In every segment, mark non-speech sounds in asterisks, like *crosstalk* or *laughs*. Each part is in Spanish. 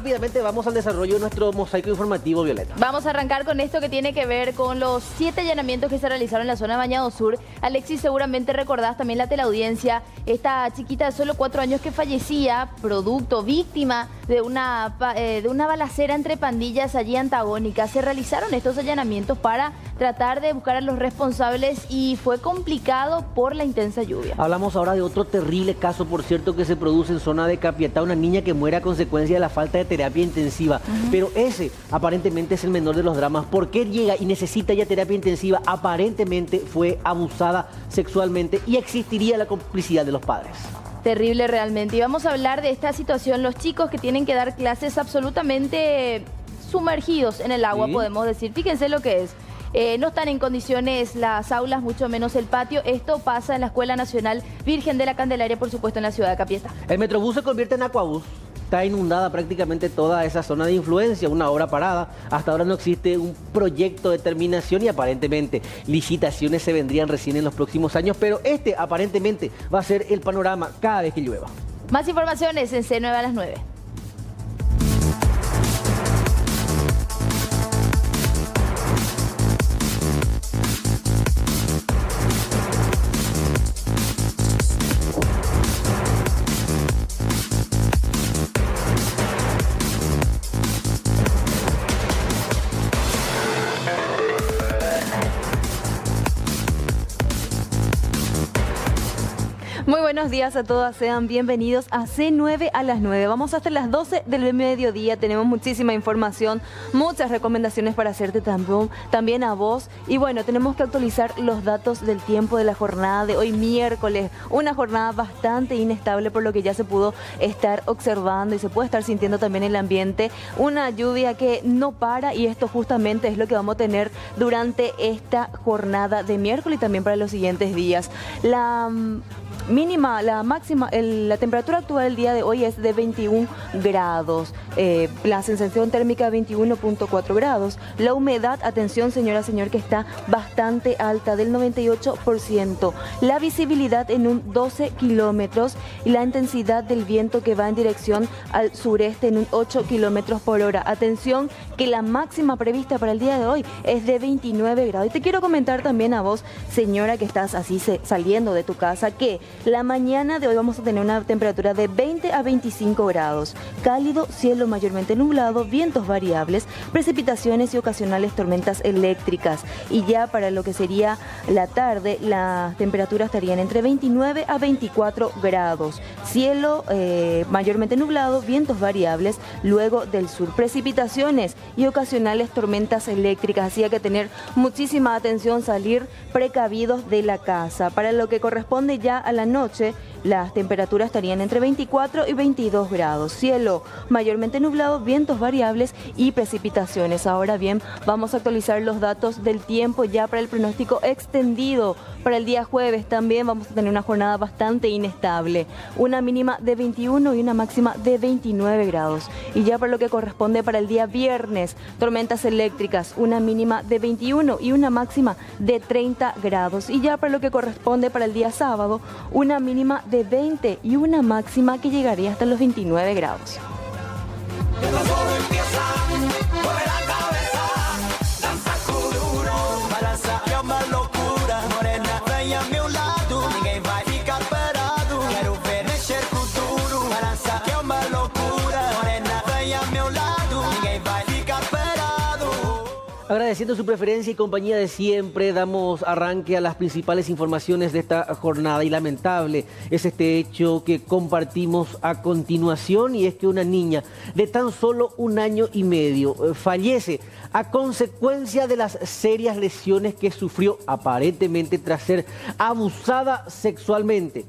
rápidamente vamos al desarrollo de nuestro mosaico informativo, Violeta. Vamos a arrancar con esto que tiene que ver con los siete allanamientos que se realizaron en la zona de Bañado Sur. Alexis, seguramente recordás también la teleaudiencia, esta chiquita de solo cuatro años que fallecía, producto, víctima de una, eh, de una balacera entre pandillas allí antagónicas. Se realizaron estos allanamientos para tratar de buscar a los responsables y fue complicado por la intensa lluvia. Hablamos ahora de otro terrible caso, por cierto, que se produce en zona de Capiatá, una niña que muere a consecuencia de la falta de terapia intensiva. Pero ese aparentemente es el menor de los dramas. ¿Por qué llega y necesita ya terapia intensiva? Aparentemente fue abusada sexualmente y existiría la complicidad de los padres. Terrible realmente. Y vamos a hablar de esta situación. Los chicos que tienen que dar clases absolutamente sumergidos en el agua, podemos decir. Fíjense lo que es. Eh, no están en condiciones las aulas, mucho menos el patio. Esto pasa en la Escuela Nacional Virgen de la Candelaria, por supuesto, en la ciudad de Capieta. El Metrobús se convierte en Aquabús. Está inundada prácticamente toda esa zona de influencia, una obra parada. Hasta ahora no existe un proyecto de terminación y aparentemente licitaciones se vendrían recién en los próximos años, pero este aparentemente va a ser el panorama cada vez que llueva. Más informaciones en C9 a las 9. Buenos días a todas, sean bienvenidos a C9 a las 9. Vamos hasta las 12 del mediodía, tenemos muchísima información, muchas recomendaciones para hacerte también, también a vos. Y bueno, tenemos que actualizar los datos del tiempo de la jornada de hoy miércoles, una jornada bastante inestable por lo que ya se pudo estar observando y se puede estar sintiendo también el ambiente, una lluvia que no para y esto justamente es lo que vamos a tener durante esta jornada de miércoles y también para los siguientes días. La mm, mínima, la máxima, la temperatura actual del día de hoy es de 21 grados, eh, la sensación térmica 21.4 grados, la humedad, atención señora, señor, que está bastante alta, del 98%, la visibilidad en un 12 kilómetros y la intensidad del viento que va en dirección al sureste en un 8 kilómetros por hora. Atención que la máxima prevista para el día de hoy es de 29 grados. Y te quiero comentar también a vos, señora, que estás así saliendo de tu casa, que la mañana de hoy vamos a tener una temperatura de 20 a 25 grados. Cálido, cielo mayormente nublado, vientos variables, precipitaciones y ocasionales tormentas eléctricas. Y ya para lo que sería la tarde, las temperaturas estarían entre 29 a 24 grados. Cielo eh, mayormente nublado, vientos variables, luego del sur. Precipitaciones y ocasionales tormentas eléctricas. Así hay que tener muchísima atención, salir precavidos de la casa. Para lo que corresponde ya a la noche las temperaturas estarían entre 24 y 22 grados. Cielo mayormente nublado, vientos variables y precipitaciones. Ahora bien, vamos a actualizar los datos del tiempo ya para el pronóstico extendido. Para el día jueves también vamos a tener una jornada bastante inestable. Una mínima de 21 y una máxima de 29 grados. Y ya para lo que corresponde para el día viernes, tormentas eléctricas, una mínima de 21 y una máxima de 30 grados. Y ya para lo que corresponde para el día sábado, una mínima de 20 y una máxima que llegaría hasta los 29 grados. Agradeciendo su preferencia y compañía de siempre, damos arranque a las principales informaciones de esta jornada y lamentable es este hecho que compartimos a continuación y es que una niña de tan solo un año y medio eh, fallece a consecuencia de las serias lesiones que sufrió aparentemente tras ser abusada sexualmente.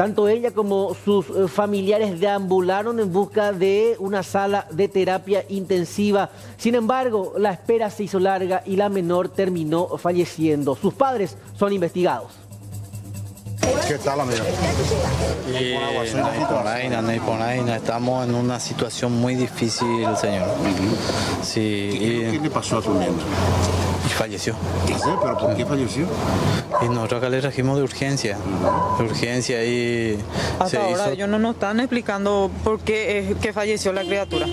Tanto ella como sus eh, familiares deambularon en busca de una sala de terapia intensiva. Sin embargo, la espera se hizo larga y la menor terminó falleciendo. Sus padres son investigados. ¿Qué tal, amigo? Y estamos en una situación muy difícil, señor. Sí, ¿Qué, le pasó a tu niño? falleció. Sí, pero ¿por qué falleció? Y nosotros acá le trajimos de urgencia, de urgencia y Hasta se ahora hizo- ellos no nos están explicando por qué es que falleció la criatura.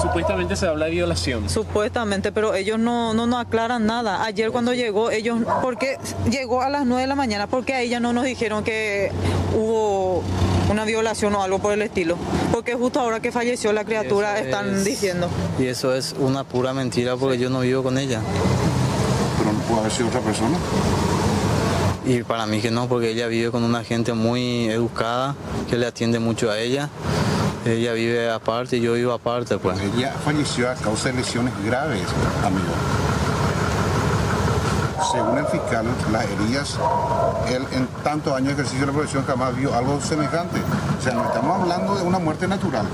Supuestamente se habla de violación. Supuestamente, pero ellos no, no nos aclaran nada. Ayer cuando llegó, ellos, ¿por qué llegó a las 9 de la mañana? ¿Por qué a ella no nos dijeron que hubo una violación o algo por el estilo? Porque justo ahora que falleció la criatura están es- diciendo. Y eso es una pura mentira porque yo no vivo con ella. Pero no pudo haber sido otra persona. Y para mí que no, porque ella vive con una gente muy educada que le atiende mucho a ella. Ella vive aparte, yo vivo aparte, pues. Ella falleció a causa de lesiones graves, amigo. Según el fiscal, las heridas, él en tantos años de ejercicio de la profesión jamás vio algo semejante. O sea, no estamos hablando de una muerte natural.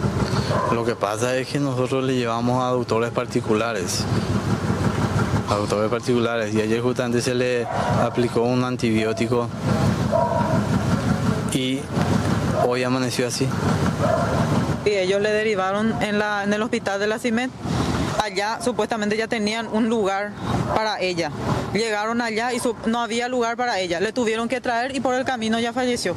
Lo que pasa es que nosotros le llevamos a doctores particulares. A doctores particulares. Y ayer justamente se le aplicó un antibiótico. Y hoy amaneció así. Y ellos le derivaron en, la, en el hospital de la CIMED. Allá supuestamente ya tenían un lugar para ella. Llegaron allá y su- no había lugar para ella. Le tuvieron que traer y por el camino ya falleció.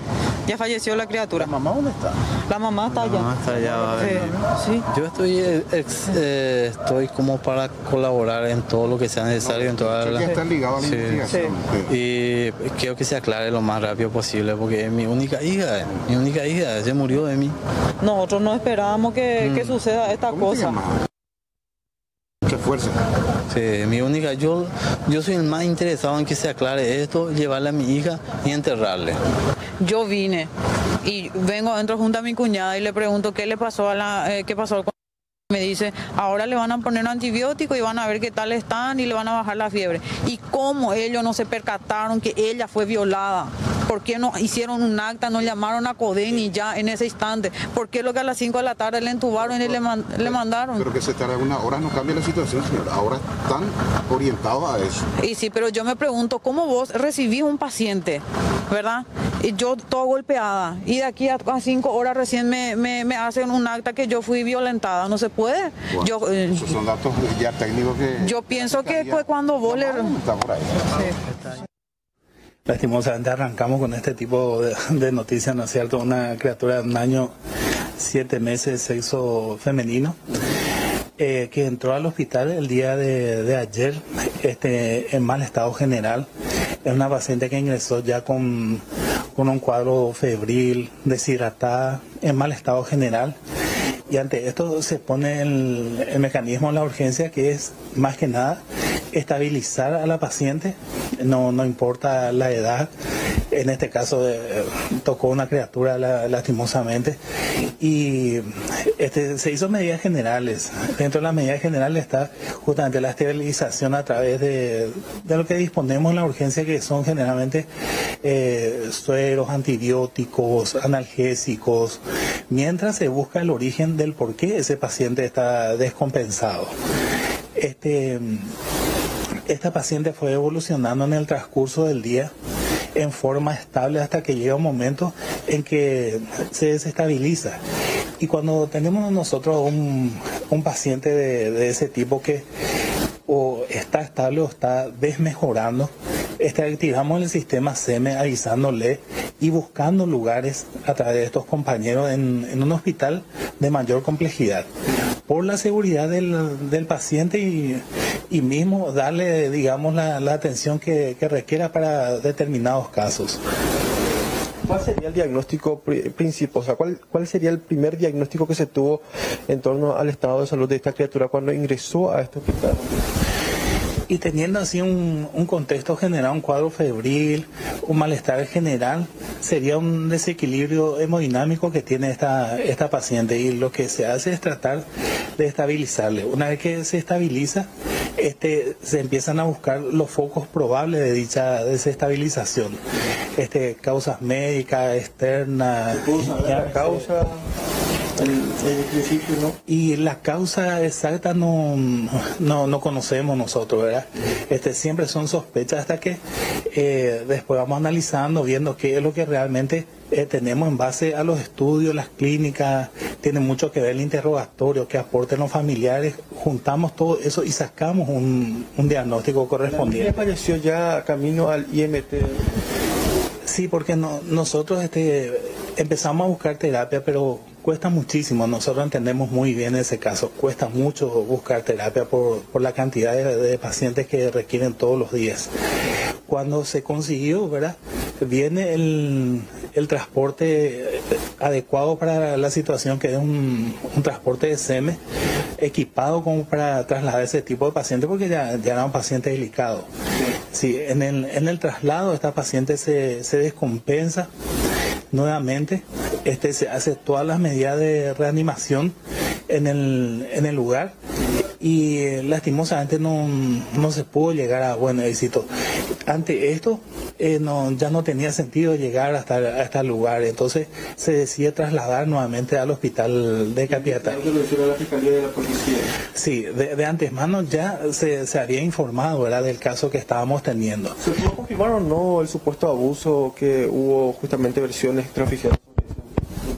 Ya falleció la criatura. ¿Mamá dónde está? La mamá está allá. No, hasta allá va a venir. Eh, sí. Yo estoy, eh, ex- eh, estoy como para colaborar en todo lo que sea necesario, en toda la... está ligado a la Sí. investigación. Sí. Y quiero que se aclare lo más rápido posible porque es mi única hija, mi única hija, se murió de mí. Nosotros no esperábamos que, que suceda esta ¿Cómo te cosa. Fuerza. Sí, mi única, yo, yo soy el más interesado en que se aclare esto, llevarle a mi hija y enterrarle. Yo vine y vengo adentro junto a mi cuñada y le pregunto qué le pasó a la, eh, qué pasó con me dice, ahora le van a poner un antibiótico y van a ver qué tal están y le van a bajar la fiebre. ¿Y cómo ellos no se percataron que ella fue violada? ¿Por qué no hicieron un acta, no llamaron a Coden y ya en ese instante? ¿Por qué lo que a las 5 de la tarde le entubaron y le, man- le mandaron? Pero que se tarde una hora no cambia la situación, señor. Ahora están orientados a eso. Y sí, pero yo me pregunto, ¿cómo vos recibís un paciente, verdad? Y yo toda golpeada, y de aquí a, a cinco horas recién me, me- me hacen un acta que yo fui violentada, no se puede. Bueno, Yo, eh, Esos son datos ya técnicos que... Yo pienso que fue cuando vos le- Mamá, Está por ahí. Lastimosamente arrancamos con este tipo de, de noticias, ¿no es cierto? Una criatura de un año, siete meses, sexo femenino, eh, que entró al hospital el día de, de ayer este, en mal estado general. Es una paciente que ingresó ya con, con un cuadro febril, deshidratada, en mal estado general. Y ante esto se pone el, mecanismo de la urgencia que es más que nada estabilizar a la paciente, no, no importa la edad, en este caso eh, tocó una criatura la- lastimosamente y este, se hizo medidas generales. Dentro de las medidas generales está justamente la estabilización a través de, de lo que disponemos en la urgencia que son generalmente eh, sueros, antibióticos, analgésicos, mientras se busca el origen del por qué ese paciente está descompensado. Este, esta paciente fue evolucionando en el transcurso del día en forma estable hasta que llega un momento en que se desestabiliza. Y cuando tenemos nosotros un, un paciente de, de ese tipo que o está estable o está desmejorando, este, activamos el sistema SEME avisándole y buscando lugares a través de estos compañeros en, en un hospital de mayor complejidad por la seguridad del, del paciente y, y mismo darle, digamos, la, la atención que, que requiera para determinados casos. ¿Cuál sería el diagnóstico pri- principal? O sea, ¿cuál, ¿cuál sería el primer diagnóstico que se tuvo en torno al estado de salud de esta criatura cuando ingresó a este hospital? Y teniendo así un, un contexto general, un cuadro febril, un malestar general, sería un desequilibrio hemodinámico que tiene esta, esta paciente y lo que se hace es tratar de estabilizarle. Una vez que se estabiliza, este, se empiezan a buscar los focos probables de dicha desestabilización. Este, causas médicas, externas. La causa el, principio, ¿no? Y la causa exacta no, no, no, conocemos nosotros, ¿verdad? Este, siempre son sospechas hasta que eh, después vamos analizando, viendo qué es lo que realmente eh, tenemos en base a los estudios, las clínicas, tiene mucho que ver el interrogatorio, que aporten los familiares, juntamos todo eso y sacamos un, un diagnóstico correspondiente. ¿Qué apareció ya camino al IMT? Sí, porque no, nosotros este, empezamos a buscar terapia, pero cuesta muchísimo. Nosotros entendemos muy bien ese caso. Cuesta mucho buscar terapia por, por la cantidad de, pacientes que requieren todos los días. Cuando se consiguió, ¿verdad? Viene el, el transporte adecuado para la situación, que es un, un transporte de SEME, equipado como para trasladar ese tipo de pacientes, porque ya, ya era un paciente delicado. Sí, en el, en el traslado esta paciente se, se descompensa nuevamente, este, se hace todas las medidas de reanimación en el, en el lugar y lastimosamente no, no se pudo llegar a buen éxito. Ante esto, eh, no, ya no tenía sentido llegar hasta, hasta el lugar, entonces se decide trasladar nuevamente al hospital de Capiatá. Sí, de, de antemano ya se, se había informado ¿verdad? del caso que estábamos teniendo. ¿Se pudo confirmar o no el supuesto abuso que hubo justamente versiones extraoficiales?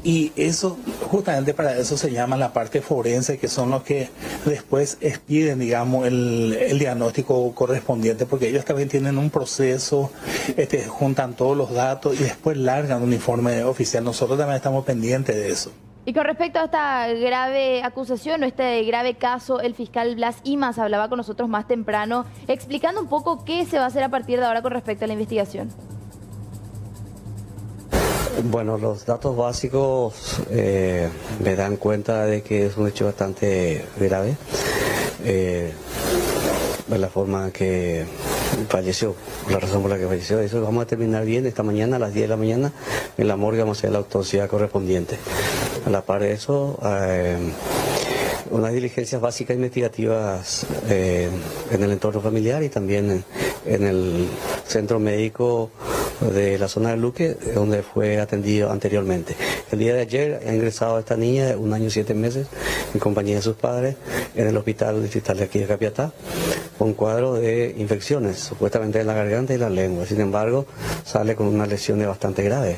Y eso, justamente para eso se llama la parte forense, que son los que después expiden, digamos, el, el diagnóstico correspondiente, porque ellos también tienen un proceso, este, juntan todos los datos y después largan un informe oficial. Nosotros también estamos pendientes de eso. Y con respecto a esta grave acusación o este grave caso, el fiscal Blas Imas hablaba con nosotros más temprano, explicando un poco qué se va a hacer a partir de ahora con respecto a la investigación. Bueno, los datos básicos eh, me dan cuenta de que es un hecho bastante grave. Eh, la forma que falleció, la razón por la que falleció. Eso vamos a terminar bien esta mañana a las 10 de la mañana en la morgue vamos a hacer la autopsia correspondiente. A la par de eso, eh, unas diligencias básicas investigativas eh, en el entorno familiar y también en el centro médico de la zona de Luque, donde fue atendido anteriormente. El día de ayer ha ingresado esta niña de un año y siete meses en compañía de sus padres en el hospital distrital de aquí de Capiatá con cuadro de infecciones, supuestamente en la garganta y la lengua. Sin embargo, sale con unas lesiones bastante graves,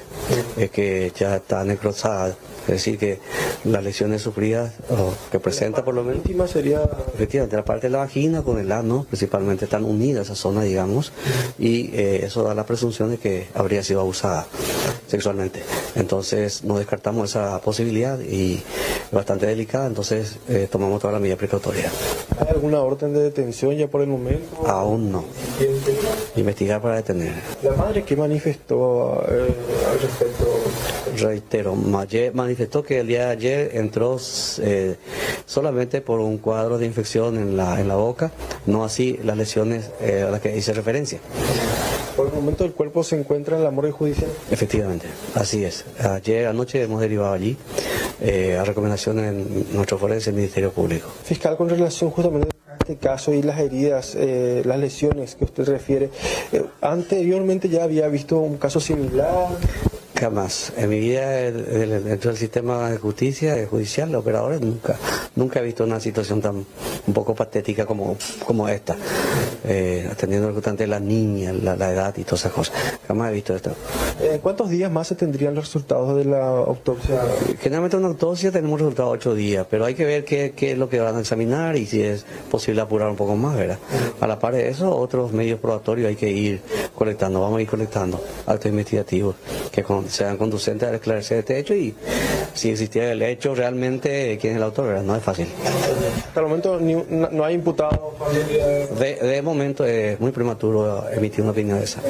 es que ya está necrosada, es decir, que las lesiones sufridas, o que presenta por lo menos... última sería... Efectivamente, la parte de la vagina con el ano, principalmente están unidas esa zona, digamos, y eh, eso da la presunción de que habría sido abusada sexualmente. Entonces, no descartamos esa posibilidad y bastante delicada, entonces eh, tomamos toda la medida precautoria. ¿Hay alguna orden de detención ya por el momento? Aún no. Investigar para detener. ¿La madre qué manifestó eh, al respecto? Reitero, manifestó que el día de ayer entró eh, solamente por un cuadro de infección en la, en la boca, no así las lesiones a las que hice referencia. Por el momento el cuerpo se encuentra en la morgue judicial. Efectivamente, así es. Ayer anoche hemos derivado allí eh, a recomendación en nuestro forense del Ministerio Público. Fiscal, con relación justamente a este caso y las heridas, eh, las lesiones que usted refiere, eh, anteriormente ya había visto un caso similar. Jamás. En mi vida dentro del sistema de justicia, judicial, los operadores, nunca, nunca he visto una situación tan un poco patética como, como esta, eh, atendiendo importante las niñas, la, edad y todas esas cosas. Jamás he visto esto. ¿En cuántos días más se tendrían los resultados de la autopsia? Generalmente una autopsia tenemos resultados ocho días, pero hay que ver qué, qué, es lo que van a examinar y si es posible apurar un poco más, ¿verdad? A la par de eso, otros medios probatorios hay que ir colectando, vamos a ir colectando actos investigativos que sean conducentes a esclarecer este hecho y si existiera el hecho realmente, quién es el autor, no es fácil. Hasta el momento no hay imputado. De, de momento es muy prematuro emitir una opinión de esa.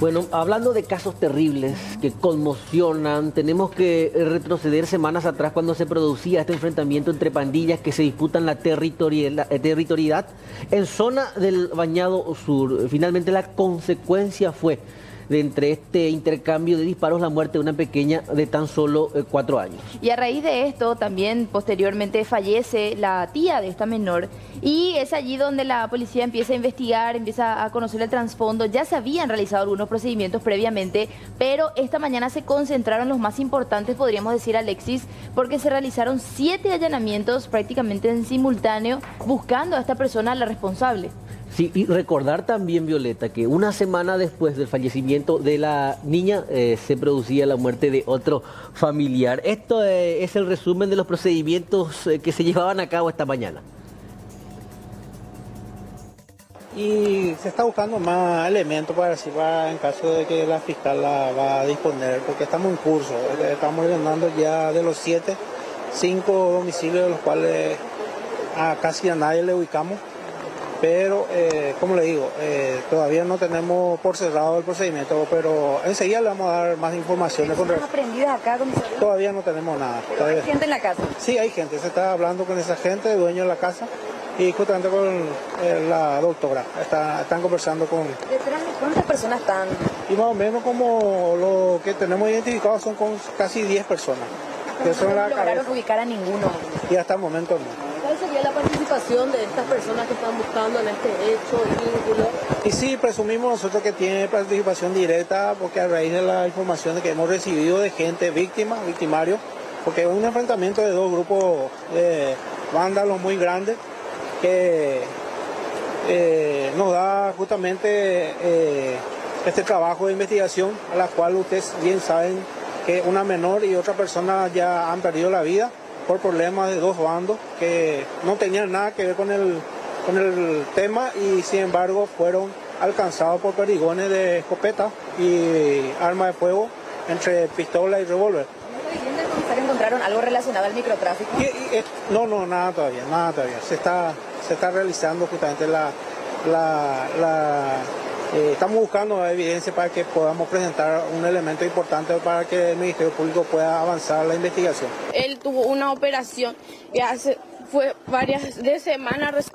Bueno, hablando de casos terribles que conmocionan, tenemos que retroceder semanas atrás cuando se producía este enfrentamiento entre pandillas que se disputan la territorialidad en zona del Bañado Sur. Finalmente la consecuencia fue de entre este intercambio de disparos la muerte de una pequeña de tan solo eh, cuatro años. Y a raíz de esto también posteriormente fallece la tía de esta menor y es allí donde la policía empieza a investigar, empieza a conocer el trasfondo. Ya se habían realizado algunos procedimientos previamente, pero esta mañana se concentraron los más importantes, podríamos decir Alexis, porque se realizaron siete allanamientos prácticamente en simultáneo buscando a esta persona, la responsable. Sí, y recordar también, Violeta, que una semana después del fallecimiento de la niña eh, se producía la muerte de otro familiar. Esto eh, es el resumen de los procedimientos eh, que se llevaban a cabo esta mañana. Y se está buscando más elementos para decir en caso de que la fiscal la va a disponer, porque estamos en curso. Estamos ordenando ya de los siete, cinco domicilios de los cuales a casi a nadie le ubicamos pero eh, como le digo, eh, todavía no tenemos por cerrado el procedimiento, pero enseguida le vamos a dar más informaciones. ¿Están aprendidas acá, comisario? Todavía no tenemos nada. ¿Hay gente en la casa? Sí, hay gente, se está hablando con esa gente, dueño de la casa, y justamente con eh, la doctora, están conversando con... ¿Cuántas personas están? Y más o menos como lo que tenemos identificado son con casi 10 personas. Que son lograron ubicar a ninguno. Y hasta el momento no. ¿Cuál sería la participación de estas personas que están buscando en este hecho, vínculo? Y sí, presumimos nosotros que tiene participación directa porque a raíz de la información que hemos recibido de gente víctima, victimario, porque es un enfrentamiento de dos grupos de vándalos muy grandes que eh, nos da justamente eh, este trabajo de investigación a la cual ustedes bien saben que una menor y otra persona ya han perdido la vida por problemas de dos bandos que no tenían nada que ver con el, con el tema y sin embargo fueron alcanzados por perigones de escopeta y arma de fuego entre pistola y revólver. encontraron algo relacionado al microtráfico? no, no, nada todavía, nada todavía. Se está, se está realizando justamente la, la eh, estamos buscando evidencia para que podamos presentar un elemento importante para que el Ministerio Público pueda avanzar la investigación. Él tuvo una operación y hace fue varias de semanas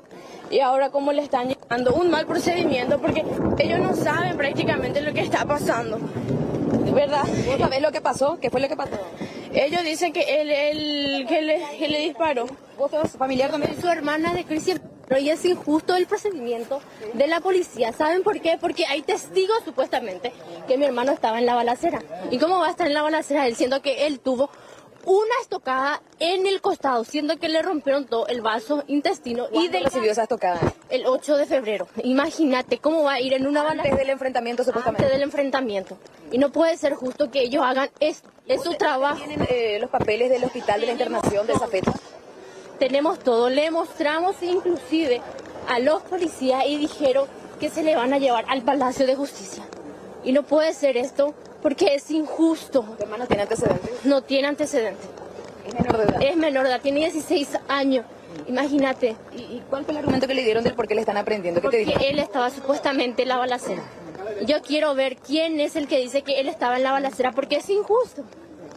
y ahora como le están llevando un mal procedimiento porque ellos no saben prácticamente lo que está pasando. ¿Verdad? ¿Vos sabés lo que pasó? ¿Qué fue lo que pasó? Ellos dicen que él, él que, le, que le disparó. ¿Vos sos familiar también? Su hermana de Cristian y es injusto el procedimiento de la policía. ¿Saben por qué? Porque hay testigos supuestamente que mi hermano estaba en la balacera. ¿Y cómo va a estar en la balacera él siendo que él tuvo una estocada en el costado, siendo que le rompieron todo el vaso intestino. ¿Y de recibió esa estocada? El 8 de febrero. Imagínate cómo va a ir en una balacera. Antes del enfrentamiento, supuestamente. Antes del enfrentamiento. Y no puede ser justo que ellos hagan esto. Es su trabajo. ¿Tienen eh, los papeles del hospital de la internación de esa fecha? Tenemos todo. Le mostramos inclusive a los policías y dijeron que se le van a llevar al Palacio de Justicia. Y no puede ser esto porque es injusto. ¿Tu hermano tiene antecedentes? No tiene antecedentes. ¿Es menor de edad? Es menor de edad, tiene 16 años. Imagínate. ¿Y, cuál fue el argumento que le dieron del por qué le están aprendiendo? Porque él estaba supuestamente en la balacera. Yo quiero ver quién es el que dice que él estaba en la balacera porque es injusto.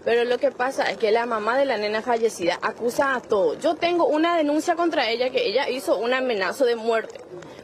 Pero lo que pasa es que la mamá de la nena fallecida acusa a todo. Yo tengo una denuncia contra ella que ella hizo un amenazo de muerte.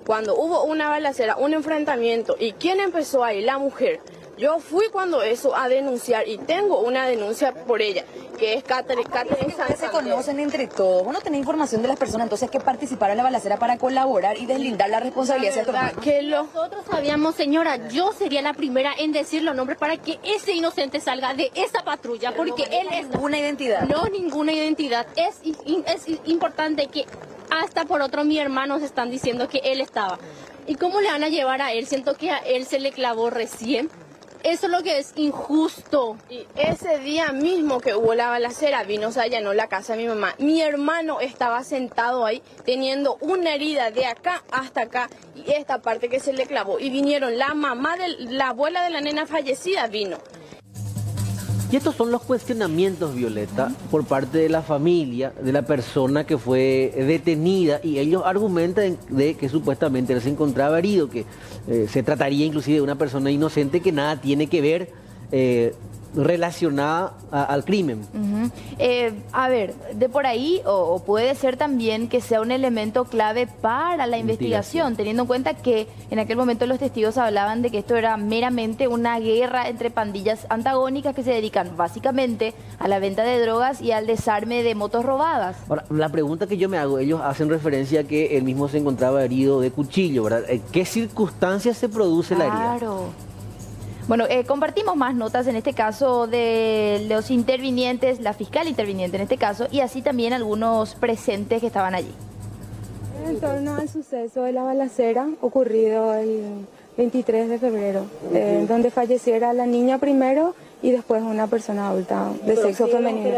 Cuando hubo una balacera, un enfrentamiento, ¿y quién empezó ahí? La mujer. Yo fui cuando eso a denunciar y tengo una denuncia por ella, que es Catherine, Catherine se conocen entre todos. Vos no tenés información de las personas entonces que participaron en la balacera para colaborar y deslindar la responsabilidad la que Nosotros sabíamos, señora, yo sería la primera en decir los nombres para que ese inocente salga de esa patrulla, porque él es... Ninguna identidad. No, ninguna identidad. Es, es importante que hasta por otro mi hermanos están diciendo que él estaba. ¿Y cómo le van a llevar a él? Siento que a él se le clavó recién eso es lo que es injusto. Y ese día mismo que hubo la balacera, vino, se allanó la casa de mi mamá. Mi hermano estaba sentado ahí teniendo una herida de acá hasta acá y esta parte que se le clavó. Y vinieron, la mamá de la abuela de la nena fallecida vino. Y estos son los cuestionamientos, Violeta, por parte de la familia, de la persona que fue detenida, y ellos argumentan de que supuestamente él se encontraba herido, que eh, se trataría inclusive de una persona inocente que nada tiene que ver. Eh, relacionada a- al crimen. Eh, a ver, de por ahí, o, o puede ser también que sea un elemento clave para la investigación, teniendo en cuenta que en aquel momento los testigos hablaban de que esto era meramente una guerra entre pandillas antagónicas que se dedican básicamente a la venta de drogas y al desarme de motos robadas. Ahora, la pregunta que yo me hago, ellos hacen referencia a que él mismo se encontraba herido de cuchillo, ¿verdad? ¿En qué circunstancias se produce la herida? Claro. Bueno, eh, compartimos más notas en este caso de los intervinientes, la fiscal interviniente en este caso, y así también algunos presentes que estaban allí. En torno al suceso de la balacera ocurrido el 23 de febrero, eh, donde falleciera la niña primero y después una persona adulta de sexo femenino.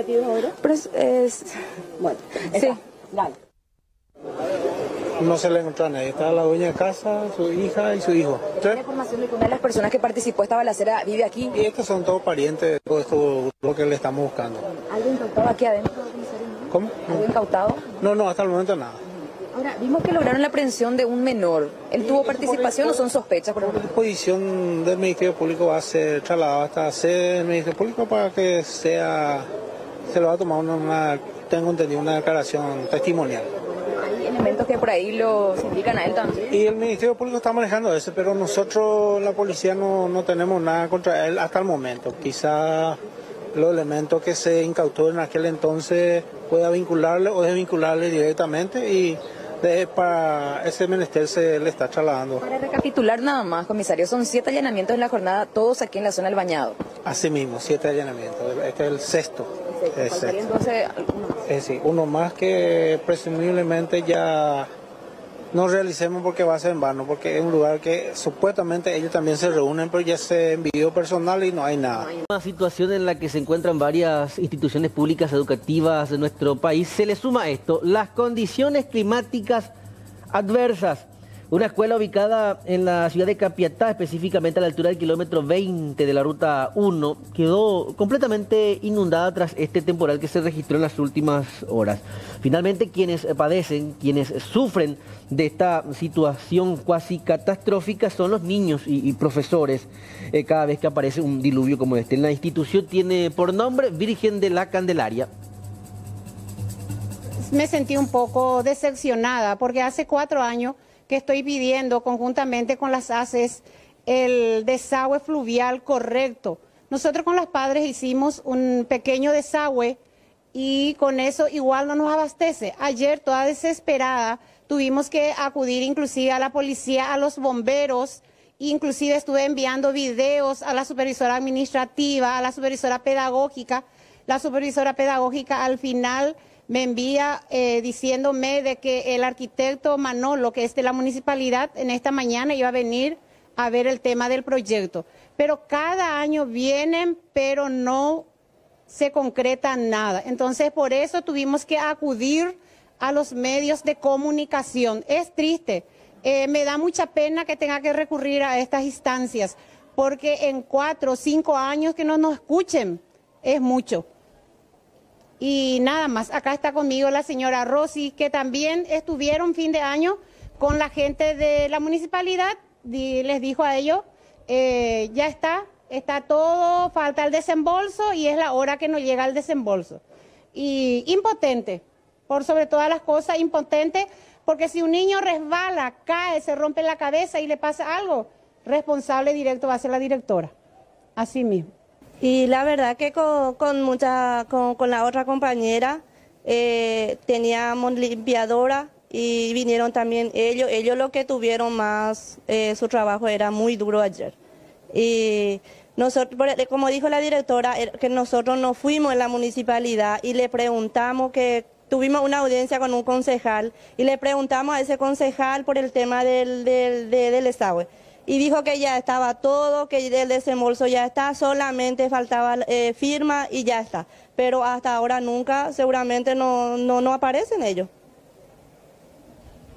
Pero es, es- Bueno, sí. No se le encontró a nadie. Estaba la dueña de casa, su hija y su hijo. la información de que una de las personas que participó esta balacera vive aquí. Y estos son todos parientes de todo esto lo que le estamos buscando. ¿Alguien incautado aquí adentro? ¿Cómo? ¿Alguien incautado? No, no, hasta el momento nada. Ahora, vimos que lograron la aprehensión de un menor. ¿Él tuvo participación o son sospechas? Por La disposición del Ministerio Público va a ser trasladado hasta la sede del Ministerio Público para que sea, se lo va a tomar una, una- tengo entendido, una declaración testimonial. Hay elementos que por ahí lo se indican a él también. Y el Ministerio Público está manejando eso, pero nosotros, la policía, no, no tenemos nada contra él hasta el momento. Quizá los elementos que se incautó en aquel entonces pueda vincularle o desvincularle directamente y de- para ese menester se le está trasladando. Para recapitular nada más, comisario, son siete allanamientos en la jornada, todos aquí en la zona del bañado. Así mismo, siete allanamientos. Este es el sexto. El Faltaría entonces más. Es decir, uno más que presumiblemente ya no realicemos porque va a ser en vano, porque es un lugar que supuestamente ellos también se reúnen, pero ya se envió personal y no hay nada. Una situación en la que se encuentran varias instituciones públicas educativas de nuestro país. Se le suma a esto las condiciones climáticas adversas. Una escuela ubicada en la ciudad de Capiatá, específicamente a la altura del kilómetro 20 de la ruta 1, quedó completamente inundada tras este temporal que se registró en las últimas horas. Finalmente, quienes padecen, quienes sufren de esta situación cuasi catastrófica son los niños y, profesores eh, cada vez que aparece un diluvio como este. La institución tiene por nombre Virgen de la Candelaria. me sentí un poco decepcionada porque hace cuatro años que estoy pidiendo conjuntamente con las ACES el desagüe fluvial correcto. Nosotros con los padres hicimos un pequeño desagüe y con eso igual no nos abastece. Ayer, toda desesperada, tuvimos que acudir inclusive a la policía, a los bomberos, inclusive estuve enviando videos a la supervisora administrativa, a la supervisora pedagógica. La supervisora pedagógica al final me envía eh, diciéndome de que el arquitecto Manolo, que es de la municipalidad, en esta mañana iba a venir a ver el tema del proyecto. Pero cada año vienen, pero no se concreta nada. Entonces, por eso tuvimos que acudir a los medios de comunicación. Es triste. Eh, me da mucha pena que tenga que recurrir a estas instancias, porque en cuatro o cinco años que no nos escuchen es mucho. Y nada más, acá está conmigo la señora Rosy, que también estuvieron fin de año con la gente de la municipalidad, y les dijo a ellos, eh, ya está, está todo, falta el desembolso y es la hora que nos llega el desembolso. Y impotente, por sobre todas las cosas, impotente, porque si un niño resbala, cae, se rompe la cabeza y le pasa algo, responsable directo va a ser la directora, así mismo. Y la verdad que con, con mucha, con, la otra compañera eh, teníamos limpiadora y vinieron también ellos. Ellos lo que tuvieron más, eh, su trabajo era muy duro ayer. Y nosotros, por- como dijo la directora, eh, que nosotros nos fuimos en la municipalidad y le preguntamos que tuvimos una audiencia con un concejal y le preguntamos a ese concejal por el tema del, del, de- del desagüe y dijo que ya estaba todo, que el desembolso ya está, solamente faltaba eh, firma y ya está. Pero hasta ahora nunca, seguramente no, no, no aparecen ellos.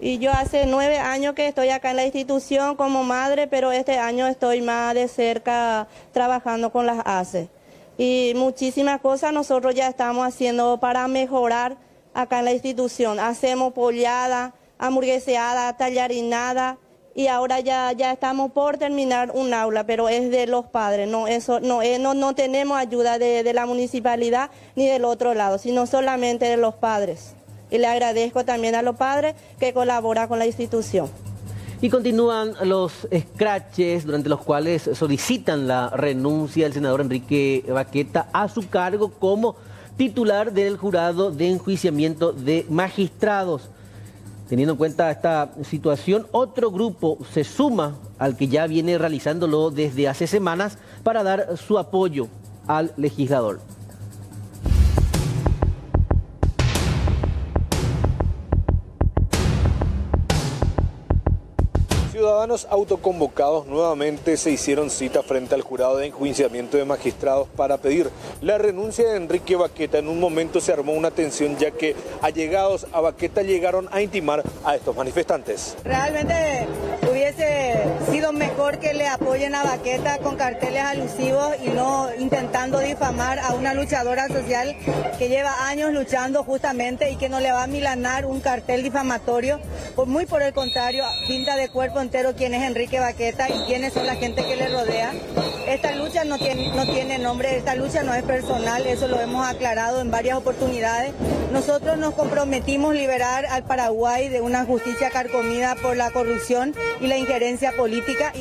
Y yo hace nueve años que estoy acá en la institución como madre, pero este año estoy más de cerca trabajando con las ACE. Y muchísimas cosas nosotros ya estamos haciendo para mejorar acá en la institución. Hacemos pollada, hamburgueseada, tallarinada, y ahora ya, ya estamos por terminar un aula, pero es de los padres, no, eso, no, eh, no, no tenemos ayuda de, de la municipalidad ni del otro lado, sino solamente de los padres. Y le agradezco también a los padres que colaboran con la institución. Y continúan los scratches durante los cuales solicitan la renuncia del senador Enrique Baqueta a su cargo como titular del jurado de enjuiciamiento de magistrados. Teniendo en cuenta esta situación, otro grupo se suma al que ya viene realizándolo desde hace semanas para dar su apoyo al legislador. Ciudadanos autoconvocados nuevamente se hicieron cita frente al jurado de enjuiciamiento de magistrados para pedir la renuncia de Enrique Baqueta. En un momento se armó una tensión ya que allegados a Baqueta llegaron a intimar a estos manifestantes. Realmente hubiese sido mejor que le apoyen a Baqueta con carteles alusivos y no intentando difamar a una luchadora social que lleva años luchando justamente y que no le va a milanar un cartel difamatorio. Muy por el contrario, pinta de cuerpo entero quién es Enrique Baqueta y quiénes son la gente que le rodea. Esta lucha no tiene, no tiene nombre, esta lucha no es personal, eso lo hemos aclarado en varias oportunidades. Nosotros nos comprometimos liberar al Paraguay de una justicia carcomida por la corrupción y la injerencia política.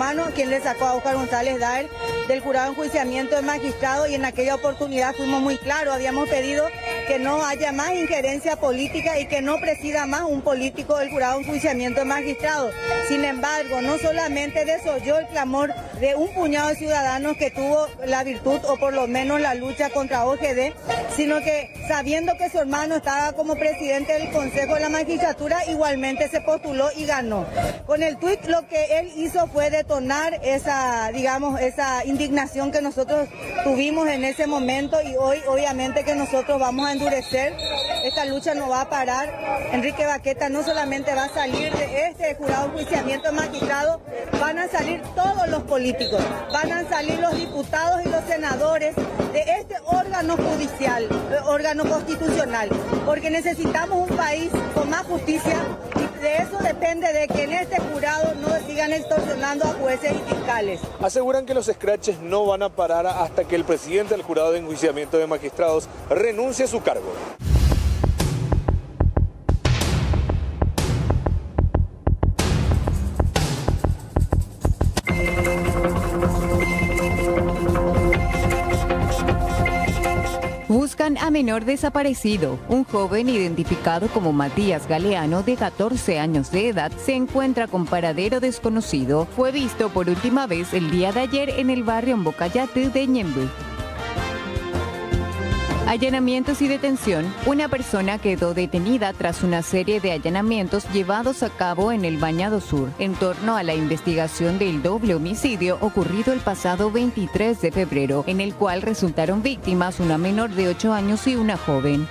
Humano quien le sacó a Oscar González Daer del jurado de enjuiciamiento de magistrado y en aquella oportunidad fuimos muy claros, habíamos pedido que no haya más injerencia política y que no presida más un político del jurado de enjuiciamiento de magistrado. Sin embargo, no solamente desoyó el clamor de un puñado de ciudadanos que tuvo la virtud o por lo menos la lucha contra OGD, sino que sabiendo que su hermano estaba como presidente del Consejo de la Magistratura, igualmente se postuló y ganó. Con el tuit lo que él hizo fue detonar esa, digamos, esa indignación que nosotros tuvimos en ese momento y hoy obviamente que nosotros vamos a endurecer. Esta lucha no va a parar. Enrique Baqueta no solamente va a salir de este jurado enjuiciamiento magistrado, van a salir todos los políticos, van a salir los diputados y los senadores de este órgano judicial, órgano constitucional, porque necesitamos un país con más justicia de eso depende de que en este jurado no sigan extorsionando a jueces y fiscales. Aseguran que los scratches no van a parar hasta que el presidente del jurado de enjuiciamiento de magistrados renuncie a su cargo. A menor desaparecido. Un joven identificado como Matías Galeano, de 14 años de edad, se encuentra con paradero desconocido. Fue visto por última vez el día de ayer en el barrio Mbocayate de Ñembe. Allanamientos y detención. Una persona quedó detenida tras una serie de allanamientos llevados a cabo en el Bañado Sur en torno a la investigación del doble homicidio ocurrido el pasado 23 de febrero, en el cual resultaron víctimas una menor de 8 años y una joven.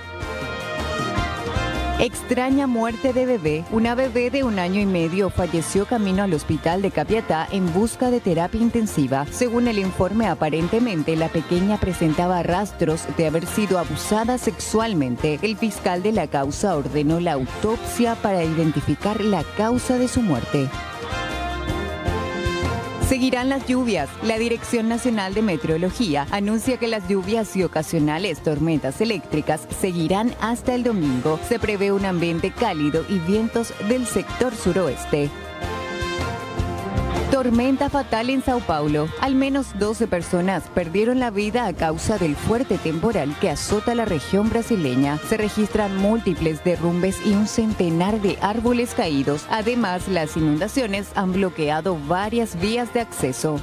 Extraña muerte de bebé. Una bebé de un año y medio falleció camino al hospital de Capiatá en busca de terapia intensiva. Según el informe, aparentemente la pequeña presentaba rastros de haber sido abusada sexualmente. El fiscal de la causa ordenó la autopsia para identificar la causa de su muerte. Seguirán las lluvias. La Dirección Nacional de Meteorología anuncia que las lluvias y ocasionales tormentas eléctricas seguirán hasta el domingo. Se prevé un ambiente cálido y vientos del sector suroeste. Tormenta fatal en Sao Paulo. Al menos 12 personas perdieron la vida a causa del fuerte temporal que azota la región brasileña. Se registran múltiples derrumbes y un centenar de árboles caídos. Además, las inundaciones han bloqueado varias vías de acceso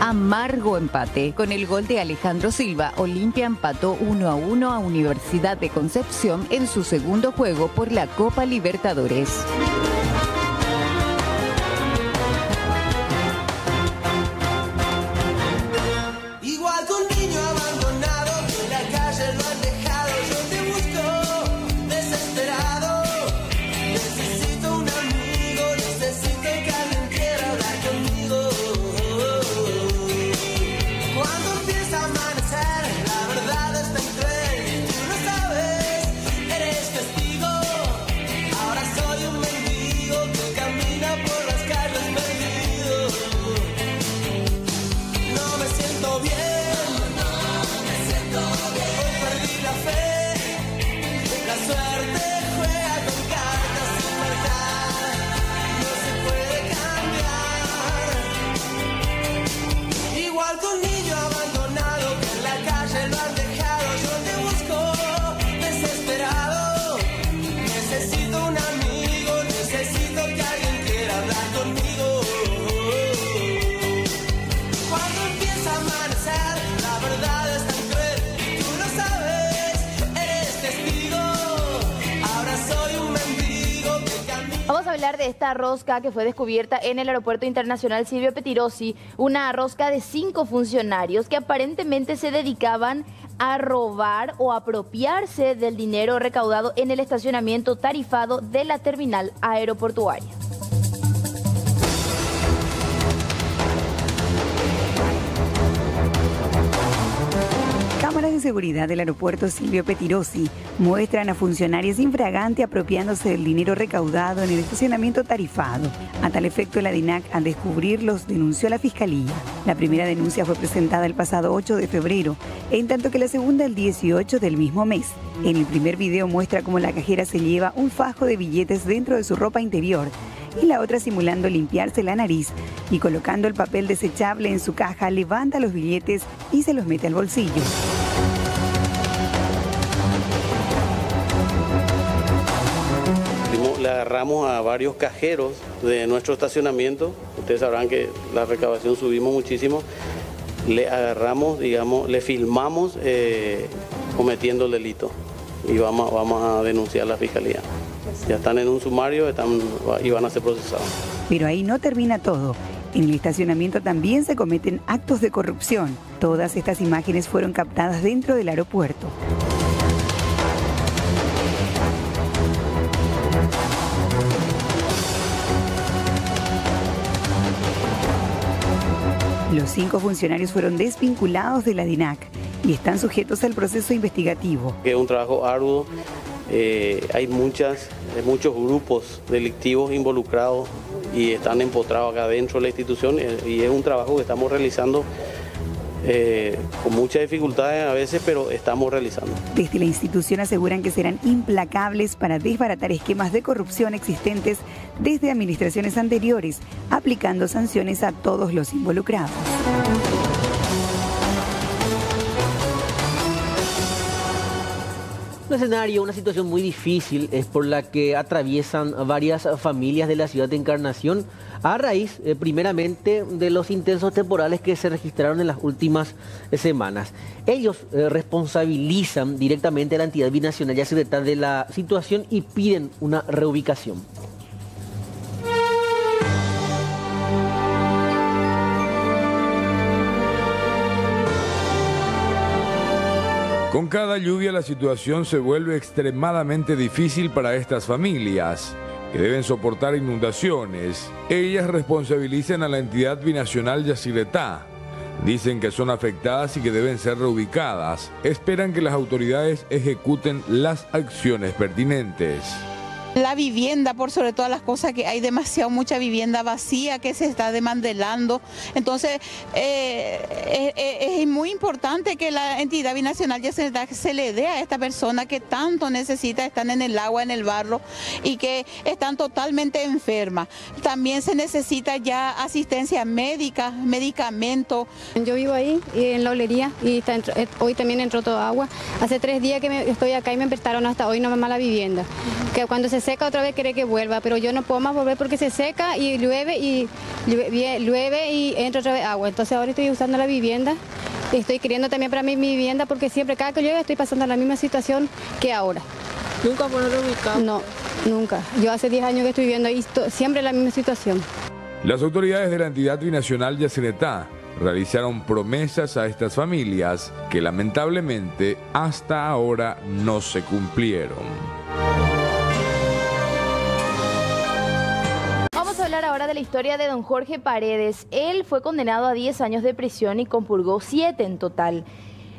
amargo empate. Con el gol de Alejandro Silva, Olimpia empató 1 a 1 a Universidad de Concepción en su segundo juego por la Copa Libertadores. Esta rosca que fue descubierta en el Aeropuerto Internacional Silvio Petirosi, una rosca de cinco funcionarios que aparentemente se dedicaban a robar o apropiarse del dinero recaudado en el estacionamiento tarifado de la terminal aeroportuaria. Cámaras de seguridad del aeropuerto Silvio Petirosi muestran a funcionarios infragante apropiándose del dinero recaudado en el estacionamiento tarifado. A tal efecto, la DINAC, al descubrirlos, denunció a la Fiscalía. La primera denuncia fue presentada el pasado 8 de febrero, en tanto que la segunda el 18 del mismo mes. En el primer video muestra cómo la cajera se lleva un fajo de billetes dentro de su ropa interior y la otra simulando limpiarse la nariz y colocando el papel desechable en su caja levanta los billetes y se los mete al bolsillo. Le agarramos a varios cajeros de nuestro estacionamiento. Ustedes sabrán que la recaudación subimos muchísimo. Le agarramos, digamos, le filmamos eh, cometiendo el delito y vamos, vamos a denunciar a la fiscalía. Ya están en un sumario están, y van a ser procesados. Pero ahí no termina todo. En el estacionamiento también se cometen actos de corrupción. Todas estas imágenes fueron captadas dentro del aeropuerto. Los cinco funcionarios fueron desvinculados de la DINAC y están sujetos al proceso investigativo. Es un trabajo arduo, eh, hay muchas, muchos grupos delictivos involucrados y están empotrados acá dentro de la institución eh, y es un trabajo que estamos realizando eh, con muchas dificultades a veces, pero estamos realizando. Desde la institución aseguran que serán implacables para desbaratar esquemas de corrupción existentes desde administraciones anteriores, aplicando sanciones a todos los involucrados. Un escenario, una situación muy difícil es por la que atraviesan varias familias de la ciudad de Encarnación a raíz, eh, primeramente, de los intensos temporales que se registraron en las últimas eh, semanas. Ellos eh, responsabilizan directamente a la entidad binacional ya secretaria de la situación y piden una reubicación. Con cada lluvia la situación se vuelve extremadamente difícil para estas familias, que deben soportar inundaciones. Ellas responsabilizan a la entidad binacional Yacyretá. Dicen que son afectadas y que deben ser reubicadas. Esperan que las autoridades ejecuten las acciones pertinentes. La vivienda, por sobre todas las cosas, que hay demasiado mucha vivienda vacía que se está demandelando. Entonces, eh, es, muy importante que la entidad binacional ya se, se le dé a esta persona que tanto necesita, están en el agua, en el barro y que están totalmente enfermas. También se necesita ya asistencia médica, medicamento. Yo vivo ahí, en la olería, y eh, hoy también entró todo agua. Hace tres días que estoy acá y me prestaron hasta hoy no la vivienda. Que cuando se seca otra vez quiere que vuelva, pero yo no puedo más volver porque se seca y llueve y llueve y entra otra vez agua. Entonces ahora estoy usando la vivienda y estoy queriendo también para mí mi vivienda porque siempre cada que llueve estoy pasando la misma situación que ahora. ¿Nunca fueron ubicados? No, nunca. Yo hace 10 años que estoy viviendo ahí siempre la misma situación. Las autoridades de la entidad binacional Yacenetá realizaron promesas a estas familias que lamentablemente hasta ahora no se cumplieron. Hablar ahora de la historia de don Jorge Paredes. Él fue condenado a 10 años de prisión y compurgó 7 en total.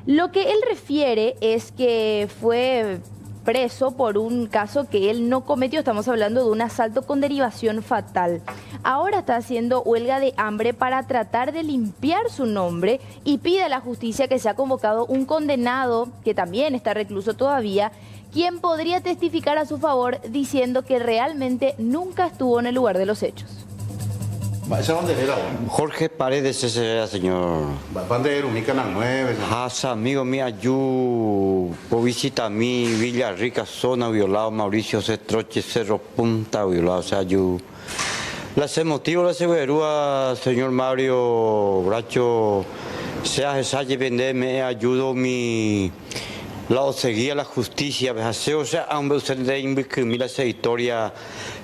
Lo que él refiere es que fue preso por un caso que él no cometió. Estamos hablando de un asalto con derivación fatal. Ahora está haciendo huelga de hambre para tratar de limpiar su nombre y pide a la justicia que se ha convocado un condenado que también está recluso todavía quien podría testificar a su favor diciendo que realmente nunca estuvo en el lugar de los hechos. Jorge Paredes ese era, señor. Bandero, mi canal 9. Hasa, amigo mío, yo, visita mi Villa Rica, zona violado, Mauricio Cestroche, Cerro Punta violado, o sea, yo... Las motivo la seguridad, señor Mario Bracho, sea esa vende me ayudo mi la seguía la justicia, o sea, hombre, usted de inviscribir esa historia,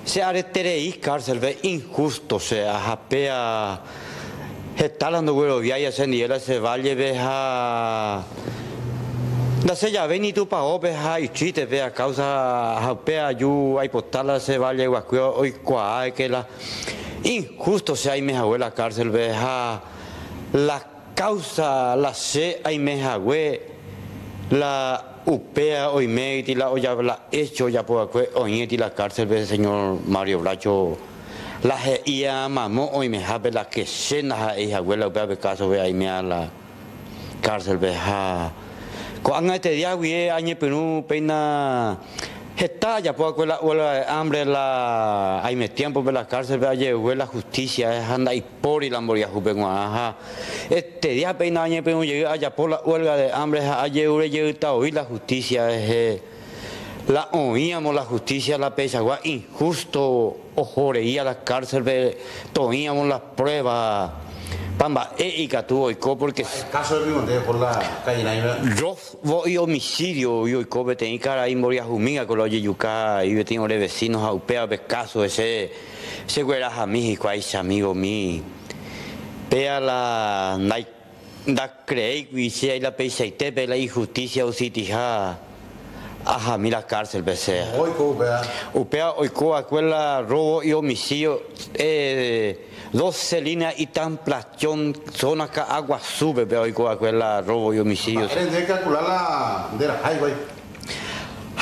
se aretereís cárcel, ve injusto, se ajapea, está la no vía se se valle, veja, la sella ven y tu pago, veja, y chiste, vea, causa, ajapea, yo, hay postala, se valle, guacuyo, hoy cuá, que la, injusto, se hay me la cárcel, veja, la causa, la se, hay me la upea hoy y la olla la hecho ya por hoy la cárcel del señor Mario Blacho la ia mamo hoy me habe la que cena hija abuela upea caso ve ahí me a la cárcel ve ha cuando este día vi año pero pena Ya pues la huelga hambre la hay me tiempo en la cárcel ve ayer la justicia es anda y por y la moría jupe ajá este día peina año pero llegué allá por la huelga de hambre ayer llegué está hoy la justicia es eh, la oíamos la justicia la pesagua injusto ojoreía la cárcel toíamos las pruebas Pamba, e y tuvo y porque. Caso del Pimonte por la calle Yo voy homicidio, yo y cobe tenía cara y moría jumiga con los yeyuca y yo tengo vecinos a upea caso ese ese güera a mí ahí amigo mi. Pea la da creí que si hay la peisa y te la injusticia o si tija. Ajá, mira cárcel. Hoy, upea. Hoy, aquella robo y homicidio. Eh, 12 líneas y tan plastón, zona que agua sube, pero con aquella robo y homicidio. Tienes que calcular la de la highway.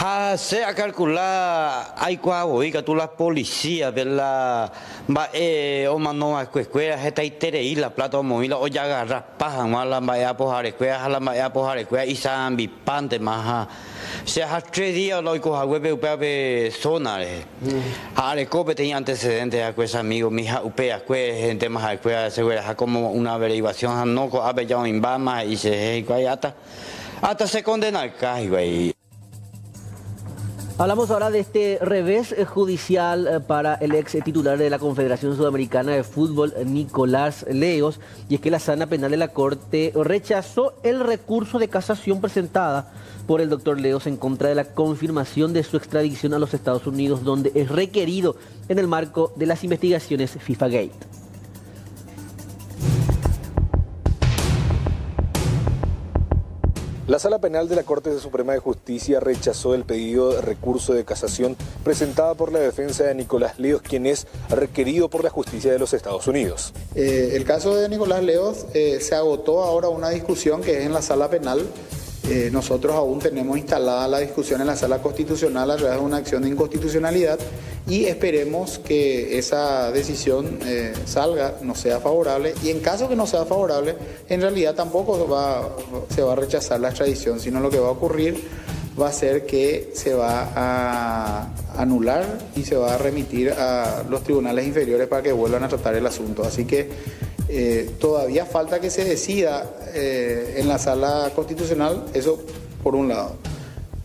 Ha, sea calcular, hay cuavo, oiga, tú la policía, de la, va, eh, o mano a escuela, esta y la plata o movila, o ya agarra paja, más la vaya a pojar escuela, la vaya a pojar escuela, y san bipante, más, se ha tres días lo que web upea zona, ha le cope tenía antecedentes a pues amigo, mi hija upea, gente más a escuela, segura, como una averiguación, no, a ver ya en Bama, y se, hasta, hasta se condena caso, güey. Hablamos ahora de este revés eh, judicial eh, para el ex titular de la Confederación Sudamericana de Fútbol, Nicolás Leos, y es que la sana penal de la Corte rechazó el recurso de casación presentada por el doctor Leos en contra de la confirmación de su extradición a los Estados Unidos, donde es requerido en el marco de las investigaciones FIFA Gate. La Sala Penal de la Corte Suprema de Justicia rechazó el pedido de recurso de casación presentado por la defensa de Nicolás Leos, quien es requerido por la justicia de los Estados Unidos. Eh, el caso de Nicolás Leos eh, se agotó ahora una discusión que es en la Sala Penal eh, nosotros aún tenemos instalada la discusión en la sala constitucional a través de una acción de inconstitucionalidad y esperemos que esa decisión eh, salga, no sea favorable y en caso que no sea favorable, en realidad tampoco se va a rechazar la extradición, sino lo que va a ocurrir va a ser que se va a anular y se va a remitir a los tribunales inferiores para que vuelvan a tratar el asunto. Así que eh, todavía falta que se decida eh, en la sala constitucional, eso por un lado.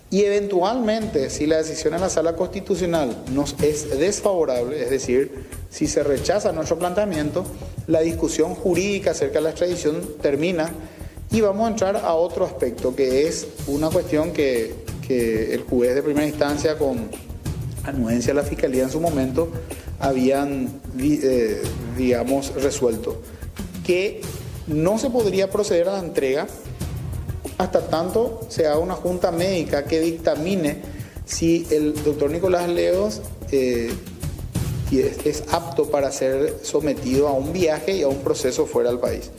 Y eventualmente, si la decisión en la sala constitucional nos es desfavorable, es decir, si se rechaza nuestro planteamiento, la discusión jurídica acerca de la extradición termina y vamos a entrar a otro aspecto, que es una cuestión que, que el juez de primera instancia con anuencia a la fiscalía en su momento habían, eh, digamos, resuelto que no se podría proceder a la entrega hasta tanto se haga una junta médica que dictamine si el doctor Nicolás Leos eh, es, apto para ser sometido a un viaje y a un proceso fuera del país.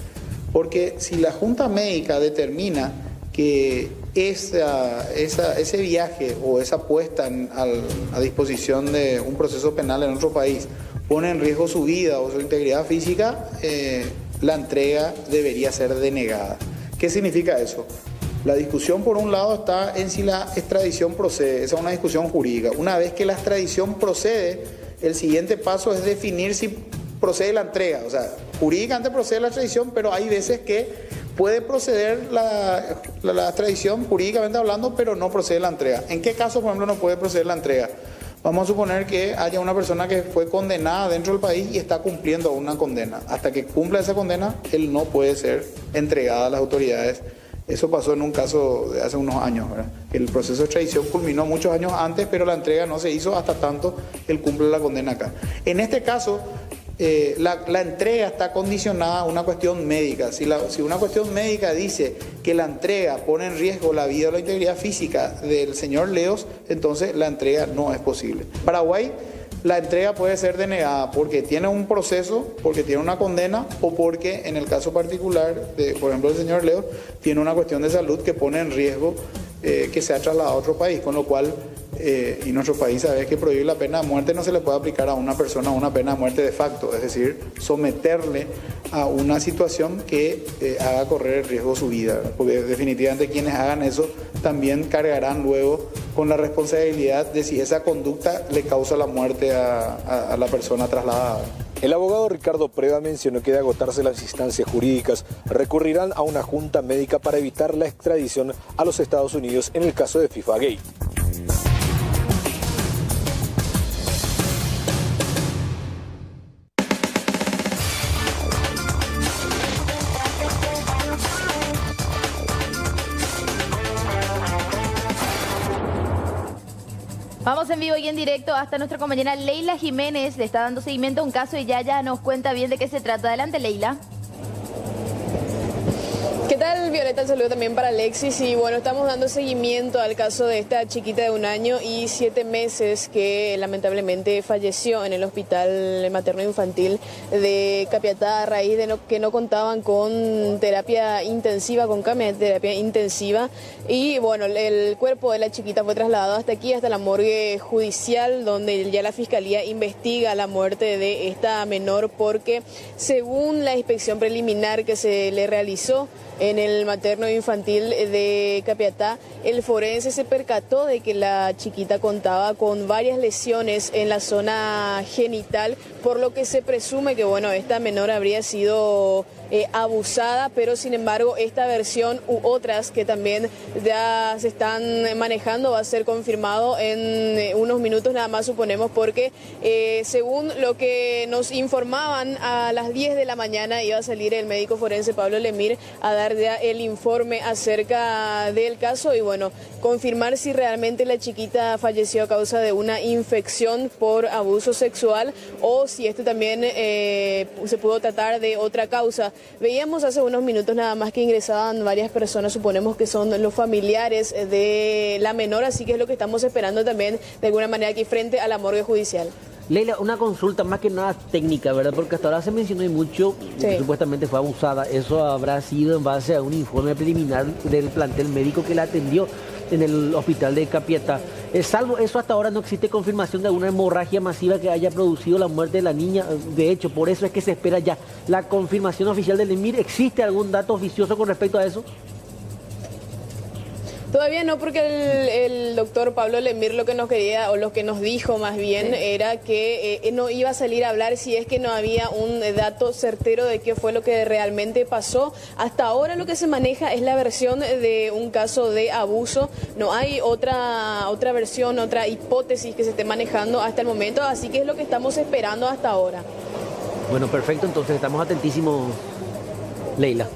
Porque si la junta médica determina que ese viaje o esa puesta a disposición de un proceso penal en otro país pone en riesgo su vida o su integridad física, eh, la entrega debería ser denegada. ¿Qué significa eso? La discusión por un lado está en si la extradición procede, esa es una discusión jurídica. Una vez que la extradición procede, el siguiente paso es definir si procede la entrega. O sea, jurídicamente procede la extradición, pero hay veces que puede proceder la, extradición jurídicamente hablando, pero no procede la entrega. ¿En qué caso, por ejemplo, no puede proceder la entrega? Vamos a suponer que haya una persona que fue condenada dentro del país y está cumpliendo una condena. Hasta que cumpla esa condena, él no puede ser entregada a las autoridades Eso pasó en un caso de hace unos años, ¿verdad? el proceso de extradición culminó muchos años antes, pero la entrega no se hizo hasta tanto él cumple la condena acá. En este caso, eh, la, entrega está condicionada a una cuestión médica. Si, una cuestión médica dice que la entrega pone en riesgo la vida o la integridad física del señor Leos, entonces la entrega no es posible. Paraguay, la entrega puede ser denegada porque tiene un proceso, porque tiene una condena o porque en el caso particular, por ejemplo, el señor Leos, tiene una cuestión de salud que pone en riesgo eh, que sea trasladado a otro país, con lo cual, eh, y nuestro país sabe que prohibir la pena de muerte no se le puede aplicar a una persona una pena de muerte de facto, es decir, someterle a una situación que eh, haga correr el riesgo su vida, porque definitivamente quienes hagan eso también cargarán luego con la responsabilidad de si esa conducta le causa la muerte a, la persona trasladada. El abogado Ricardo Preda mencionó que de agotarse las instancias jurídicas recurrirán a una junta médica para evitar la extradición a los Estados Unidos en el caso de FIFA Gay. En vivo y en directo hasta nuestra compañera Leila Jiménez. Le está dando seguimiento a un caso y ya ya nos cuenta bien de qué se trata. Adelante, Leila. ¿Qué tal, Violeta? El saludo también para Alexis. Y bueno, estamos dando seguimiento al caso de esta chiquita de un año y siete meses que lamentablemente falleció en el hospital materno infantil de Capiatá a raíz de que no contaban con terapia intensiva, con cama de terapia intensiva. Y bueno, el cuerpo de la chiquita fue trasladado hasta aquí, hasta la morgue judicial, donde ya la fiscalía investiga la muerte de esta menor porque según la inspección preliminar que se le realizó, en el materno infantil de Capiatá, el forense se percató de que la chiquita contaba con varias lesiones en la zona genital, por lo que se presume que bueno, esta menor habría sido eh, abusada, pero sin embargo esta versión u otras que también ya se están manejando va a ser confirmado en eh, unos minutos nada más suponemos porque eh, según lo que nos informaban a las 10 de la mañana iba a salir el médico forense Pablo Lemir a dar ya el informe acerca del caso y bueno, confirmar si realmente la chiquita falleció a causa de una infección por abuso sexual o si esto también eh, se pudo tratar de otra causa. Veíamos hace unos minutos nada más que ingresaban varias personas, suponemos que son los familiares de la menor, así que es lo que estamos esperando también de alguna manera aquí frente a la morgue judicial. Leila, una consulta más que nada técnica, ¿verdad? Porque hasta ahora se mencionó y mucho que supuestamente fue abusada. Eso habrá sido en base a un informe preliminar del plantel médico que la atendió en el hospital de Capiatá. Eh, salvo eso, hasta ahora no existe confirmación de alguna hemorragia masiva que haya producido la muerte de la niña. De hecho, por eso es que se espera ya la confirmación oficial del EMIR. ¿Existe algún dato oficioso con respecto a eso? Todavía no, porque el, el doctor Pablo Lemir lo que nos quería, o lo que nos dijo más bien, era que eh, no iba a salir a hablar si es que no había un dato certero de qué fue lo que realmente pasó. Hasta ahora lo que se maneja es la versión de un caso de abuso. No hay otra, otra versión, otra hipótesis que se esté manejando hasta el momento, así que es lo que estamos esperando hasta ahora. Bueno, perfecto, entonces estamos atentísimos, Leila.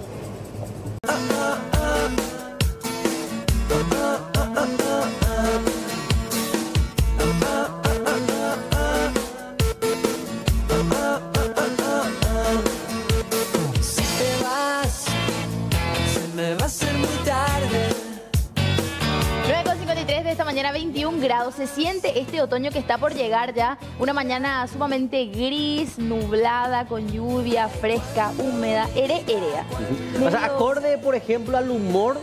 Mañana, 21 grados. Se siente este otoño que está por llegar ya. Una mañana sumamente gris, nublada, con lluvia, fresca, húmeda, ere, erea. O sea, acorde, por ejemplo, al humor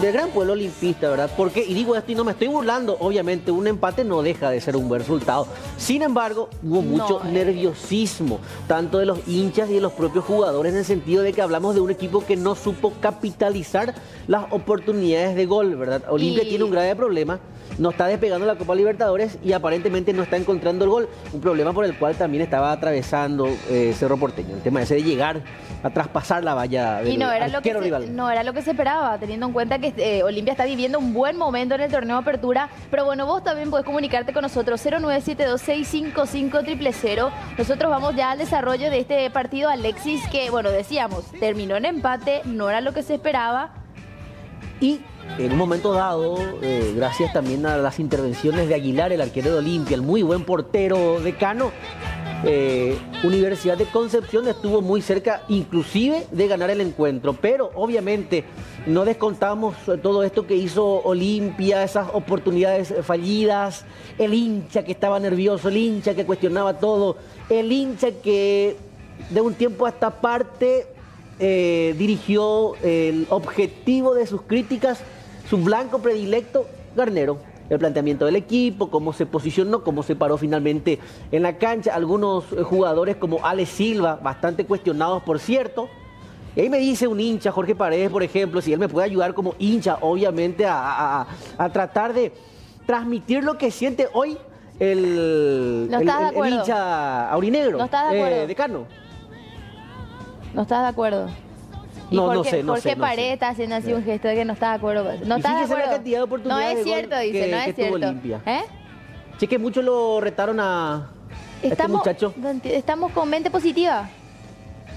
del gran pueblo olimpista, ¿verdad? Porque, y digo esto y no me estoy burlando, obviamente, un empate no deja de ser un buen resultado. Sin embargo, hubo mucho nerviosismo, tanto de los hinchas y de los propios jugadores, en el sentido de que hablamos de un equipo que no supo capitalizar las oportunidades de gol, ¿verdad? Olimpia Y- tiene un grave problema. No está despegando la Copa Libertadores y aparentemente no está encontrando el gol. Un problema por el cual también estaba atravesando eh, Cerro Porteño. El tema ese de llegar a traspasar la valla del Y no era, lo que se, rival. no era lo que se esperaba, teniendo en cuenta que eh, Olimpia está viviendo un buen momento en el torneo de apertura. Pero bueno, vos también podés comunicarte con nosotros, 0972655000. Nosotros vamos ya al desarrollo de este partido, Alexis, que, bueno, decíamos, terminó en empate, no era lo que se esperaba. Y en un momento dado, eh, gracias también a las intervenciones de Aguilar, el arquero de Olimpia, el muy buen portero decano, eh, Universidad de Concepción estuvo muy cerca inclusive de ganar el encuentro, pero obviamente no descontamos todo esto que hizo Olimpia, esas oportunidades fallidas, el hincha que estaba nervioso, el hincha que cuestionaba todo, el hincha que de un tiempo a esta parte eh, dirigió el objetivo de sus críticas, su blanco predilecto, Garnero el planteamiento del equipo, cómo se posicionó, cómo se paró finalmente en la cancha. Algunos eh, jugadores como Ale Silva, bastante cuestionados por cierto. Y ahí me dice un hincha, Jorge Paredes, por ejemplo, si él me puede ayudar como hincha, obviamente, a, a- a tratar de transmitir lo que siente hoy el, No el- estás de el- el acuerdo. hincha aurinegro, No estás de eh, acuerdo. decano. ¿No estás de acuerdo? Y No, no Jorge, sé, no Jorge sé, no Paredes sé. haciendo así un gesto de que no está de acuerdo. No está de la acuerdo. cantidad de no oportunidades es de gol cierto, dice, que- no que es tuvo cierto. Olimpia. ¿Eh? Sí que muchos lo retaron a, a este Estamos, muchacho. estamos con mente positiva.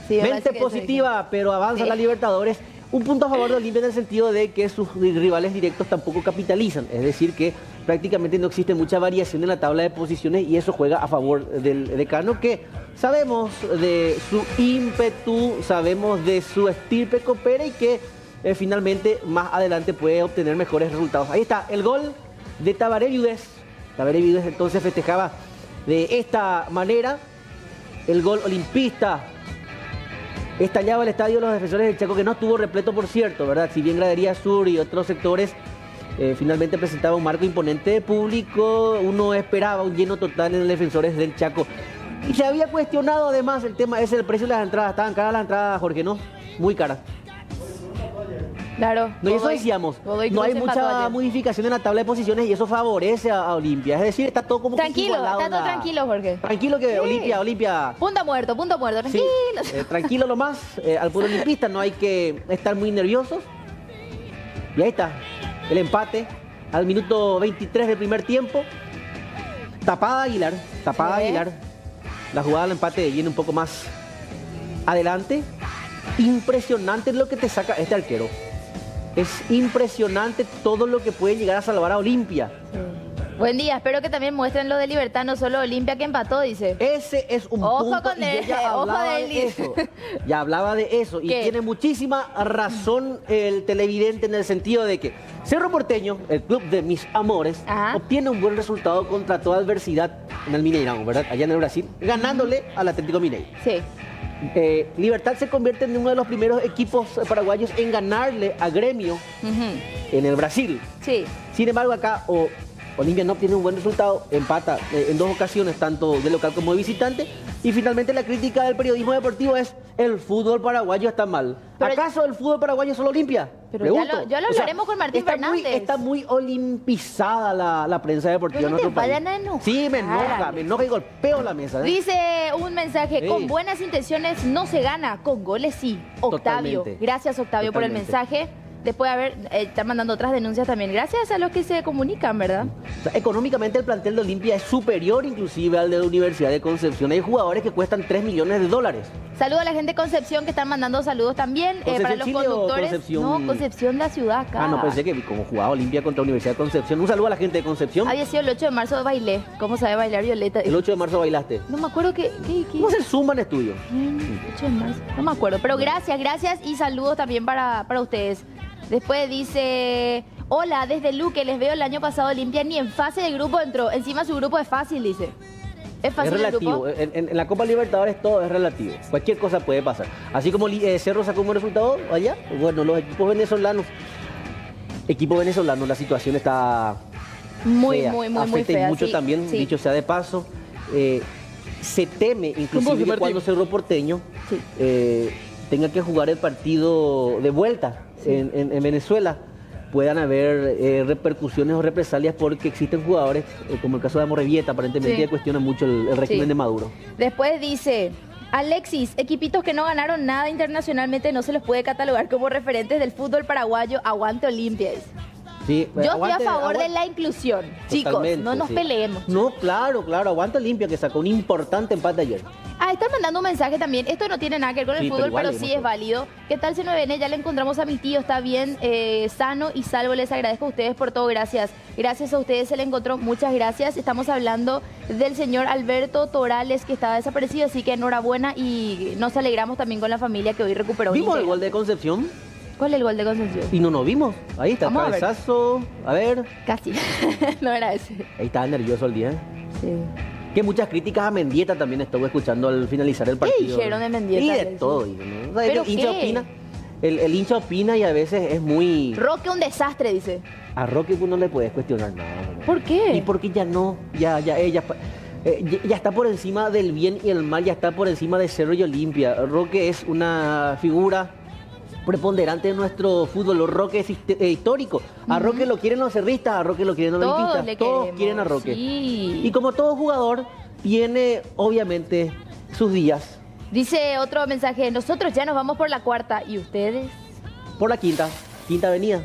Sí, Mente que positiva, pero avanza Sí. la Libertadores. Un punto a favor de Olimpia en el sentido de que sus rivales directos tampoco capitalizan. Es decir, que prácticamente no existe mucha variación en la tabla de posiciones y eso juega a favor del decano que sabemos de su ímpetu, sabemos de su estirpe copera y que eh, finalmente más adelante puede obtener mejores resultados. Ahí está el gol de Tabaré Viudez. Tabaré Viudez entonces festejaba de esta manera el gol olimpista estallaba el estadio de los defensores del Chaco, que no estuvo repleto, por cierto, ¿verdad? Si bien Gradería Sur y otros sectores eh, finalmente presentaba un marco imponente de público, uno esperaba un lleno total en los defensores del Chaco. Y se había cuestionado además el tema ese del precio de las entradas. Estaban caras las entradas, Jorge, ¿no? Muy caras. Claro. No, y eso decíamos, Godoy no hay mucha modificación en la tabla de posiciones y eso favorece a, a Olimpia. Es decir, está todo como que Tranquilo, está todo tranquilo, Jorge. Tranquilo que Sí. Olimpia, Olimpia Punto muerto, punto muerto, Sí, tranquilo. eh, tranquilo nomás, eh, al puro olimpista, no hay que estar muy nerviosos. Y ahí está, el empate al minuto 23 del primer tiempo. Tapada Aguilar, tapada Sí. Aguilar. La jugada del empate viene un poco más adelante. Impresionante lo que te saca este arquero. Es impresionante todo lo que puede llegar a salvar a Olimpia. Buen día, espero que también muestren lo de Libertad, no solo Olimpia que empató, dice. Ese es un Ojo punto con y el- ella *laughs* ojo hablaba del- de eso. Ya hablaba de eso y tiene muchísima razón el televidente en el sentido de que Cerro Porteño, el club de mis amores, obtiene un buen resultado contra toda adversidad en el Mineirão, ¿verdad? Allá en el Brasil, ganándole al Atlético Mineiro. Sí. Eh, Libertad se convierte en uno de los primeros equipos paraguayos en ganarle a Gremio en el Brasil. Sí. Sin embargo, acá o Olimpia no obtiene un buen resultado, empata eh, en dos ocasiones, tanto de local como de visitante. Y finalmente la crítica del periodismo deportivo es el fútbol paraguayo está mal. ¿Acaso el fútbol paraguayo es solo Olimpia? Pero ya Pregunto. lo, ya lo O sea, hablaremos con Martín está muy, Fernández. está muy olimpizada la, la prensa deportiva Pero en no te país. vayan a Sí, me enoja, me enoja y golpeo la mesa. ¿eh? Dice un mensaje, Sí. con buenas intenciones no se gana, con goles sí. Octavio. Totalmente. Gracias Octavio por el mensaje. Después de haber, eh, están mandando otras denuncias también. Gracias a los que se comunican, ¿verdad? O sea, económicamente el plantel de Olimpia es superior inclusive al de la Universidad de Concepción. Hay jugadores que cuestan 3 millones de dólares. Saludo a la gente de Concepción que están mandando saludos también. eh, ¿Concepción para los Chile conductores. Concepción? No, Concepción la ciudad acá. Ah, no, pensé que como jugaba Olimpia contra Universidad de Concepción. Un saludo a la gente de Concepción. Había sido el 8 de marzo bailé. ¿Cómo sabe bailar Violeta? El 8 de marzo bailaste. No me acuerdo qué? ¿Cómo se zumba en estudio? Mm, 8 de marzo. No me acuerdo. Pero gracias, gracias y saludos también para, para ustedes. Después dice, hola, desde Luque, les veo el año pasado Olimpia, ni en fase de grupo entró. Encima su grupo es fácil, dice. ¿Es Es fácil el relativo. grupo? En, en- en la Copa Libertadores todo es relativo. Cualquier cosa puede pasar. Así como eh, Cerro sacó un buen resultado allá, bueno, los equipos venezolanos, equipo venezolano, la situación está Muy, fea. muy, muy, muy Afecta y fea, mucho sí, también, sí. dicho sea de paso. eh, se teme inclusive cuando Cerro Porteño eh, tenga que jugar el partido de vuelta en, en- en Venezuela puedan haber eh, repercusiones o represalias porque existen jugadores, eh, como el caso de Amorrevieta, aparentemente Sí. que cuestionan mucho el, el régimen Sí. de Maduro. Después dice, Alexis, equipitos que no ganaron nada internacionalmente no se los puede catalogar como referentes del fútbol paraguayo. Aguante Olimpia. Sí, Yo aguante- estoy a favor aguante- de la inclusión. Chicos, no nos sí. peleemos. No, claro, claro, aguanta limpia que sacó un importante empate ayer. Ah, están mandando un mensaje también. Esto no tiene nada que ver con el pero fútbol, igual pero, sí es válido. ¿Qué tal nos viene? Ya le encontramos a mi tío, está bien, eh, sano y salvo. Les agradezco a ustedes por todo, gracias. Gracias a ustedes se le encontró, muchas gracias. Estamos hablando del señor Alberto Torales, que estaba desaparecido, así que enhorabuena y nos alegramos también con la familia que hoy recuperó. ¿Vimos el gol de Concepción? ¿Cuál es el gol de Concepción? Y no nos vimos. Ahí está, Vamos a ver. cabezazo. A ver. Casi. *laughs* no era ese. Ahí estaba nervioso el día. Sí. Que muchas críticas a Mendieta también estuve escuchando al finalizar el ¿Qué partido. dijeron de Mendieta, Y de Alexis? todo. digo, ¿no? O sea, ¿Pero el hincha qué? opina. El, el hincha opina y a veces es muy... Roque un desastre, dice. A Roque no le puedes cuestionar nada. ¿no? ¿Por qué? Y porque ya no, ya, ya, ella, eh, ya está por encima del bien y el mal, ya está por encima de Cerro y Olimpia. Roque es una figura preponderante de nuestro fútbol. Roque es eh, histórico. A. Roque lo quieren los cerristas, a Roque lo quieren los Todos Todos queremos, quieren a Roque. sí. Y como todo jugador, tiene obviamente sus días. Dice otro mensaje, nosotros ya nos vamos por la cuarta. ¿Y ustedes? Por la quinta, quinta avenida.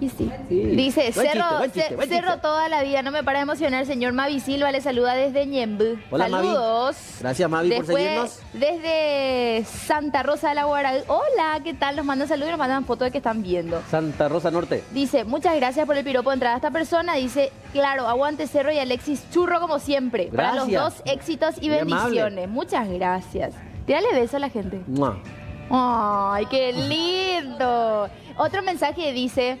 Y sí. Sí. Dice, Buen cerro, chiste, buen chiste, ce- buen cerro chiste. toda la vida, no me para de emocionar. Señor Mavi Silva le saluda desde Ñembú. Hola, Mavi. Saludos. Gracias, Mavi, por seguirnos. desde Santa Rosa de la Guardia. Hola, ¿qué tal? Nos mandan saludos y nos mandan fotos de que están viendo. Santa Rosa Norte. Dice, muchas gracias por el piropo de entrada a esta persona. Dice, claro, aguante Cerro y Alexis Churro como siempre. Para los dos éxitos y Muy amable. bendiciones. Muchas gracias. Tírale beso a la gente. Mua. Ay, qué lindo. Otro mensaje dice.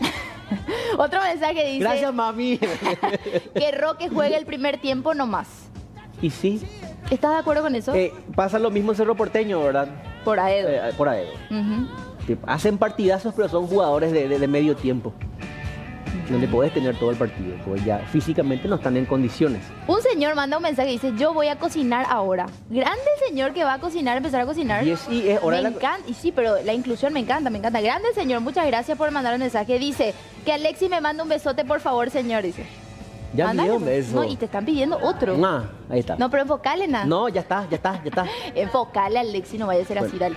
*laughs* Otro mensaje dice Gracias, mami. *laughs* que Roque juegue el primer tiempo nomás. y sí, ¿Estás de acuerdo con eso? eh, pasa lo mismo en Cerro Porteño, ¿verdad? Por Aedo. Eh, por Aedo. Hacen partidazos, pero son jugadores de, de- de medio tiempo. No le podés tener todo el partido, pues ya físicamente no están en condiciones. Un señor manda un mensaje y dice, yo voy a cocinar ahora. Grande señor que va a cocinar, empezar a cocinar. Y es, y es hora me de la- encanta, y sí, pero la inclusión me encanta, me encanta. Grande señor, muchas gracias por mandar el mensaje. Dice, que Alexis me manda un besote, por favor, señor, dice. Ya Mándale, un beso. No, y te están pidiendo otro. Mua, ahí está. No, pero enfocale nada. No, ya está, ya está, ya está. *laughs* Enfocale a Alexis, no vaya a ser así, dale.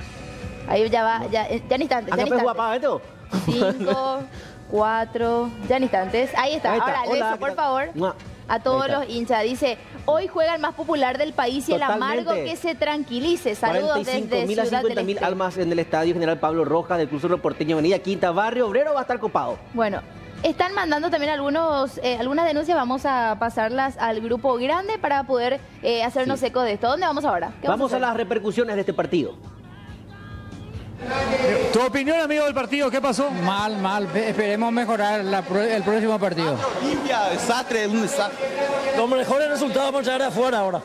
Ahí ya va, ya, eh, ya en instantes, ya Acá en pues instantes. guapa, esto. Cinco, *laughs* cuatro, ya en instantes. Ahí está. Ahí está. Ahora, Hola, beso, ¿qué por favor. Mua. A todos los hinchas. Dice, hoy juega el más popular del país y el amargo que se tranquilice. Saludos 45 desde mil a Ciudad 50 del mil Este. almas en el Estadio General Pablo Rojas del Cruz Cerro Porteño Avenida Quinta Barrio Obrero va a estar copado. Bueno, están mandando también algunos, eh, algunas denuncias. Vamos a pasarlas al grupo grande para poder eh, hacernos eco de esto. ¿Dónde vamos ahora? ¿Qué Vamos a las repercusiones de este partido. Tu opinión, amigo del partido, ¿qué pasó? Mal, mal. Esperemos mejorar la pro- el próximo partido. Limpia, desastre, un desastre. Los mejores resultados vamos a llegar afuera ahora.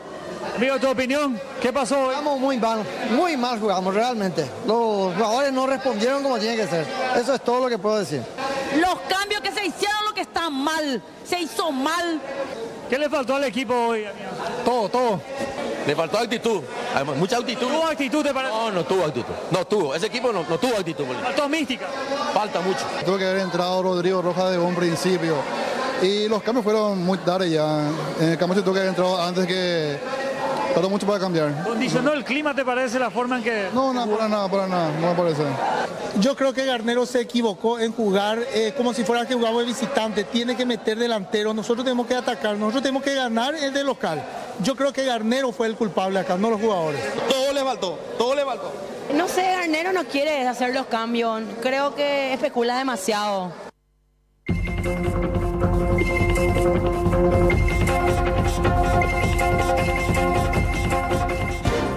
Amigo, tu opinión, ¿qué pasó? Jugamos muy mal, muy mal jugamos realmente. Los jugadores no respondieron como tiene que ser. Eso es todo lo que puedo decir. Los cambios que se hicieron, lo que está mal, se hizo mal. ¿Qué le faltó al equipo hoy, amigo? Todo, todo. Le faltó actitud, Además, mucha actitud. ¿Tuvo actitud te parece? No, no tuvo actitud. No tuvo, ese equipo no, no tuvo actitud. Bolívar. Faltó mística. Falta mucho. Tuvo que haber entrado Rodrigo Rojas de un principio. Y los cambios fueron muy tarde ya. En el cambio se tuvo que haber entrado antes que tardó mucho para cambiar. ¿Condicionó el clima, te parece, la forma en que... No, no, para nada, para nada, no me parece. Yo creo que Garnero se equivocó en jugar eh, como si fuera que jugaba de visitante. Tiene que meter delantero. Nosotros tenemos que atacar. Nosotros tenemos que ganar el de local. Yo creo que Garnero fue el culpable acá, no los jugadores. Todo le faltó, todo le faltó. No sé, Garnero no quiere hacer los cambios. Creo que especula demasiado.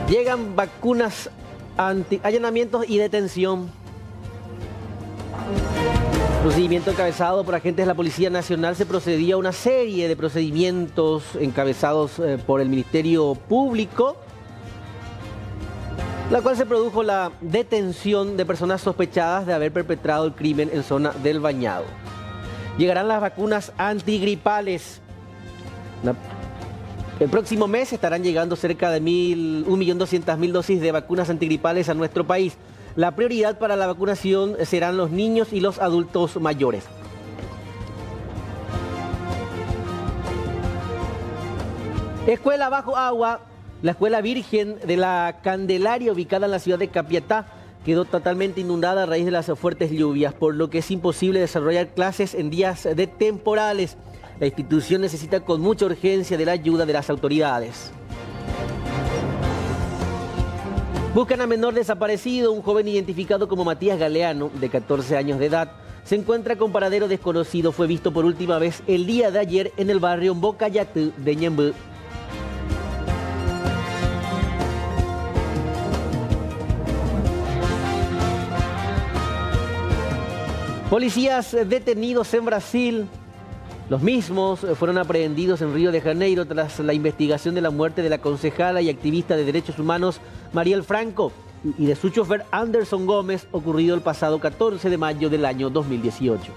Llegan vacunas anti allanamientos y detención. Procedimiento encabezado por agentes de la Policía Nacional se procedía a una serie de procedimientos encabezados eh, por el Ministerio Público, la cual se produjo la detención de personas sospechadas de haber perpetrado el crimen en zona del Bañado. Llegarán las vacunas antigripales. El próximo mes estarán llegando cerca de mil- 1.200.000 dosis de vacunas antigripales a nuestro país. La prioridad para la vacunación serán los niños y los adultos mayores. Escuela Bajo Agua, la escuela virgen de la Candelaria ubicada en la ciudad de Capiatá, quedó totalmente inundada a raíz de las fuertes lluvias, por lo que es imposible desarrollar clases en días de temporales. La institución necesita con mucha urgencia de la ayuda de las autoridades. Buscan a menor desaparecido, un joven identificado como Matías Galeano, de 14 años de edad. Se encuentra con paradero desconocido. Fue visto por última vez el día de ayer en el barrio Bocayatú de Ñembú. Policías detenidos en Brasil. Los mismos fueron aprehendidos en Río de Janeiro tras la investigación de la muerte de la concejala y activista de derechos humanos Mariel Franco y de su chofer Anderson Gómez ocurrido el pasado 14 de mayo del año 2018.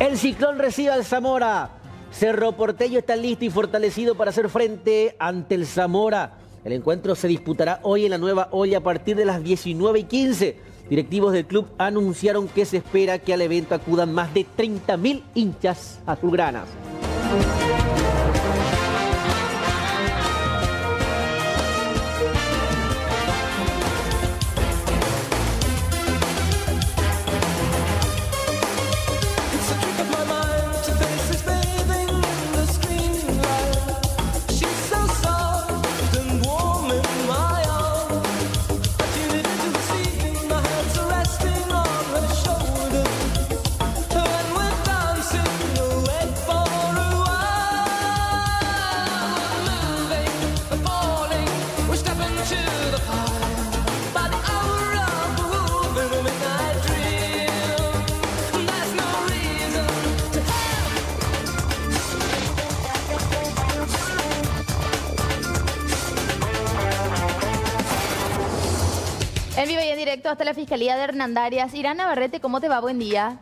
El ciclón recibe al Zamora. Cerro Portello está listo y fortalecido para hacer frente ante el Zamora. El encuentro se disputará hoy en la nueva olla a partir de las 19 y 15. Directivos del club anunciaron que se espera que al evento acudan más de 30.000 hinchas azulgranas. Hasta la Fiscalía de Hernandarias. Irán Navarrete, ¿cómo te va? Buen día.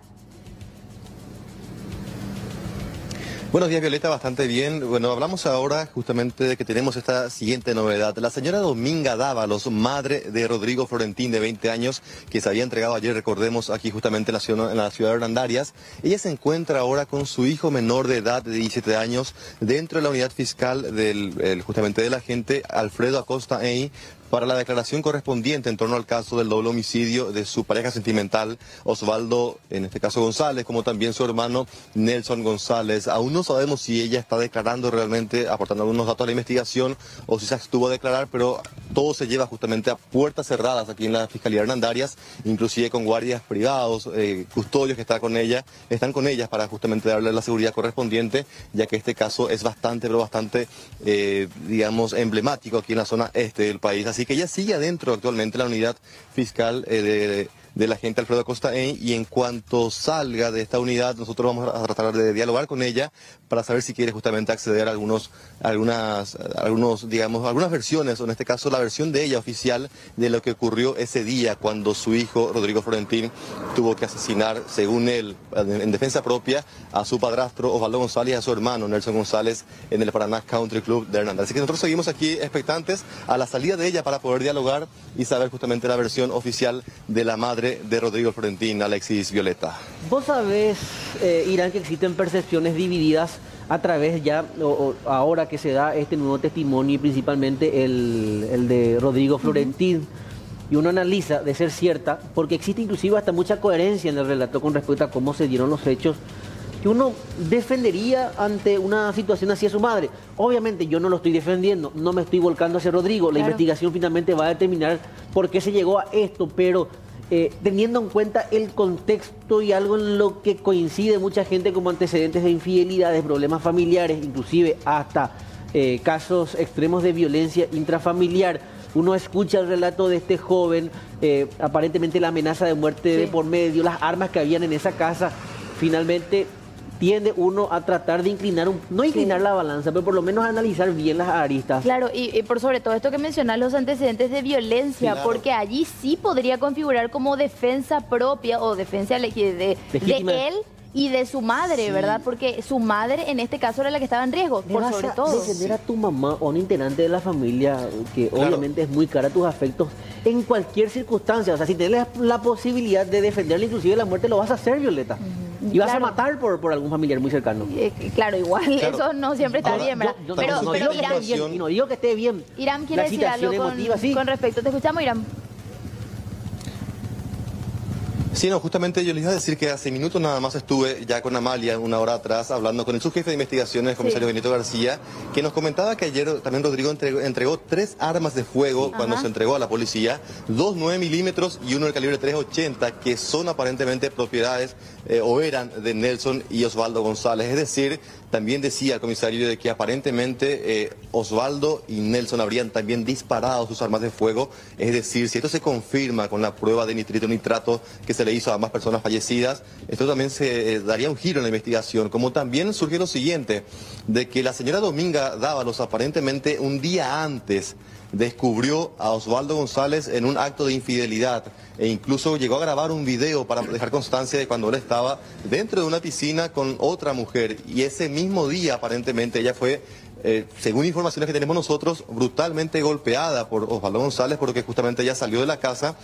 Buenos días, Violeta, bastante bien. Bueno, hablamos ahora justamente de que tenemos esta siguiente novedad. La señora Dominga Dávalos, madre de Rodrigo Florentín, de 20 años, que se había entregado ayer, recordemos, aquí justamente en la ciudad, la de Hernandarias. Ella se encuentra ahora con su hijo menor de edad, de 17 años, dentro de la unidad fiscal del, el- justamente del agente Alfredo Acosta Ey, para la declaración correspondiente en torno al caso del doble homicidio de su pareja sentimental, Osvaldo, en este caso González, como también su hermano Nelson González. Aún no sabemos si ella está declarando realmente, aportando algunos datos a la investigación, o si se estuvo a declarar, pero todo se lleva justamente a puertas cerradas aquí en la Fiscalía Hernandarias, inclusive con guardias privados, eh, custodios que están con ella, están con ellas para justamente darle la seguridad correspondiente, ya que este caso es bastante, pero bastante, eh, digamos, emblemático aquí en la zona este del país. Que ella sigue adentro actualmente en la unidad fiscal eh, de, del agente Alfredo Acosta Ey, y en cuanto salga de esta unidad nosotros vamos a tratar de dialogar con ella para saber si quiere justamente acceder a algunos, algunas, algunos, digamos, algunas versiones, o en este caso la versión de ella oficial de lo que ocurrió ese día cuando su hijo Rodrigo Florentín tuvo que asesinar, según él, en en defensa propia, a su padrastro Osvaldo González y a su hermano Nelson González en el Paraná Country Club de Hernández. Así que nosotros seguimos aquí expectantes a la salida de ella para poder dialogar y saber justamente la versión oficial de la madre de Rodrigo Florentín, Alexis Violeta. Vos sabés, eh, Irán, que existen percepciones divididas a través ya, o, o ahora que se da este nuevo testimonio y principalmente el, el de Rodrigo Florentín. Y uno analiza de ser cierta, porque existe inclusive hasta mucha coherencia en el relato con respecto a cómo se dieron los hechos, que uno defendería ante una situación así a su madre. Obviamente yo no lo estoy defendiendo, no me estoy volcando hacia Rodrigo, la investigación finalmente va a determinar por qué se llegó a esto, pero eh, teniendo en cuenta el contexto y algo en lo que coincide mucha gente como antecedentes de infidelidades, problemas familiares, inclusive hasta eh, casos extremos de violencia intrafamiliar. Uno escucha el relato de este joven, eh, aparentemente la amenaza de muerte de por medio, las armas que habían en esa casa, finalmente tiende uno a tratar de inclinar, un- no inclinar la balanza, pero por lo menos analizar bien las aristas. Claro, y, y por sobre todo esto que mencionas, los antecedentes de violencia, Claro. porque allí sí podría configurar como defensa propia o defensa de, de Legítima. él y de su madre, Sí. ¿verdad? Porque su madre en este caso era la que estaba en riesgo, ¿Le por vas sobre a todo. defender a tu mamá o a un integrante de la familia que obviamente es muy cara a tus afectos en cualquier circunstancia? O sea, si tienes la, la posibilidad de defenderle inclusive la muerte, lo vas a hacer, Violeta. Y vas a Claro. matar por, por algún familiar muy cercano. Eh, claro, igual, Claro. eso no siempre está Ahora, bien, ¿verdad? yo- yo- pero no, pero que Irán, y no digo que esté bien. Irán quiere decir algo con, emotiva, sí. con respecto. Te escuchamos, Irán. Sí, no, justamente yo les iba a decir que hace minutos nada más estuve ya con Amalia, una hora atrás, hablando con el subjefe de investigaciones, el comisario Benito García, que nos comentaba que ayer también Rodrigo entregó, entregó tres armas de fuego cuando Ajá. se entregó a la policía, dos 9 milímetros y uno de calibre 380, que son aparentemente propiedades eh, o eran de Nelson y Osvaldo González. Es decir, también decía el comisario de que aparentemente eh, Osvaldo y Nelson habrían también disparado sus armas de fuego. Es decir, si esto se confirma con la prueba de nitrito nitrato que se le hizo a ambas personas fallecidas, esto también se eh, daría un giro en la investigación. Como también surge lo siguiente, de que la señora Dominga Dávalos aparentemente un día antes descubrió a Osvaldo González en un acto de infidelidad e incluso llegó a grabar un video para dejar constancia de cuando él estaba dentro de una piscina con otra mujer. Y ese mismo día aparentemente ella fue eh, según informaciones que tenemos nosotros, brutalmente golpeada por Osvaldo González porque justamente ella salió de la casa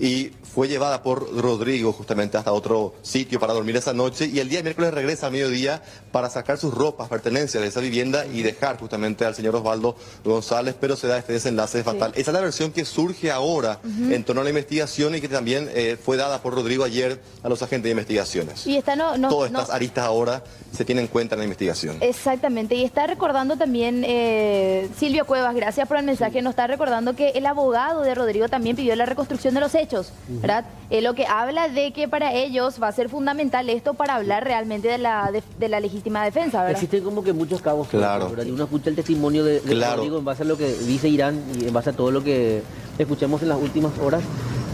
y fue llevada por Rodrigo justamente hasta otro sitio para dormir esa noche. Y el día miércoles regresa a mediodía para sacar sus ropas, pertenencias de esa vivienda y dejar justamente al señor Osvaldo González, pero se da este desenlace fatal. Esa es la versión que surge ahora en torno a la investigación y que también eh, fue dada por Rodrigo ayer a los agentes de investigaciones. Y está no, no- Todas no- estas aristas ahora se tienen en cuenta en la investigación. Exactamente, y está recordando también eh, Silvio Cuevas, gracias por el mensaje, nos está recordando que el abogado de Rodrigo también pidió la reconstrucción de los hechos, ¿verdad? Eh, lo que habla de que para ellos va a ser fundamental esto para hablar realmente de la, de, de la legítima defensa, ¿verdad? Existen como que muchos cabos sueltos, Claro. ¿verdad? Y uno escucha el testimonio de, de Claro. Rodrigo en base a lo que dice Irán y en base a todo lo que escuchamos en las últimas horas.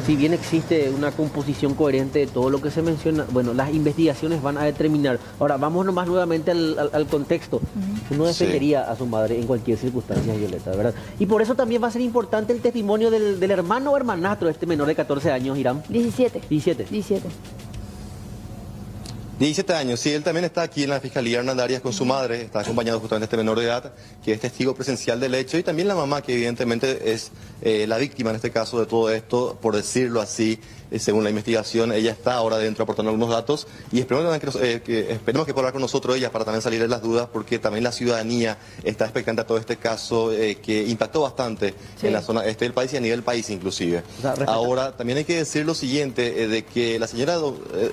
Si bien existe una composición coherente de todo lo que se menciona, bueno, las investigaciones van a determinar. Ahora, vamos nomás nuevamente al, al- al contexto. Uno Sí. defendería a su madre en cualquier circunstancia, Violeta, ¿verdad? Y por eso también va a ser importante el testimonio del, del hermano o hermanastro de este menor de 14 años, Irán. 17. 17. 17. 17 años, sí, él también está aquí en la Fiscalía Hernán Arias con su madre, está acompañado justamente de este menor de edad, que es testigo presencial del hecho, y también la mamá, que evidentemente es eh, la víctima en este caso de todo esto, por decirlo así, eh, según la investigación, ella está ahora dentro aportando algunos datos, y esperemos que, eh, que- esperemos que pueda hablar con nosotros ella para también salir de las dudas, porque también la ciudadanía está expectante a todo este caso eh, que impactó bastante Sí. en la zona este del país y a nivel país inclusive. sea, Ahora, también hay que decir lo siguiente, eh, de que la señora,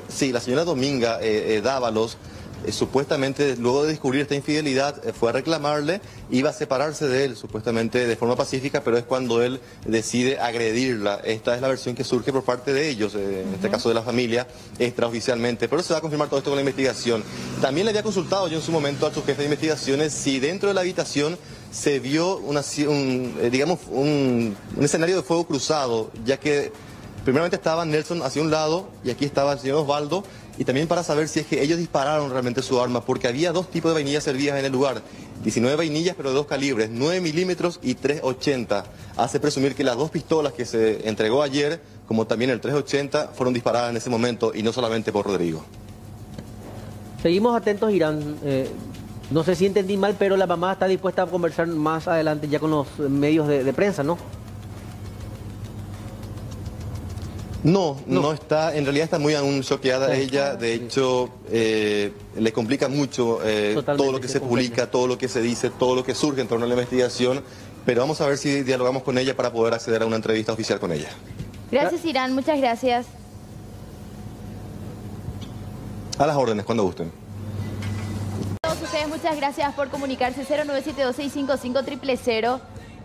sí, la señora Dominga Dávalos, eh, supuestamente luego de descubrir esta infidelidad, eh, fue a reclamarle, iba a separarse de él, supuestamente de forma pacífica, pero es cuando él decide agredirla. Esta es la versión que surge por parte de ellos, eh, en este caso de la familia, extraoficialmente. Pero se va a confirmar todo esto con la investigación. También le había consultado yo en su momento al subjefe de investigaciones si dentro de la habitación se vio una, un, eh, digamos, un, un escenario de fuego cruzado, ya que primeramente estaba Nelson hacia un lado y aquí estaba el señor Osvaldo, y también para saber si es que ellos dispararon realmente su arma, porque había dos tipos de vainillas servidas en el lugar. 19 vainillas, pero de dos calibres, 9 milímetros y 380. Hace presumir que las dos pistolas que se entregó ayer, como también el 380, fueron disparadas en ese momento y no solamente por Rodrigo. Seguimos atentos, Irán. Eh, no sé si entendí mal, pero la mamá está dispuesta a conversar más adelante ya con los medios de prensa, ¿no? No, no, está, en realidad está muy aún choqueada ella, de hecho eh, le complica mucho eh, todo lo que se se publica, todo lo que se dice, todo lo que surge en torno a la investigación, pero vamos a ver si dialogamos con ella para poder acceder a una entrevista oficial con ella. Gracias, Irán, muchas gracias. A las órdenes, cuando gusten. A todos ustedes, muchas gracias por comunicarse. 0972655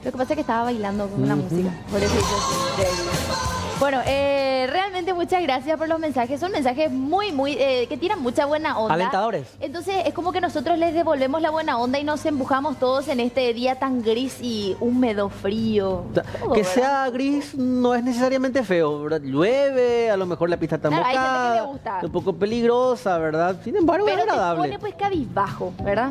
Lo que pasa es que estaba bailando con la música. Por eso hice así. Bueno, eh, realmente muchas gracias por los mensajes. Son mensajes muy, muy, eh, que tiran mucha buena onda. Alentadores. Entonces es como que nosotros les devolvemos la buena onda y nos empujamos todos en este día tan gris y húmedo, frío. que ¿verdad? sea gris no es necesariamente feo, ¿verdad? Llueve, a lo mejor la pista está Claro, hay gente que le mojada, gusta. un poco peligrosa, ¿verdad? Sin embargo, Pero es te agradable. pone pues cabizbajo, ¿verdad?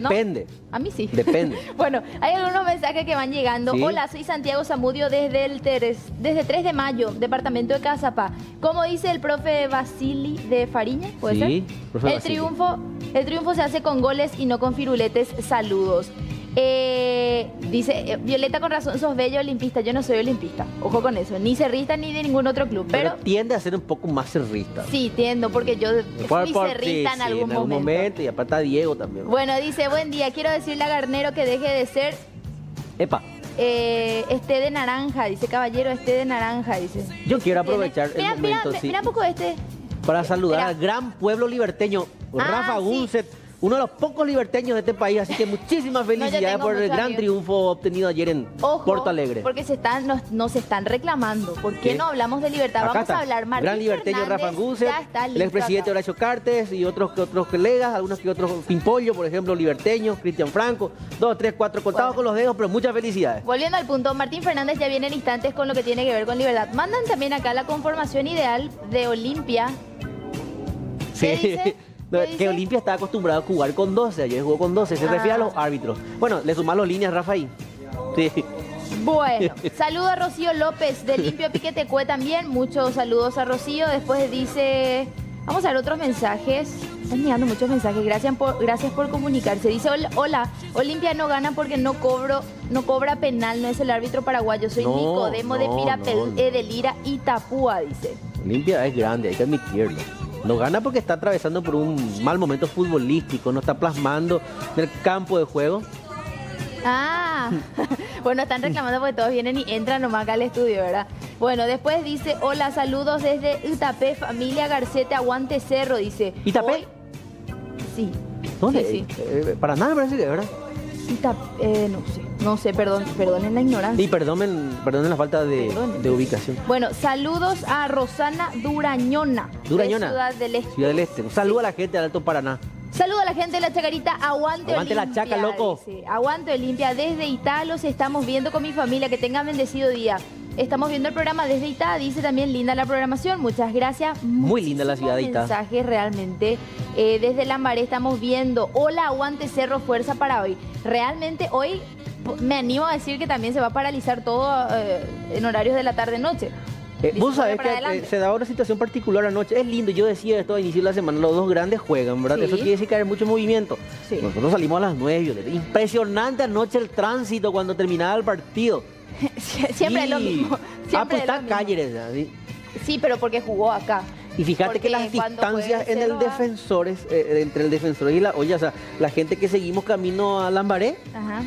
Depende, A mí sí. depende. *laughs* Bueno, hay algunos mensajes que van llegando. Sí. Hola, soy Santiago Zamudio desde el Teres, desde 3 de mayo, departamento de Casapa. Como dice el profe Basili de Fariña, ¿puede Sí, ser? profe el triunfo, el triunfo se hace con goles y no con firuletes. Saludos. Eh, dice, eh, Violeta con razón, sos bello olimpista. Yo no soy olimpista. Ojo con eso. Ni cerrista ni de ningún otro club. Pero, Pero, tiende a ser un poco más cerrista. sí, entiendo, porque yo Por- fui por- cerrista sí, en sí, algún momento. momento. Y aparte a Diego también. Bueno, dice, buen día. Quiero decirle a Garnero que deje de ser Epa, Eh, esté de naranja, dice caballero, esté de naranja, dice. Yo quiero aprovechar Mira, el mira, momento sí, mira un poco este. para saludar al gran pueblo liberteño, Ah, Rafa sí. Gunset, uno de los pocos liberteños de este país, así que muchísimas *laughs* felicidades por el gran triunfo obtenido ayer en Ojo, Porto Alegre. porque se están, nos, nos están reclamando. ¿Por qué ¿Qué? no hablamos de libertad? Acá Vamos está, a hablar, Martín gran liberteño Fernández Rafa está el expresidente. Horacio Cartes y otros que otros colegas, algunos que otros Pimpollo, por ejemplo, liberteños, Cristian Franco, dos, tres, cuatro, contados con los dedos, pero muchas felicidades. Volviendo al punto, Martín Fernández ya viene en instantes con lo que tiene que ver con libertad. Mandan también acá la conformación ideal de Olimpia. ¿Qué dice? *laughs* No, ¿Qué que? Olimpia está acostumbrado a jugar con 12, ayer jugó con 12, se Ah. refiere a los árbitros. Bueno, le sumamos las líneas, Rafa, ahí. Sí. Bueno, *laughs* saludo a Rocío López de Limpio Piquetecue también. Muchos saludos a Rocío. Después dice, vamos a ver otros mensajes. Están llegando muchos mensajes. Gracias por, gracias por comunicarse. Dice, hola, Olimpia no gana porque no cobro, no cobra penal, no es el árbitro paraguayo. Soy No, Nicodemo de Pirapel, no, no. eh, de Lira y Tapúa, dice. Olimpia es grande, hay que admitirlo. No gana porque está atravesando por un mal momento futbolístico, no está plasmando en el campo de juego. Ah, *laughs* bueno, están reclamando porque todos vienen y entran nomás acá al estudio, ¿verdad? Bueno, después dice, hola, saludos desde Itapé, familia Garcete, aguante cerro, dice. ¿Itapé? Hoy- Sí. ¿Dónde? Sí, Eh, para nada me parece que, ¿verdad? Itapé, eh, no sé, no sé, perdón, perdonen la ignorancia. Y perdonen, perdonen la falta de, de ubicación. Bueno, saludos a Rosana Durañona. de Durañona. Ciudad del Este. Ciudad del Este. Un saludo a la gente del Alto Paraná. Saludo a la gente de la Chacarita, aguante Aguante la Chaca, loco. dice. Aguante Olimpia, desde Itá los estamos viendo con mi familia, que tengan bendecido día. Estamos viendo el programa desde Itá, dice también linda la programación, muchas gracias. Muy linda la ciudad de Itá. mensajes realmente. Eh, desde Lambaré estamos viendo, hola, aguante Cerro, fuerza para hoy. Realmente hoy me animo a decir que también se va a paralizar todo eh, en horarios de la tarde-noche. Eh, Vos sabés que eh, se da una situación particular anoche. Es lindo, yo decía esto a inicio de la semana, los dos grandes juegan, ¿verdad? Sí. Eso quiere decir que hay mucho movimiento. Sí. Nosotros salimos a las 9, Violeta. Impresionante anoche el tránsito cuando terminaba el partido. *laughs* Siempre es lo mismo. Ah, pues es está. Cáceres. Sí. Sí, pero porque jugó acá. Y fíjate Porque que las distancias en el Cerro va- defensores, eh, entre el defensor y la olla, o sea, la gente que seguimos camino a Lambaré,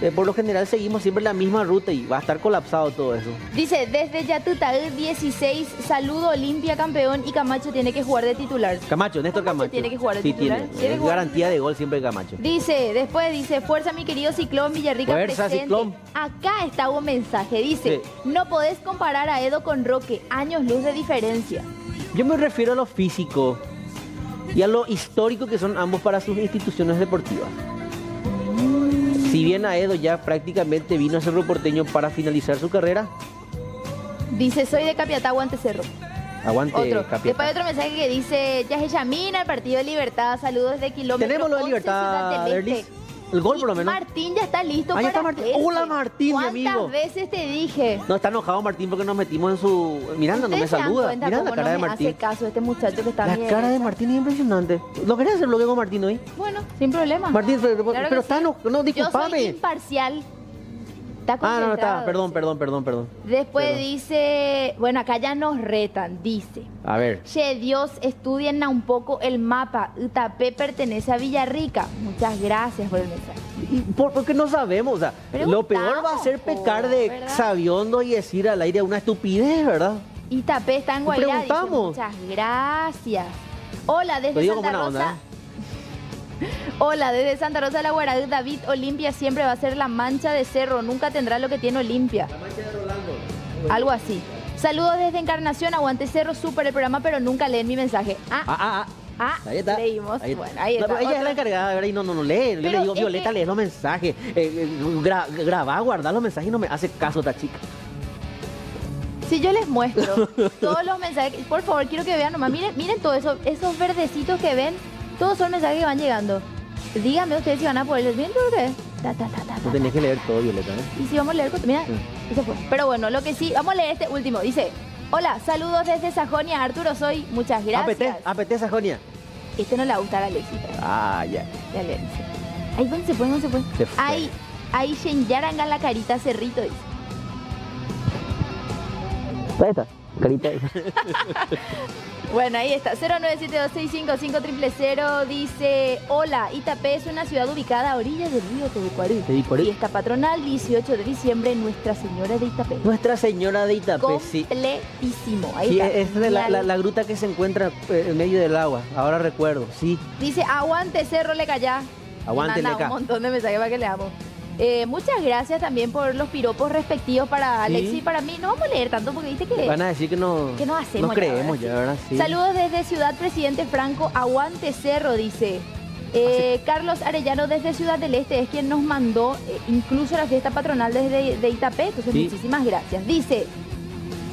eh, por lo general seguimos siempre la misma ruta y va a estar colapsado todo eso. Dice, desde Yatutaí 16, saludo Olimpia campeón y Camacho tiene que jugar de titular. Camacho, Néstor Camacho. tiene que jugar de sí, titular? tiene. ¿Tiene Es jugar garantía de gol siempre Camacho. Dice, después dice, fuerza mi querido Ciclón Villarrica Fuerza, presente. Ciclón. Acá está un mensaje, dice, Sí. no podés comparar a Edo con Roque, años luz de diferencia. Yo me refiero a lo físico y a lo histórico que son ambos para sus instituciones deportivas. Si bien Aedo ya prácticamente vino a Cerro Porteño para finalizar su carrera, Dice, soy de Capiatá, aguante cerro. aguante Otro. Capiatá. Después hay otro mensaje que dice, ya Yamina, el partido de libertad, saludos de kilómetro. Tenemos lo de 11, libertad, Erlis. Este. El gol por lo menos. Martín ya está listo Ahí para está Martín. Hola, Martín, mi amigo. ¿Cuántas veces te dije? No, está enojado Martín porque nos metimos en su... Miranda, no me ¿Ustedes se dan saluda. cuenta la cómo cara no de me Martín. hace caso este muchacho que está La mi cara de? Martín es impresionante. ¿No querés hacer lo que con Martín hoy? Bueno, sin problema. Martín, pero, Claro pero que está sí. no, no, Yo disculpame. soy imparcial. Está Ah, no, no, está. Perdón, perdón, perdón, perdón. Después Perdón. dice, bueno, acá ya nos retan, dice. A ver. Che, Dios, estudien un poco el mapa. Utapé pertenece a Villarrica. Muchas gracias por el mensaje. Y por- porque no sabemos, o sea, lo peor va a ser pecar de ¿verdad? sabiondo y decir al aire una estupidez, ¿verdad? Itapé está en Guairá. dice, preguntamos. Muchas gracias. Hola, desde Santa Rosa. onda. ¿eh? Hola, desde Santa Rosa de la Guaradú, David Olimpia siempre va a ser la mancha de cerro, nunca tendrá lo que tiene Olimpia. Algo así. Saludos desde Encarnación, aguante cerro, súper el programa, pero nunca leen mi mensaje. Ah, Ah, ah, ah, Ahí está. leímos. Ahí- Bueno, ahí No, está. ella es la encargada, ¿verdad? Y no, no, no lee. Yo le digo, Violeta, que- lee los mensajes. Eh, eh, gra- grabá, guardá los mensajes y no me hace caso esta chica. Si yo les muestro *laughs* todos los mensajes, por favor, quiero que vean nomás, miren, miren todos eso, esos verdecitos que ven, todos son mensajes que van llegando. Díganme ustedes si van a poder leer bien, ¿por qué? Ta, ta, ta, No tenés que leer todo, Violeta, ¿eh? Y si vamos a leer, mira, ese fue. Pero bueno, lo que sí, vamos a leer este último. Dice, hola, saludos desde Sajonia, Arturo Soy, muchas gracias. APT, APT Sajonia. Este no le va a gustar a Alexis. pero Ah, ya. ya le dice. Ahí ¿dónde se fue? ¿Dónde se fue? Se fue. Ahí, ahí Shenyaranga la carita cerrito, dice. Ahí está, carita. *laughs* Bueno, ahí está. 09726553000 dice, hola, Itapé es una ciudad ubicada a orillas del río Tebicuarí. Tebicuarí. Fiesta patronal, 18 de diciembre, Nuestra Señora de Itapé. Nuestra Señora de Itapé, sí. Completísimo. Ahí Sí, está. es de la, Genial. la- la gruta que se encuentra eh, en medio del agua. Ahora recuerdo, sí. Dice, aguante Cerro Le Callá. Aguante, Leca. un montón de mensajes para que leamos. Eh, muchas gracias también por los piropos respectivos para Sí. Alex y para mí. No vamos a leer tanto porque viste que... Van a decir que no, que no hacemos no creemos ya, ¿verdad? Sí. Saludos desde Ciudad Presidente Franco, aguante Cerro, dice. Eh, Carlos Arellano desde Ciudad del Este es quien nos mandó eh, incluso la fiesta patronal desde de Itapé, entonces Sí. muchísimas gracias. Dice,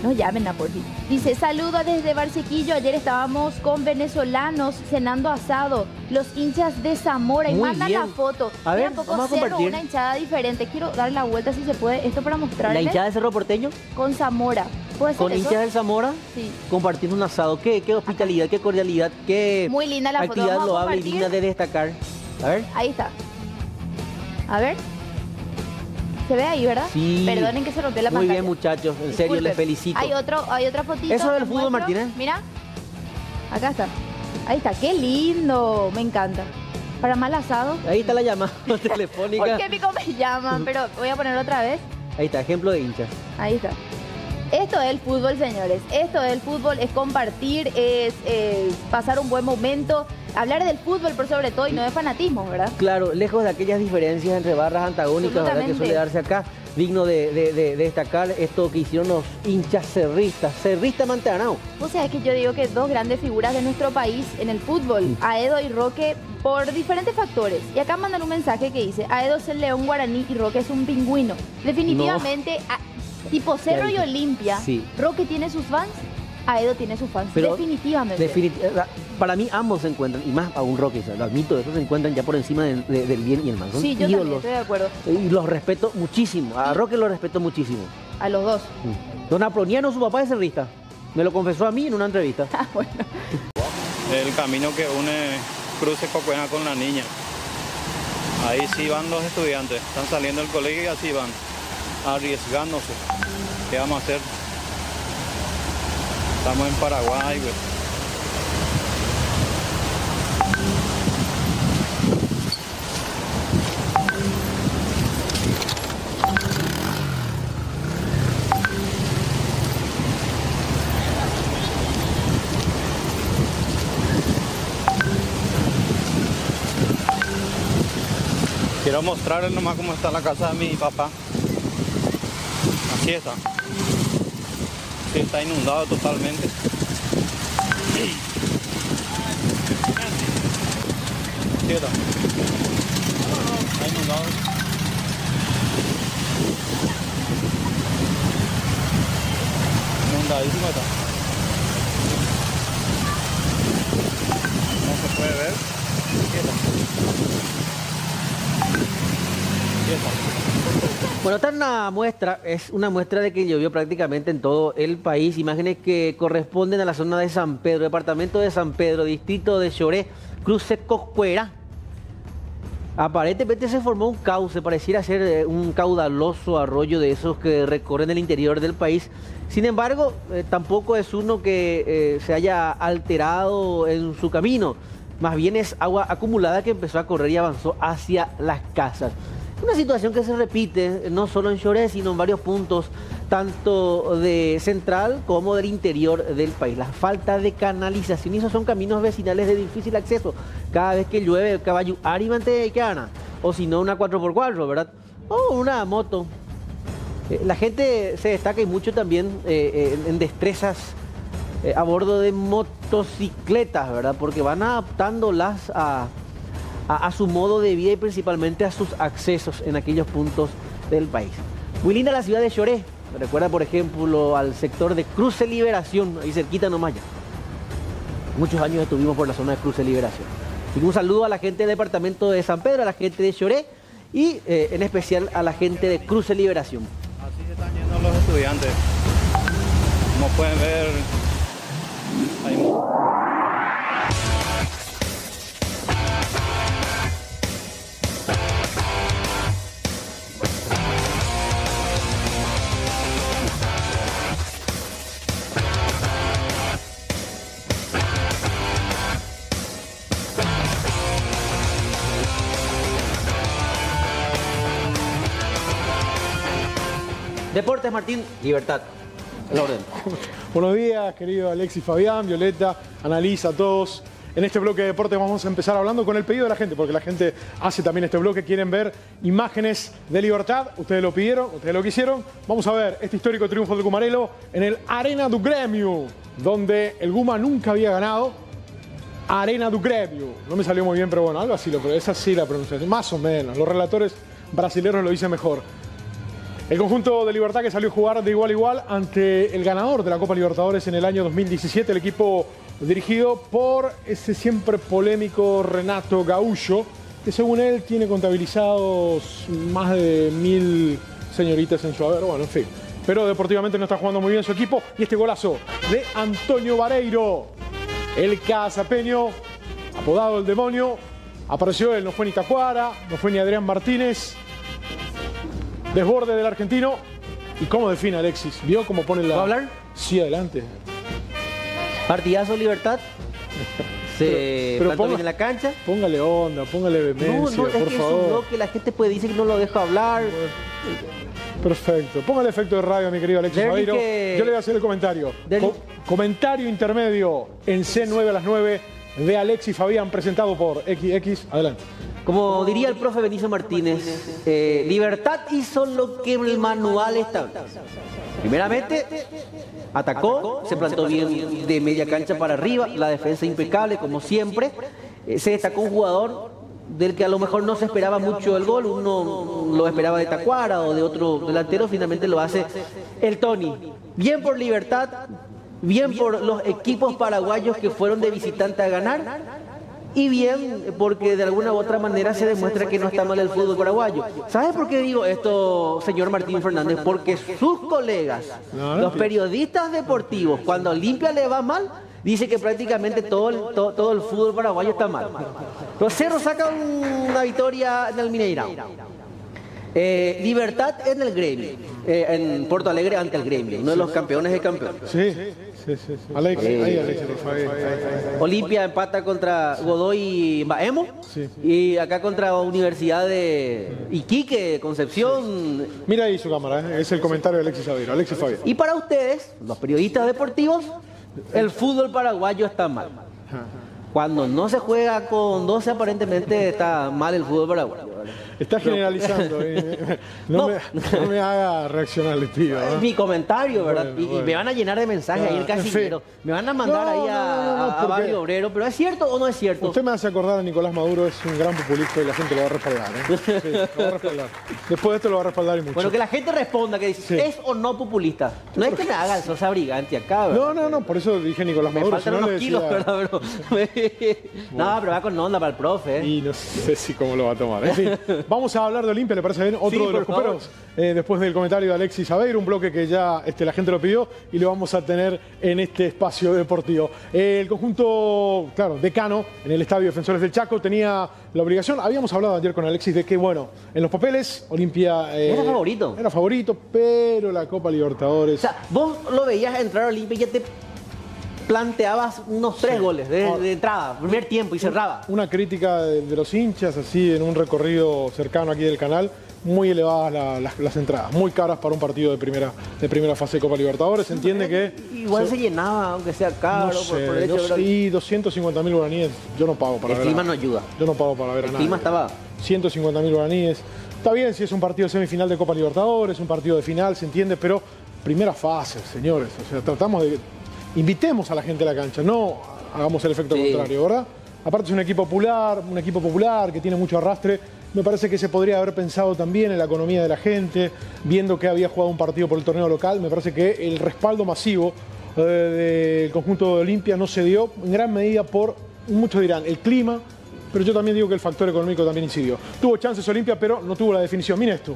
no llamen a por ti. Dice, saludos desde Barsequillo, ayer estábamos con venezolanos cenando asado, los hinchas de Zamora y mandan bien. la foto. A ver, poco vamos a cerro, compartir. una hinchada diferente. Quiero dar la vuelta si se puede, esto para mostrarles. La hinchada de Cerro Porteño, Con Zamora. ¿Puede ser con eso? hinchas del Zamora, Sí. compartiendo un asado. Qué, qué hospitalidad, qué cordialidad, qué Muy linda la foto. actividad a loable y digna de destacar. A ver. Ahí está. A ver. Se ve ahí, ¿verdad? Sí. Perdonen que se rompió la Muy pantalla. bien, muchachos. En serio, Disculpen. les felicito. Hay otro, hay otra fotito. Eso del fútbol, muestro. Martínez. Mira. Acá está. Ahí está. Qué lindo. Me encanta. Para mal asado. Ahí está la llamada *laughs* telefónica. ¿Por qué pico me llaman? *laughs* Pero voy a ponerlo otra vez. Ahí está, ejemplo de hinchas. Ahí está. Esto es el fútbol, señores. Esto es el fútbol, es compartir, es eh, pasar un buen momento, hablar del fútbol por sobre todo y no de fanatismo, ¿verdad? Claro, lejos de aquellas diferencias entre barras antagónicas ¿verdad? que suele darse acá, digno de, de- de- de destacar esto que hicieron los hinchas cerristas, cerrista Manteanao. O sea, es que yo digo que dos grandes figuras de nuestro país en el fútbol, Aedo y Roque, por diferentes factores. Y acá mandan un mensaje que dice, Aedo es el león guaraní y Roque es un pingüino. Definitivamente, a- tipo Cerro y. Olimpia, Sí. Roque tiene sus fans, Aedo tiene sus fans. Pero Definitivamente. Definit- eh, para mí ambos se encuentran, y más aún Roque, lo admito, esos se encuentran ya por encima del, de- del bien y el mal. Son sí, yo también estoy de acuerdo. Y los respeto muchísimo. A Roque lo respeto muchísimo. A los dos. Don Aproniano, su papá es cerrista. Me lo confesó a mí en una entrevista. *laughs* el camino que une Cruce Cocuena con la niña. Ahí sí van los estudiantes, están saliendo del colegio y así van, arriesgándose. ¿Qué vamos a hacer? Estamos en Paraguay, güey. Quiero mostrarles nomás cómo está la casa de mi papá. Así está. Sí, está inundado totalmente. Así está. Inundado. Inundadísimo está. No se puede ver. Está. Bueno, esta es una muestra, es una muestra de que llovió prácticamente en todo el país. Imágenes que corresponden a la zona de San Pedro, departamento de San Pedro, distrito de Choré, cruce Coscuera. Aparentemente se formó un cauce, pareciera ser eh, un caudaloso arroyo de esos que recorren el interior del país. Sin embargo, eh, tampoco es uno que eh, se haya alterado en su camino. Más bien es agua acumulada que empezó a correr y avanzó hacia las casas. Una situación que se repite eh, no solo en Choré, sino en varios puntos, tanto de central como del interior del país. La falta de canalización y esos son caminos vecinales de difícil acceso. Cada vez que llueve, caballo arimante que gana. O si no, una 4x4, ¿verdad? O una moto. Eh, La gente se destaca y mucho también eh, en, en destrezas eh, a bordo de motocicletas, ¿verdad? Porque van adaptándolas a, a, su modo de vida y principalmente a sus accesos en aquellos puntos del país. Muy linda la ciudad de Choré. Me recuerda, por ejemplo, al sector de Cruce Liberación, ahí cerquita nomás ya. Muchos años estuvimos por la zona de Cruce Liberación. Y un saludo a la gente del departamento de San Pedro, a la gente de Choré y eh, en especial a la gente de Cruce Liberación. Así se están yendo los estudiantes. Como pueden ver, hay Deportes Martín, libertad. Orden. *laughs* Buenos días, querido Alexis Fabián, Violeta, Analiza, a todos. En este bloque de deportes vamos a empezar hablando con el pedido de la gente, porque la gente hace también este bloque, quieren ver imágenes de libertad. Ustedes lo pidieron, ustedes lo quisieron. Vamos a ver este histórico triunfo del Gumarelo en el Arena do Grêmio, donde el Guma nunca había ganado. Arena do Grêmio. No me salió muy bien, pero bueno, algo así, lo, pero es así la pronunciación, más o menos. Los relatores brasileños lo dicen mejor. El conjunto de Libertad que salió a jugar de igual a igual ante el ganador de la Copa Libertadores en el año 2017, el equipo dirigido por ese siempre polémico Renato Gaullo, que según él tiene contabilizados más de mil señoritas en su haber. Bueno, en fin. Pero deportivamente no está jugando muy bien su equipo. Y este golazo de Antonio Vareiro, el cazapeño, apodado el demonio. Apareció él, no fue ni Tacuara, no fue ni Adrián Martínez. Desborde del argentino. ¿Y cómo define Alexis? ¿Vio cómo pone la. ¿Va a hablar? Sí, adelante. Partidazo Libertad. Se Pero ponga- bien en la cancha. Póngale onda, póngale No, vehemencia, no, es por que es un favor. bloque, la gente puede decir que no lo dejo hablar. Perfecto. Póngale efecto de radio, mi querido Alexis que- Yo le voy a hacer el comentario. Co- comentario intermedio en C9 a las 9 de Alexis Fabián, presentado por XX. Adelante. Como diría el profe Benicio Martínez, eh, Libertad hizo lo que el manual establece. Primeramente, atacó, se plantó bien de media cancha para arriba, la defensa impecable como siempre. Eh, se destacó un jugador del que a lo mejor no se esperaba mucho el gol, uno lo esperaba de Tacuara o de otro delantero, finalmente lo hace el Tony. Bien por Libertad, bien por los equipos paraguayos que fueron de visitante a ganar. Y bien, porque de alguna u otra manera se demuestra que no está mal el fútbol paraguayo. ¿Sabes por qué digo esto, señor Martín Fernández? Porque sus colegas, los periodistas deportivos, cuando a Olimpia le va mal, dice que prácticamente todo el, to- todo, el fútbol paraguayo está mal. Los Cerros sacan una victoria en el Mineirão. Eh, libertad en el gremio, eh, en Porto Alegre ante el gremio, uno de los campeones de campeones. Sí, sí, sí. sí. Alex, ahí. Olimpia empata contra Godoy y Baemo. Y acá contra Universidad de Iquique, Concepción. Mira ahí su cámara, ¿eh? es el comentario de Alexis Aveiro. Alexis Fabián. Y para ustedes, los periodistas deportivos, el fútbol paraguayo está mal. Cuando no se juega con 12, aparentemente está mal el fútbol paraguayo. Está generalizando. eh. *laughs* No, Me, no me haga reaccionar, le pido. ¿eh? Es mi comentario, ¿verdad? Bueno, y, y bueno. me van a llenar de mensajes ahí el Ah, en fin. casillero. Me van a mandar No, ahí a, no, no, no, a- a porque- Barrio Obrero. ¿Pero es cierto o no es cierto? Usted me hace acordar a Nicolás Maduro, es un gran populista y la gente lo va a respaldar. ¿eh? Sí, lo va a *laughs* respaldar. Después de esto lo va a respaldar y mucho. Bueno, que la gente responda, que dice, ¿es o no populista? No es que me haga el Sosa Brigante acá, ¿verdad? No, no, no, por eso dije Nicolás Me Maduro. faltan si no unos le kilos, decía- ¿verdad? Pero... *laughs* No, pero va con onda para el profe. ¿eh? Y no sé si cómo lo va a tomar. En fin, vamos a hablar de Olimpia, ¿le parece bien? Otro Sí, de los coperos, eh, después del comentario de Alexis Aveiro, un bloque que ya este, la gente lo pidió y lo vamos a tener en este espacio deportivo. Eh, el conjunto, claro, decano en el Estadio Defensores del Chaco tenía la obligación, habíamos hablado ayer con Alexis de que, bueno, en los papeles Olimpia... eh, Era favorito. Era favorito, pero la Copa Libertadores... O sea, vos lo veías entrar a Olimpia y ya te planteabas unos tres goles de, de entrada, primer tiempo y cerraba. Una crítica de, de los hinchas, así en un recorrido cercano aquí del canal, muy elevadas la- las, las entradas, muy caras para un partido de primera, de primera fase de Copa Libertadores. Se entiende que. Igual se, llenaba, aunque sea caro, no sé, por el hecho de sé, ver- y 250 mil guaraníes, yo no pago para El ver. a- clima no ayuda. Yo no pago para ver a El nadie. clima estaba... 150 mil guaraníes. Está bien si es un partido semifinal de Copa Libertadores, un partido de final, se entiende, pero primera fase, señores. O sea, tratamos de. Invitemos a la gente a la cancha, no hagamos el efecto contrario, ¿verdad? Aparte es un equipo popular, un equipo popular que tiene mucho arrastre. Me parece que se podría haber pensado también en la economía de la gente, viendo que había jugado un partido por el torneo local. Me parece que el respaldo masivo eh, del conjunto de Olimpia no se dio en gran medida por, muchos dirán, el clima, pero yo también digo que el factor económico también incidió. Tuvo chances Olimpia, pero no tuvo la definición. Mira esto.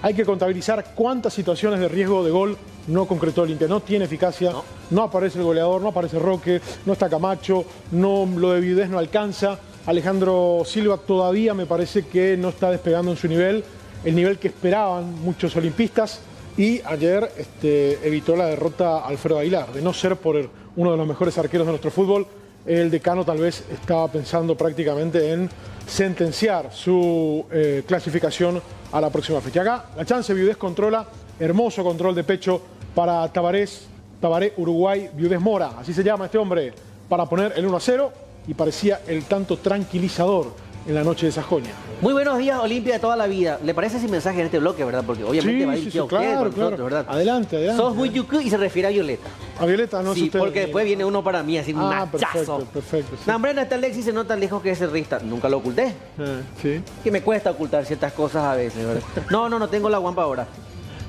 Hay que contabilizar cuántas situaciones de riesgo de gol no concretó Olimpia. No tiene eficacia, no. aparece el goleador, no aparece Roque, no está Camacho, no, lo de Viudez no alcanza. Alejandro Silva todavía me parece que no está despegando en su nivel, el nivel que esperaban muchos olimpistas. Y ayer este, evitó la derrota Alfredo Aguilar, de no ser por uno de los mejores arqueros de nuestro fútbol, el decano tal vez estaba pensando prácticamente en sentenciar su eh, clasificación a la próxima fecha. Acá la chance Viudez controla, hermoso control de pecho para Tabarés, Tabaré Uruguay, Viudez Mora, así se llama este hombre, para poner el 1 a 0 y parecía el tanto tranquilizador en la noche de Sajonia. Muy buenos días, Olimpia de toda la vida. ¿Le parece ese mensaje en este bloque, verdad? Porque obviamente Sí, va sí, a usted, claro, por nosotros, claro. ¿verdad? Adelante, adelante. Sos muy yucu y se refiere a Violeta. A Violeta no es Sí, usted. porque después viene uno para mí, así un Ah, machazo. perfecto, perfecto. no está Alexis, se nota lejos que es cerrista. Nunca lo oculté. Eh, sí. Que me cuesta ocultar ciertas cosas a veces, ¿verdad? No, no, no tengo la guampa ahora.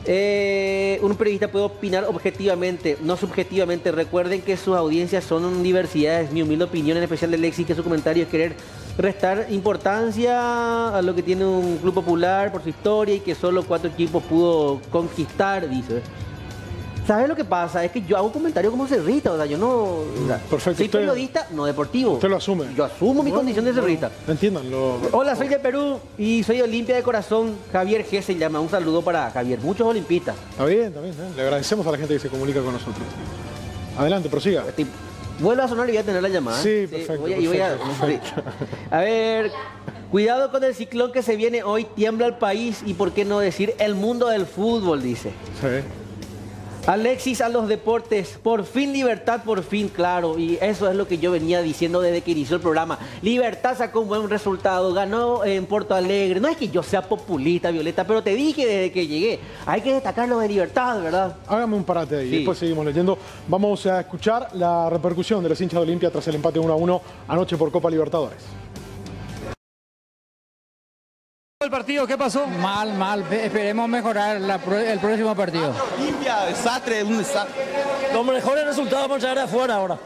Eh, un periodista puede opinar objetivamente, no subjetivamente. Recuerden que sus audiencias son diversidades. Mi humilde opinión, en especial de Lexi, que su comentario es querer restar importancia a lo que tiene un club popular por su historia y que solo cuatro equipos pudo conquistar, dice. ¿Sabes lo que pasa? Es que yo hago comentarios como cerrista, o sea, yo no... o sea, Perfecto, Soy usted- periodista, no deportivo. Usted lo asume. Yo asumo mi condición de cerrista. Entiéndanlo. Hola, soy de Perú y soy Olimpia de corazón. Javier G se llama. Un saludo para Javier. Muchos olimpistas. Está bien, está bien. ¿eh? Le agradecemos a la gente que se comunica con nosotros. Adelante, prosiga. Vuelvo a sonar y voy a tener la llamada. Sí, perfecto, voy a- y voy a- perfecto, sí. A ver, cuidado con el ciclón que se viene hoy. Tiembla el país y por qué no decir el mundo del fútbol, dice. Sí. Alexis a los deportes, por fin libertad, por fin, claro, y eso es lo que yo venía diciendo desde que inició el programa. Libertad sacó un buen resultado, ganó en Porto Alegre. No es que yo sea populista, Violeta, pero te dije desde que llegué, hay que destacar lo de libertad, ¿verdad? Hágame un parate ahí, Sí. después seguimos leyendo. Vamos a escuchar la repercusión de los hinchas de Olimpia tras el empate 1 a 1 anoche por Copa Libertadores. El partido, ¿qué pasó? Mal, mal. Esperemos mejorar la el próximo partido. Limpia, desastre, un desastre. Los mejores resultados vamos a llegar de afuera ahora.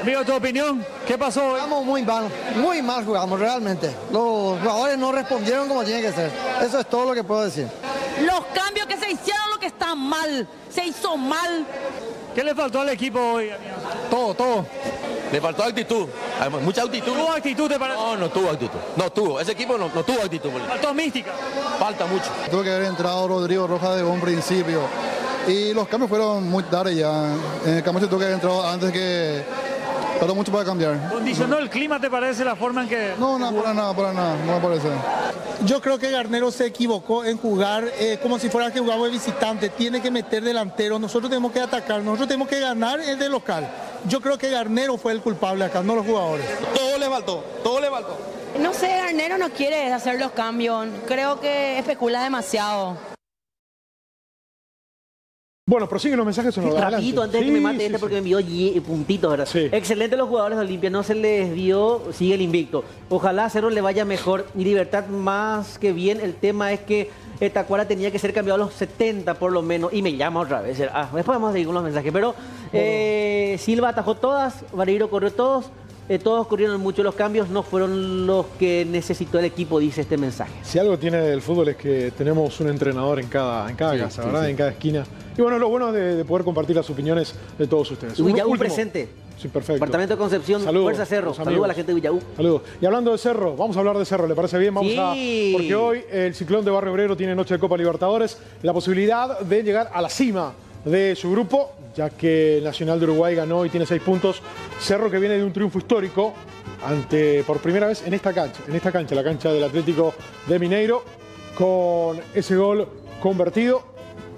Amigo, tu opinión, ¿qué pasó hoy? Jugamos muy mal, muy mal jugamos realmente. Los jugadores no respondieron como tiene que ser. Eso es todo lo que puedo decir. Los cambios que se hicieron, lo que está mal, se hizo mal. ¿Qué le faltó al equipo hoy, amigo? Todo, todo. Le faltó actitud. Mucha actitud. ¿Tuvo actitud te parece? No, no tuvo actitud. No tuvo. Ese equipo no, no tuvo actitud. boludo. Faltó mística. Falta mucho. Tuvo que haber entrado Rodrigo Rojas de un principio. Y los cambios fueron muy tarde ya. En el cambio se tuvo que haber entrado antes que... Tardó mucho para cambiar. ¿Condicionó el clima, te parece, la forma en que... No, no, para nada, para nada, no me parece. Yo creo que Garnero se equivocó en jugar eh, como si fuera que jugamos de visitante. Tiene que meter delantero. Nosotros tenemos que atacar. Nosotros tenemos que ganar el de local. Yo creo que Garnero fue el culpable acá, no los jugadores. Todo le faltó. Todo le faltó. No sé, Garnero no quiere hacer los cambios. Creo que especula demasiado. Bueno, prosiguen los mensajes. Rapidito, Adelante. antes de que Sí, me mate sí, este sí. porque me envió ye- puntitos, ¿verdad? Excelente los jugadores de Olimpia, no se les dio, sigue el invicto. Ojalá a Cerro le vaya mejor y Libertad más que bien. El tema es que eh, Tacuara tenía que ser cambiado a los 70 por lo menos y me llama otra vez. Ah, después vamos a seguir con los mensajes, pero eh, Silva atajó todas, Vareiro corrió todos. Eh, todos corrieron mucho los cambios, no fueron los que necesitó el equipo, dice este mensaje. Si algo tiene el fútbol es que tenemos un entrenador en cada, en cada Sí, casa, sí, ¿verdad? sí. En cada esquina. Y bueno, lo bueno de, de poder compartir las opiniones de todos ustedes. Último- presente. Sí, perfecto. Departamento de Concepción, Saludos, Fuerza Cerro. Saludos a la gente de Villaú. Saludos. Y hablando de Cerro, vamos a hablar de Cerro, ¿le parece bien? Vamos Sí. a. Porque hoy el ciclón de Barrio Obrero tiene noche de Copa Libertadores, la posibilidad de llegar a la cima de su grupo, ya que Nacional de Uruguay ganó y tiene seis puntos. Cerro que viene de un triunfo histórico ante por primera vez en esta cancha, en esta cancha, la cancha del Atlético de Mineiro, con ese gol convertido.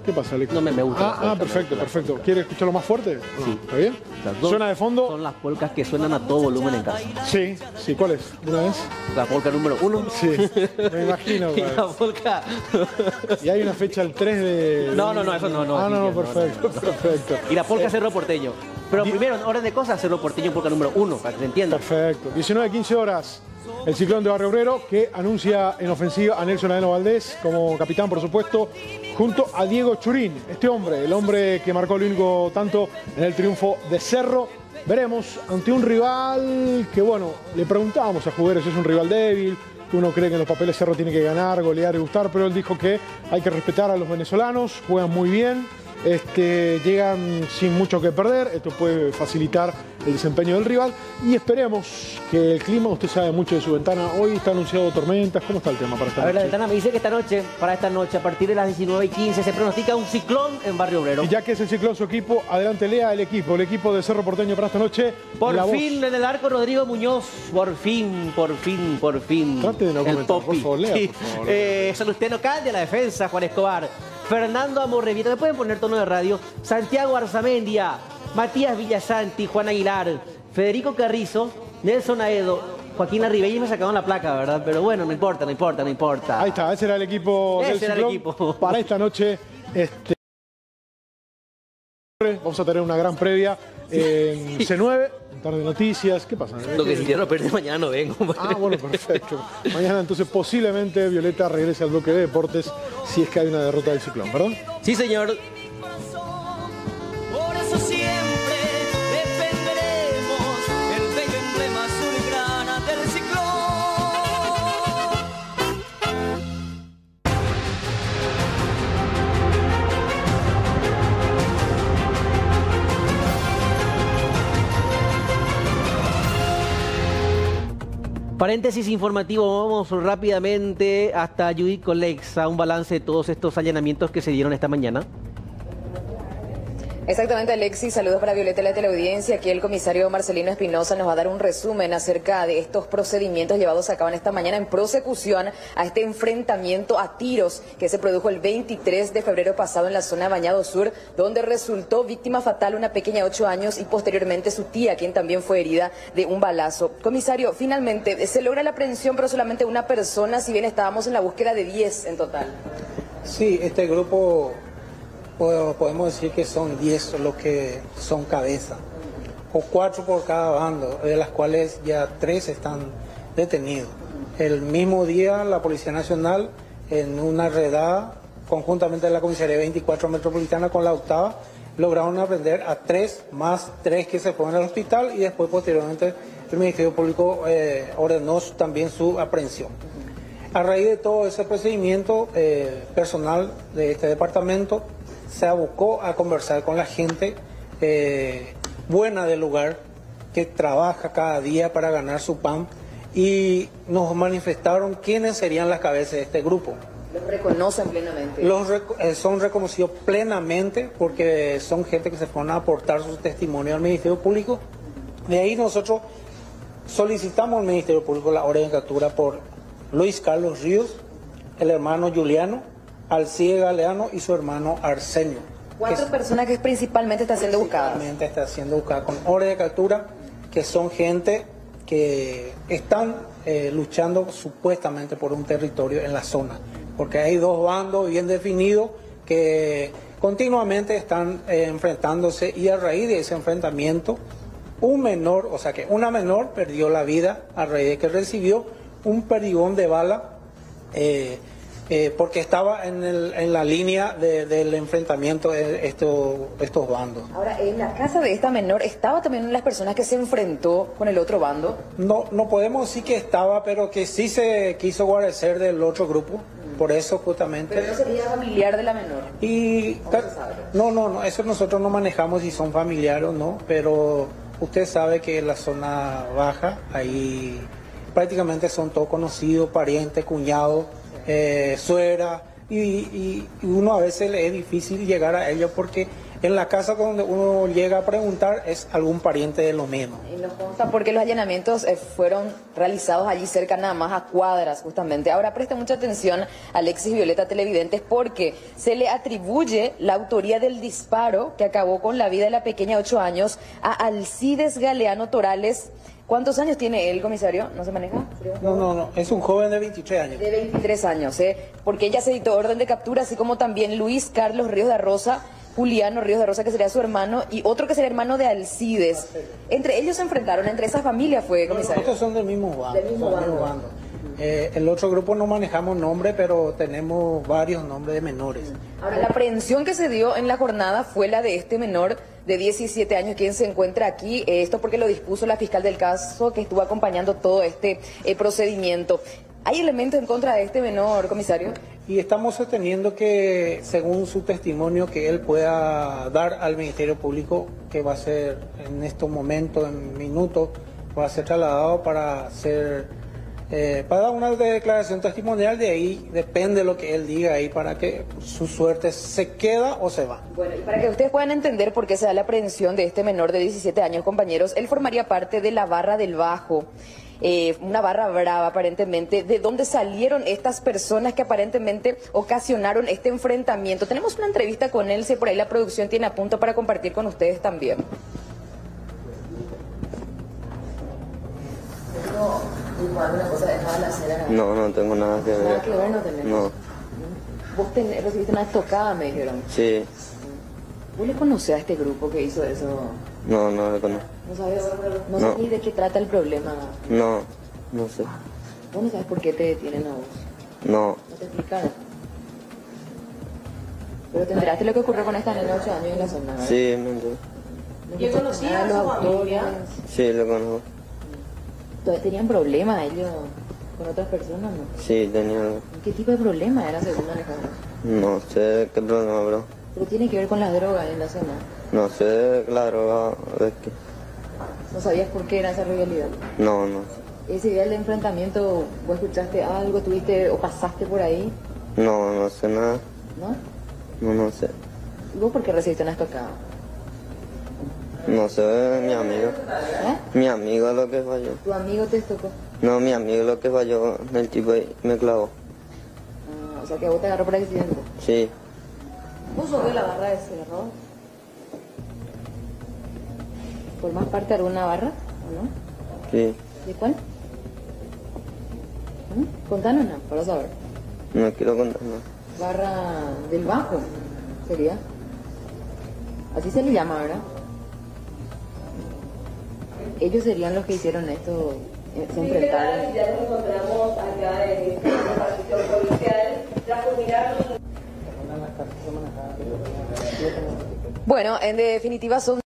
¿Qué pasa, Alex? No me, me gusta. Ah, ah, perfecto, perfecto. ¿Quiere escucharlo más fuerte? Sí. ¿Está bien? dos Suena de fondo. Son las polcas que suenan a todo volumen en casa. Sí, sí, ¿cuál es? ¿Una vez? La polca número uno. Sí, me imagino. *laughs* Y la polca. Y hay una fecha el 3 de. No, no, no, eso no, no. Ah, no, no, perfecto, perfecto. Y la polca Cerro Porteño. Pero primero, en orden de cosas, Cerro Porteño, polca número uno, para que se entienda. Perfecto. 19 15 horas. El ciclón de Barrio Obrero que anuncia en ofensiva a Nelson Adeno Valdés como capitán, por supuesto, junto a Diego Churín, este hombre, el hombre que marcó el único tanto en el triunfo de Cerro. Veremos ante un rival que, bueno, le preguntábamos a Jugueros si es un rival débil, uno cree que en los papeles Cerro tiene que ganar, golear y gustar, pero él dijo que hay que respetar a los venezolanos, juegan muy bien Este, llegan sin mucho que perder, esto puede facilitar el desempeño del rival y esperemos que el clima, usted sabe mucho de su ventana, hoy está anunciado tormentas, ¿cómo está el tema para esta A ver, la noche? ventana me dice que esta noche, para esta noche, a partir de las 19 y 15, se pronostica un ciclón en Barrio Obrero. Y ya que es el ciclón su equipo, adelante lea el equipo, el equipo de Cerro Porteño para esta noche. Por La voz. fin en el arco Rodrigo Muñoz, por fin, por fin, por fin. Trate de no el comentar, por favor, lea, Sí. por favor. Eh, la defensa, Juan Escobar. Fernando Amorrevita, ¿me pueden poner tono de radio? Santiago Arzamendia, Matías Villasanti, Juan Aguilar, Federico Carrizo, Nelson Aedo, Joaquín Arribelli me sacaron la placa, ¿verdad? Pero bueno, no importa, no importa, no importa. Ahí está, ese era el equipo Ese del era el equipo. para esta noche. Este, vamos a tener una gran previa en C9, en tarde de noticias. ¿Qué pasa? Lo que si quiero perder mañana no vengo. Ah, bueno, perfecto. Mañana entonces posiblemente Violeta regrese al bloque de deportes si es que hay una derrota del ciclón, ¿verdad? Sí, señor. Paréntesis informativo, vamos rápidamente hasta Judith Colexa, un balance de todos estos allanamientos que se dieron esta mañana. Exactamente, Alexis. Saludos para Violeta y la teleaudiencia. Aquí el comisario Marcelino Espinosa nos va a dar un resumen acerca de estos procedimientos llevados a cabo en esta mañana en prosecución a este enfrentamiento a tiros que se produjo el 23 de febrero pasado en la zona de Bañado Sur, donde resultó víctima fatal una pequeña de 8 años y posteriormente su tía, quien también fue herida de un balazo. Comisario, finalmente se logra la aprehensión, pero solamente una persona, si bien estábamos en la búsqueda de 10 en total. Sí, este grupo po- podemos decir que son 10 los que son cabeza, o 4 por cada bando, de las cuales ya 3 están detenidos. El mismo día la Policía Nacional, en una redada, conjuntamente de la Comisaría 24 Metropolitana con la octava, lograron aprender a 3 más 3 que se fueron al hospital y después posteriormente el Ministerio Público eh, ordenó también su aprehensión. A raíz de todo ese procedimiento, eh, personal de este departamento se abocó a conversar con la gente eh, buena del lugar que trabaja cada día para ganar su pan y nos manifestaron quiénes serían las cabezas de este grupo. Los reconocen plenamente. Los rec- eh, son reconocidos plenamente porque son gente que se fueron a aportar su testimonio al Ministerio Público. De ahí nosotros solicitamos al Ministerio Público la orden de captura por Luis Carlos Ríos, el hermano Juliano, Alcide Galeano y su hermano Arsenio. Cuatro personas que principalmente están siendo buscadas. Principalmente está siendo buscada con orden de captura, que son gente que están eh, luchando supuestamente por un territorio en la zona, porque hay dos bandos bien definidos que continuamente están eh, enfrentándose y a raíz de ese enfrentamiento, un menor, o sea que una menor perdió la vida a raíz de que recibió un perdigón de bala eh, eh, porque estaba en, el- en la línea de- del enfrentamiento de estos, estos bandos. Ahora, en la casa de esta menor estaba también una de las personas que se enfrentó con el otro bando. No, no podemos decir que estaba, pero que sí se quiso guarecer del otro grupo. Por eso justamente... Pero no sería familiar de la menor. Y no, no, no, eso nosotros no manejamos si son familiares o no, pero usted sabe que en la zona baja ahí prácticamente son todos conocidos, parientes, cuñados, eh, suegra, y, uno a veces le es difícil llegar a ellos porque en la casa donde uno llega a preguntar es algún pariente de lo mismo. Y nos consta porque los allanamientos eh, fueron realizados allí cerca nada más a cuadras justamente. Ahora preste mucha atención Alexis Violeta Televidentes porque se le atribuye la autoría del disparo que acabó con la vida de la pequeña de 8 años a Alcides Galeano Torales. ¿Cuántos años tiene él, comisario? ¿No se maneja? No, no, no, es un joven de 23 años. De 23 años, ¿eh? Porque ella se dictó orden de captura, así como también Luis Carlos Ríos de Rosa, Juliano Ríos de Rosa, que sería su hermano, y otro que sería hermano de Alcides. Entre ellos se enfrentaron, entre esa familia fue, comisario. Nosotros son del mismo bando. Del mismo del bando. Eh, el otro grupo no manejamos nombre, pero tenemos varios nombres de menores. Ahora, la aprehensión que se dio en la jornada fue la de este menor de 17 años, quien se encuentra aquí. Eh, esto porque lo dispuso la fiscal del caso que estuvo acompañando todo este eh, procedimiento. ¿Hay elementos en contra de este menor, comisario? Y estamos sosteniendo que, según su testimonio, que él pueda dar al Ministerio Público, que va a ser en estos momentos, en minutos, va a ser trasladado para ser, eh, para dar una declaración testimonial. De ahí depende lo que él diga ahí para que su suerte se queda o se va. Bueno, y para que ustedes puedan entender por qué se da la aprehensión de este menor de 17 años, compañeros, él formaría parte de la barra del Bajo. eh, una barra brava aparentemente, de dónde salieron estas personas que aparentemente ocasionaron este enfrentamiento. Tenemos una entrevista con él, si por ahí la producción tiene a punto para compartir con ustedes también. No, no tengo nada que ver. Nada que ver no tenés. No, Vos tenés- recibiste una tocada, me dijeron. sí, ¿Vos le conocés a este grupo que hizo eso? no, no le conozco. ¿No sabes? No, No. ni de qué trata el problema. No, no sé. ¿Vos no sabes por qué te detienen a vos? No, ¿No te explicaron? Pero te enteraste lo que ocurrió con esta nena de 8 años en la zona, ¿verdad? sí, me entero. ¿No te conocías a los autores? Sí, le conozco. ¿Todavía ¿Tenían problemas ellos con otras personas, no? Sí, tenía algo. ¿Qué tipo de problema era según Alejandro? No sé qué problema, bro. Pero tiene que ver con las drogas en la zona. No sé la droga de qué. ¿No sabías por qué era esa rivalidad? No, no. Ese día del enfrentamiento, ¿vos escuchaste algo, tuviste o pasaste por ahí? No, no sé nada. ¿No? No, no sé. ¿Y vos por qué recibiste una estocada? No sé, mi amigo. ¿Eh? Mi amigo lo que falló. ¿Tu amigo te estocó? No, mi amigo lo que falló, el tipo ahí me clavó. Ah, o sea que a vos te agarró por accidente. Sí, ¿Vos sos la barra de cerro? ¿Formás parte de alguna barra o no? sí. ¿De cuál? ¿Mm? Contanos, no, para saber. No quiero contar nada. Barra del Bajo, sería. Así se le llama, ¿verdad? Ellos serían los que hicieron esto, eh, se enfrentaron. Ya nos encontramos acá en el partido policial. Tras culminar Bueno, en definitiva son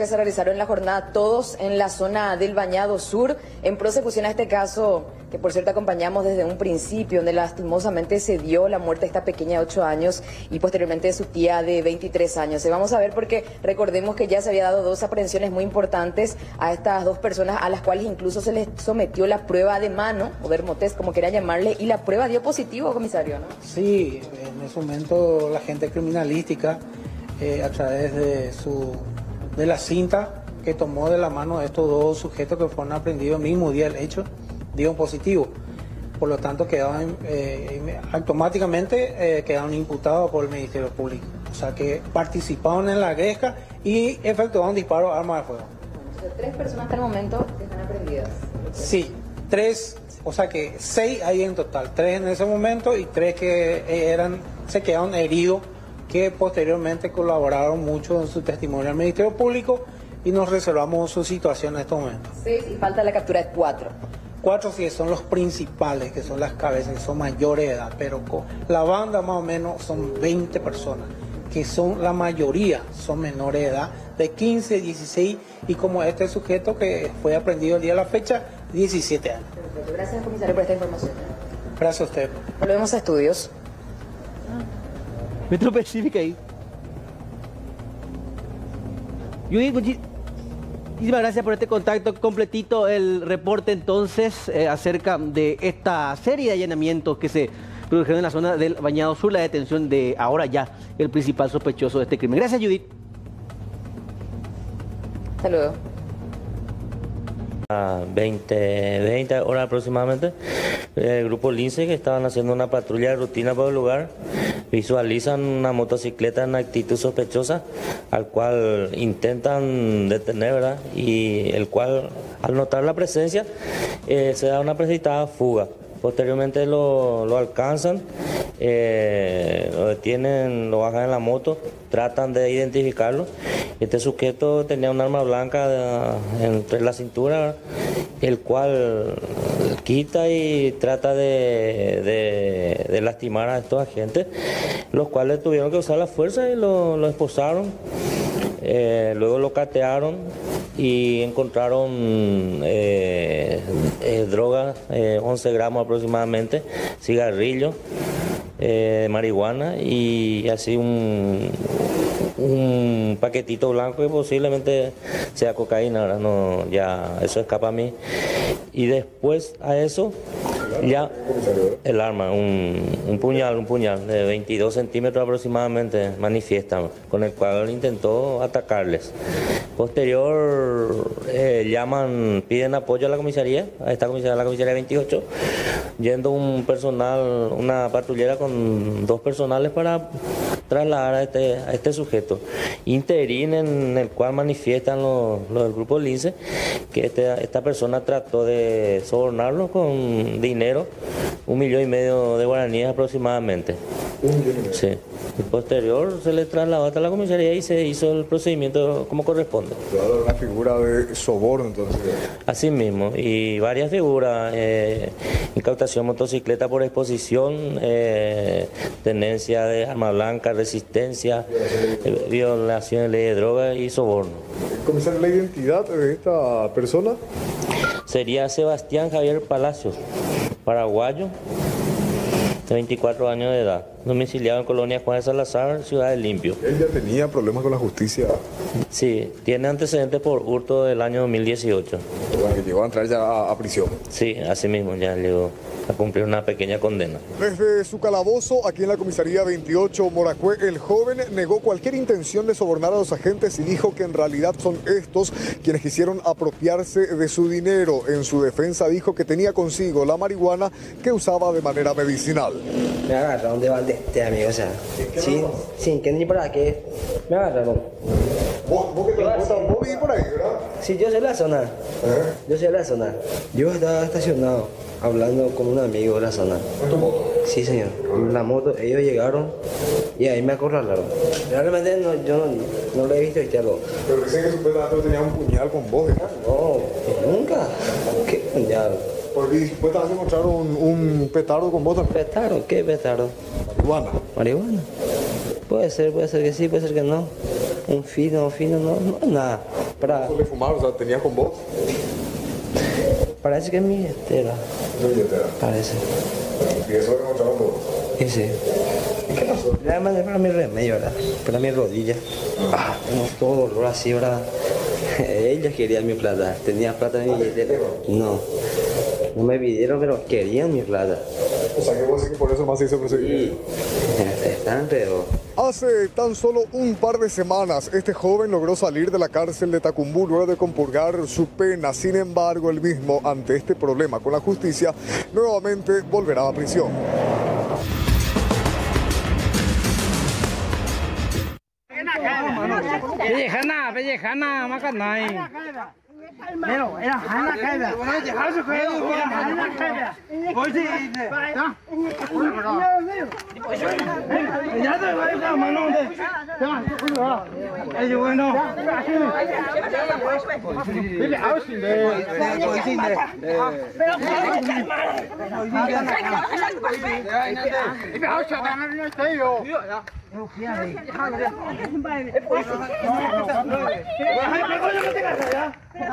que se realizaron la jornada todos en la zona del Bañado Sur, en prosecución a este caso, que por cierto acompañamos desde un principio, donde lastimosamente se dio la muerte de esta pequeña de 8 años y posteriormente de su tía de 23 años. Vamos a ver porque recordemos que ya se había dado dos aprehensiones muy importantes a estas dos personas, a las cuales incluso se les sometió la prueba de mano, o dermotest, como quieran llamarle, y la prueba dio positivo, comisario, ¿no? Sí, en ese momento la gente criminalística, eh, a través de su de la cinta que tomó de la mano de estos dos sujetos que fueron aprendidos el mismo día del hecho, dio un positivo. Por lo tanto, quedaban eh, automáticamente eh, quedaron imputados por el Ministerio Público. O sea que participaron en la gresca y efectuaron disparos de armas de fuego. Tres personas hasta el momento están aprendidas. Sí, tres, o sea que seis hay en total, tres en ese momento y tres que eh, eran, se quedaron heridos, que posteriormente colaboraron mucho en su testimonio al Ministerio Público y nos reservamos su situación en estos momentos. Seis y falta la captura de cuatro. Cuatro sí son los principales, que son las cabezas, que son mayores de edad, pero con la banda más o menos son 20 personas, que son la mayoría son menores de edad, de 15, 16 y como este sujeto que fue aprendido el día de la fecha, 17 años. Perfecto. Gracias, comisario, por esta información. Gracias a usted. Volvemos a estudios. Ahí. Judith, muchi- muchísimas gracias por este contacto completito, el reporte entonces eh, acerca de esta serie de allanamientos que se produjeron en la zona del Bañado Sur, la detención de ahora ya el principal sospechoso de este crimen. Gracias, Judith. A 20, 20 horas aproximadamente, el grupo Lince que estaban haciendo una patrulla de rutina por el lugar, visualizan una motocicleta en actitud sospechosa, al cual intentan detener, ¿verdad? Y el cual, al notar la presencia, eh, se da una precipitada fuga. Posteriormente lo, lo alcanzan, eh, lo detienen, lo bajan en la moto, tratan de identificarlo. Este sujeto tenía un arma blanca de- entre la cintura, el cual quita y trata de, lastimar a estos agentes, los cuales tuvieron que usar la fuerza y lo, lo esposaron. Eh, luego lo catearon y encontraron eh, eh, drogas eh, 11 gramos aproximadamente, cigarrillo, eh, marihuana y así un, un paquetito blanco que posiblemente sea cocaína, ahora no, ya eso escapa a mí. Y después a eso ya el arma, un, un puñal, un puñal de 22 centímetros aproximadamente, manifiesta, con el cual intentó atacarles. Posterior eh, llaman, piden apoyo a la comisaría, a esta comisaría, a la comisaría 28, yendo un personal, una patrullera con dos personales para trasladar a este, a este sujeto. Interín en el cual manifiestan los, los del grupo Lince que este- esta persona trató de sobornarlo con dinero, un millón y medio de guaraníes aproximadamente. Sí. Y posterior se le trasladó hasta la comisaría y se hizo el procedimiento como corresponde. Una figura de soborno, entonces. Así mismo, y varias figuras, eh, incautación motocicleta por exposición, eh, tenencia de arma blanca, resistencia, eh, violación de ley de droga y soborno. Comisario, ¿la identidad de esta persona? Sería Sebastián Javier Palacios, paraguayo, de 24 años de edad, domiciliado en Colonia Juan de Salazar, Ciudad del Limpio. Él ya tenía problemas con la justicia. Sí, tiene antecedentes por hurto del año 2018. Bueno, que llegó a entrar ya a, a prisión. Sí, así mismo ya llegó a cumplir una pequeña condena. Desde su calabozo, aquí en la comisaría 28 Moracue, el joven negó cualquier intención de sobornar a los agentes y dijo que en realidad son estos quienes quisieron apropiarse de su dinero. En su defensa dijo que tenía consigo la marihuana que usaba de manera medicinal. Me agarraron de balde, amigo, o sea, sin, sin que ni para qué, me agarraron. ¿Vos, vos que te vos, vos vivís por ahí, verdad? Sí, yo sé la zona, yo sé la zona. Yo estaba estacionado, hablando con un amigo de la zona. ¿En tu moto? Sí, señor. La moto, ellos llegaron y ahí me acorralaron. Realmente no, yo no, no lo he visto, ¿viste? Algo. Pero dicen que supuestamente tenía un puñal con vos, ¿verdad? No, nunca. ¿Qué puñal? Porque supuestamente encontraron un, un petardo con vos también. ¿Petardo? ¿Qué petardo? Marihuana. ¿Marihuana? Puede ser, puede ser que sí, puede ser que no. Un fino, un fino, no, no, nada. Para, ¿Vos le fumaron? O sea, ¿tenías con vos? Parece que es mi billetera. ¿Tu billetera? Parece. Y eso lo encontraron vos. Y sí. ¿Qué pasó? Mandé para mi remedio, ¿verdad? Para mi rodilla. Ah, tengo todo dolor así, ¿verdad? *laughs* Ellos querían mi plata. Tenía plata en mi billetera. No. No me pidieron, pero querían mi plata. O sea, que vos decís que por eso más hizo procedimiento. Hace tan solo un par de semanas, este joven logró salir de la cárcel de Tacumbú luego de compurgar su pena. Sin embargo, el mismo, ante este problema con la justicia, nuevamente volverá a prisión. Pellejana, pellejana, 没了，哎呀，还那开的，我们这还是开的，还那开的，不是，走，你不知道，你不行，人弄的，行，你不走，哎，就稳当，没良心的，没良心的，没的，我还没看到这？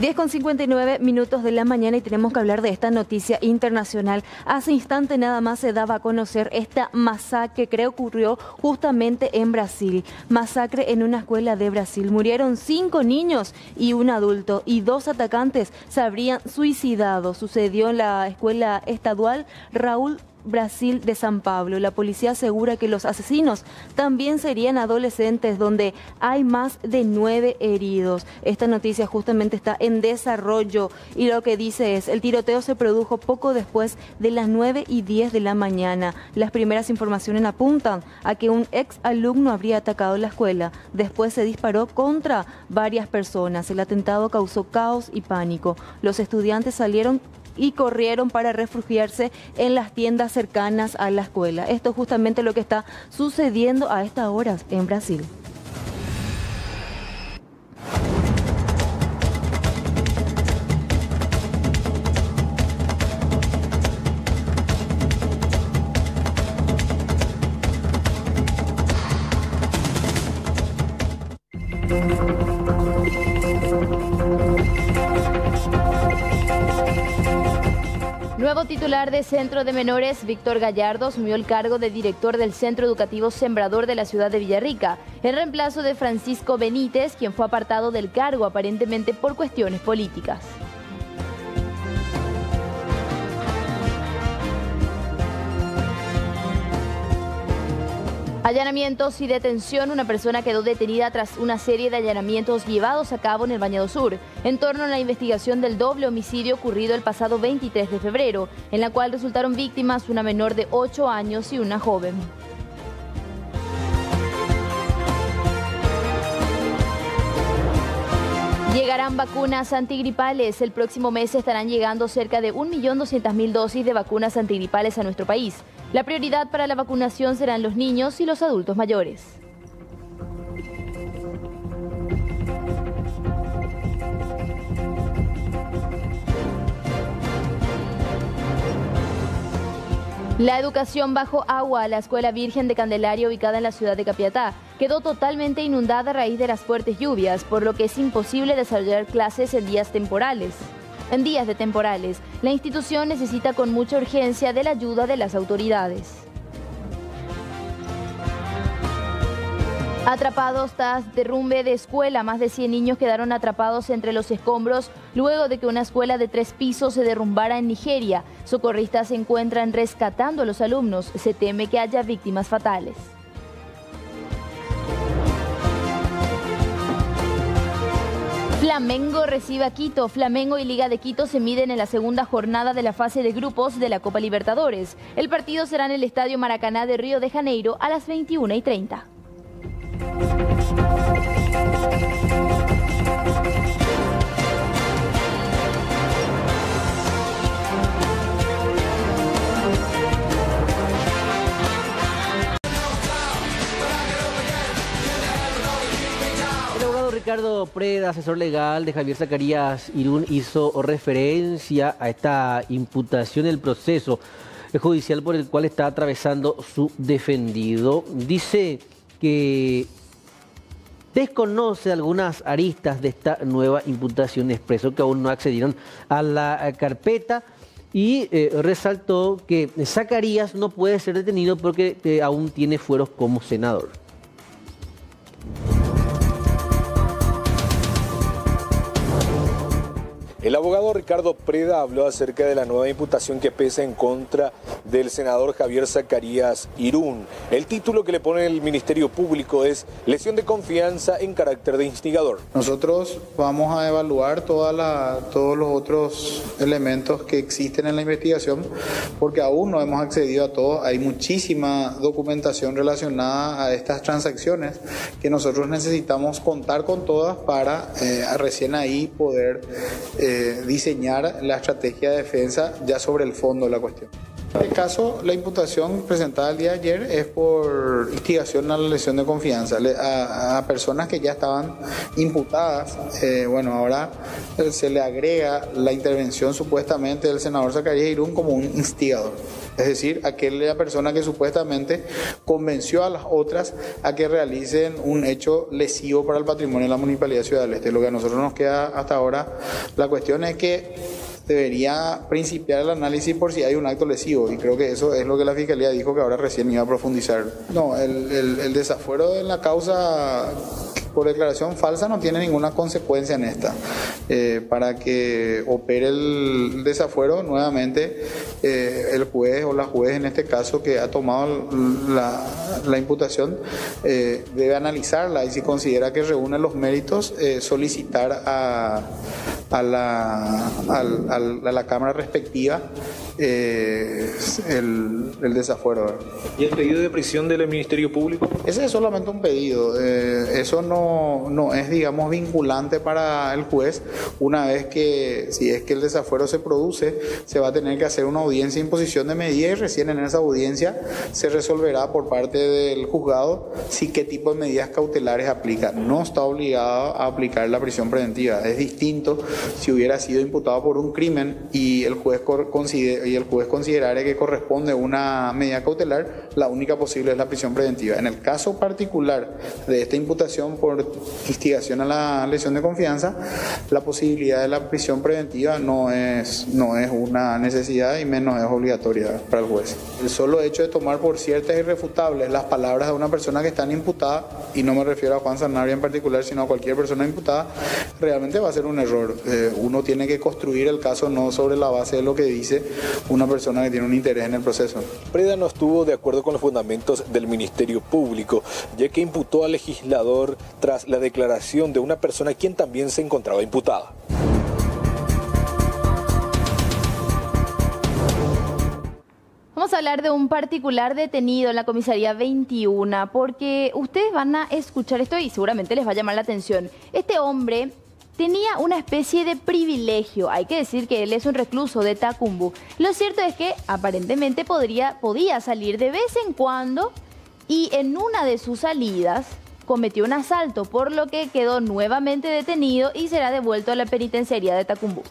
10 con 59 minutos de la mañana y tenemos que hablar de esta noticia internacional. Hace instante nada más se daba a conocer esta masacre que ocurrió justamente en Brasil. Masacre en una escuela de Brasil. Murieron cinco niños y un adulto y dos atacantes se habrían suicidado. Sucedió en la escuela estadual Raúl Brasil de San Pablo. La policía asegura que los asesinos también serían adolescentes, donde hay más de nueve heridos. Esta noticia justamente está en desarrollo y lo que dice es, el tiroteo se produjo poco después de las 9 y 10 de la mañana. Las primeras informaciones apuntan a que un ex alumno habría atacado la escuela. Después se disparó contra varias personas. El atentado causó caos y pánico. Los estudiantes salieron y corrieron para refugiarse en las tiendas cercanas a la escuela. Esto es justamente lo que está sucediendo a estas horas en Brasil. De Centro de Menores, Víctor Gallardo, asumió el cargo de director del Centro Educativo Sembrador de la ciudad de Villarrica, en reemplazo de Francisco Benítez, quien fue apartado del cargo aparentemente por cuestiones políticas. Allanamientos y detención. Una persona quedó detenida tras una serie de allanamientos llevados a cabo en el Bañado Sur, en torno a la investigación del doble homicidio ocurrido el pasado 23 de febrero, en la cual resultaron víctimas una menor de 8 años y una joven. Llegarán vacunas antigripales. El próximo mes estarán llegando cerca de 1.200.000 dosis de vacunas antigripales a nuestro país. La prioridad para la vacunación serán los niños y los adultos mayores. La educación bajo agua, la Escuela Virgen de Candelaria ubicada en la ciudad de Capiatá, quedó totalmente inundada a raíz de las fuertes lluvias, por lo que es imposible desarrollar clases en días temporales. En días de temporales, la institución necesita con mucha urgencia de la ayuda de las autoridades. Atrapados tras derrumbe de escuela, más de 100 niños quedaron atrapados entre los escombros luego de que una escuela de tres pisos se derrumbara en Nigeria. Socorristas se encuentran rescatando a los alumnos. Se teme que haya víctimas fatales. Flamengo recibe a Quito. Flamengo y Liga de Quito se miden en la segunda jornada de la fase de grupos de la Copa Libertadores. El partido será en el Estadio Maracaná de Río de Janeiro a las 21 y 30. El abogado Ricardo Preda, asesor legal de Javier Zacarías Irún, hizo referencia a esta imputación del proceso judicial por el cual está atravesando su defendido. Dice que desconoce algunas aristas de esta nueva imputación, expresó que aún no accedieron a la carpeta y eh, resaltó que Zacarías no puede ser detenido porque eh, aún tiene fueros como senador. El abogado Ricardo Preda habló acerca de la nueva imputación que pesa en contra del senador Javier Zacarías Irún. El título que le pone el Ministerio Público es lesión de confianza en carácter de instigador. Nosotros vamos a evaluar todos los otros elementos que existen en la investigación porque aún no hemos accedido a todo. Hay muchísima documentación relacionada a estas transacciones que nosotros necesitamos contar con todas para eh, recién ahí poder eh, diseñar la estrategia de defensa ya sobre el fondo de la cuestión. En este caso, la imputación presentada el día de ayer es por instigación a la lesión de confianza a, a personas que ya estaban imputadas. eh, bueno, ahora eh, se le agrega la intervención supuestamente del senador Zacarías Irún como un instigador. Es decir, aquella persona que supuestamente convenció a las otras a que realicen un hecho lesivo para el patrimonio de la Municipalidad de Ciudad del Este. Lo que a nosotros nos queda hasta ahora, la cuestión es que debería principiar el análisis por si hay un acto lesivo y creo que eso es lo que la Fiscalía dijo que ahora recién iba a profundizar. No, el, el- el desafuero en la causa por declaración falsa no tiene ninguna consecuencia en esta. Eh, para que opere el desafuero, nuevamente eh, el juez o la juez en este caso que ha tomado la, la imputación eh, debe analizarla y si considera que reúne los méritos, solicitar a, a, la, al- al- a la Cámara respectiva eh, el, el desafuero. ¿Y el pedido de prisión del Ministerio Público? Ese es solamente un pedido. eh, eso no, no es, digamos, vinculante para el juez. Una vez que, si es que el desafuero se produce, se va a tener que hacer una audiencia de imposición de medida y recién en esa audiencia se resolverá por parte del juzgado si qué tipo de medidas cautelares aplica. No está obligado a aplicar la prisión preventiva. Es distinto si hubiera sido imputado por un crimen y el juez considere- y el juez considerare que corresponde una medida cautelar, la única posible es la prisión preventiva. En el caso particular de esta imputación por instigación a la lesión de confianza, la posibilidad de la prisión preventiva no es, no es una necesidad y menos es obligatoria para el juez. El solo hecho de tomar por ciertas e irrefutables las palabras de una persona que está imputada, y no me refiero a Juan Sanabria en particular, sino a cualquier persona imputada, realmente va a ser un error. Eh, uno tiene que construir el caso no sobre la base de lo que dice una persona que tiene un interés en el proceso. Preda no estuvo de acuerdo con los fundamentos del Ministerio Público, ya que imputó al legislador tras la declaración de una persona quien también se encontraba imputada. Vamos a hablar de un particular detenido en la comisaría 21, porque ustedes van a escuchar esto y seguramente les va a llamar la atención. Este hombre tenía una especie de privilegio. Hay que decir que él es un recluso de Tacumbu. Lo cierto es que aparentemente podría, podía salir de vez en cuando y en una de sus salidas cometió un asalto, por lo que quedó nuevamente detenido y será devuelto a la penitenciaría de Tacumbu.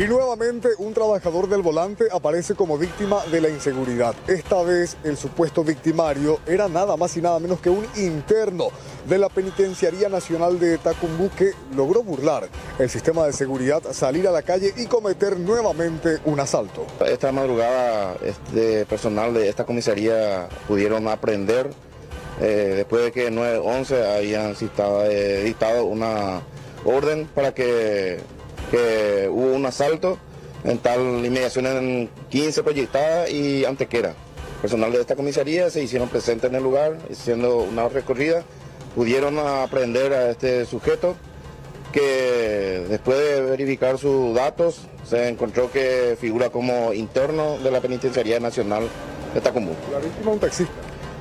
Y nuevamente un trabajador del volante aparece como víctima de la inseguridad. Esta vez el supuesto victimario era nada más y nada menos que un interno de la Penitenciaría Nacional de Tacumbú que logró burlar el sistema de seguridad, salir a la calle y cometer nuevamente un asalto. Esta madrugada este personal de esta comisaría pudieron aprender eh, después de que en 911 habían citado, eh, dictado una orden para que, que hubo un asalto en tal inmediación en 15 proyectada y Antequera. Personal de esta comisaría se hicieron presentes en el lugar, haciendo una recorrida, pudieron aprender a este sujeto que después de verificar sus datos se encontró que figura como interno de la Penitenciaría Nacional de Tacumbú. La víctima un taxista.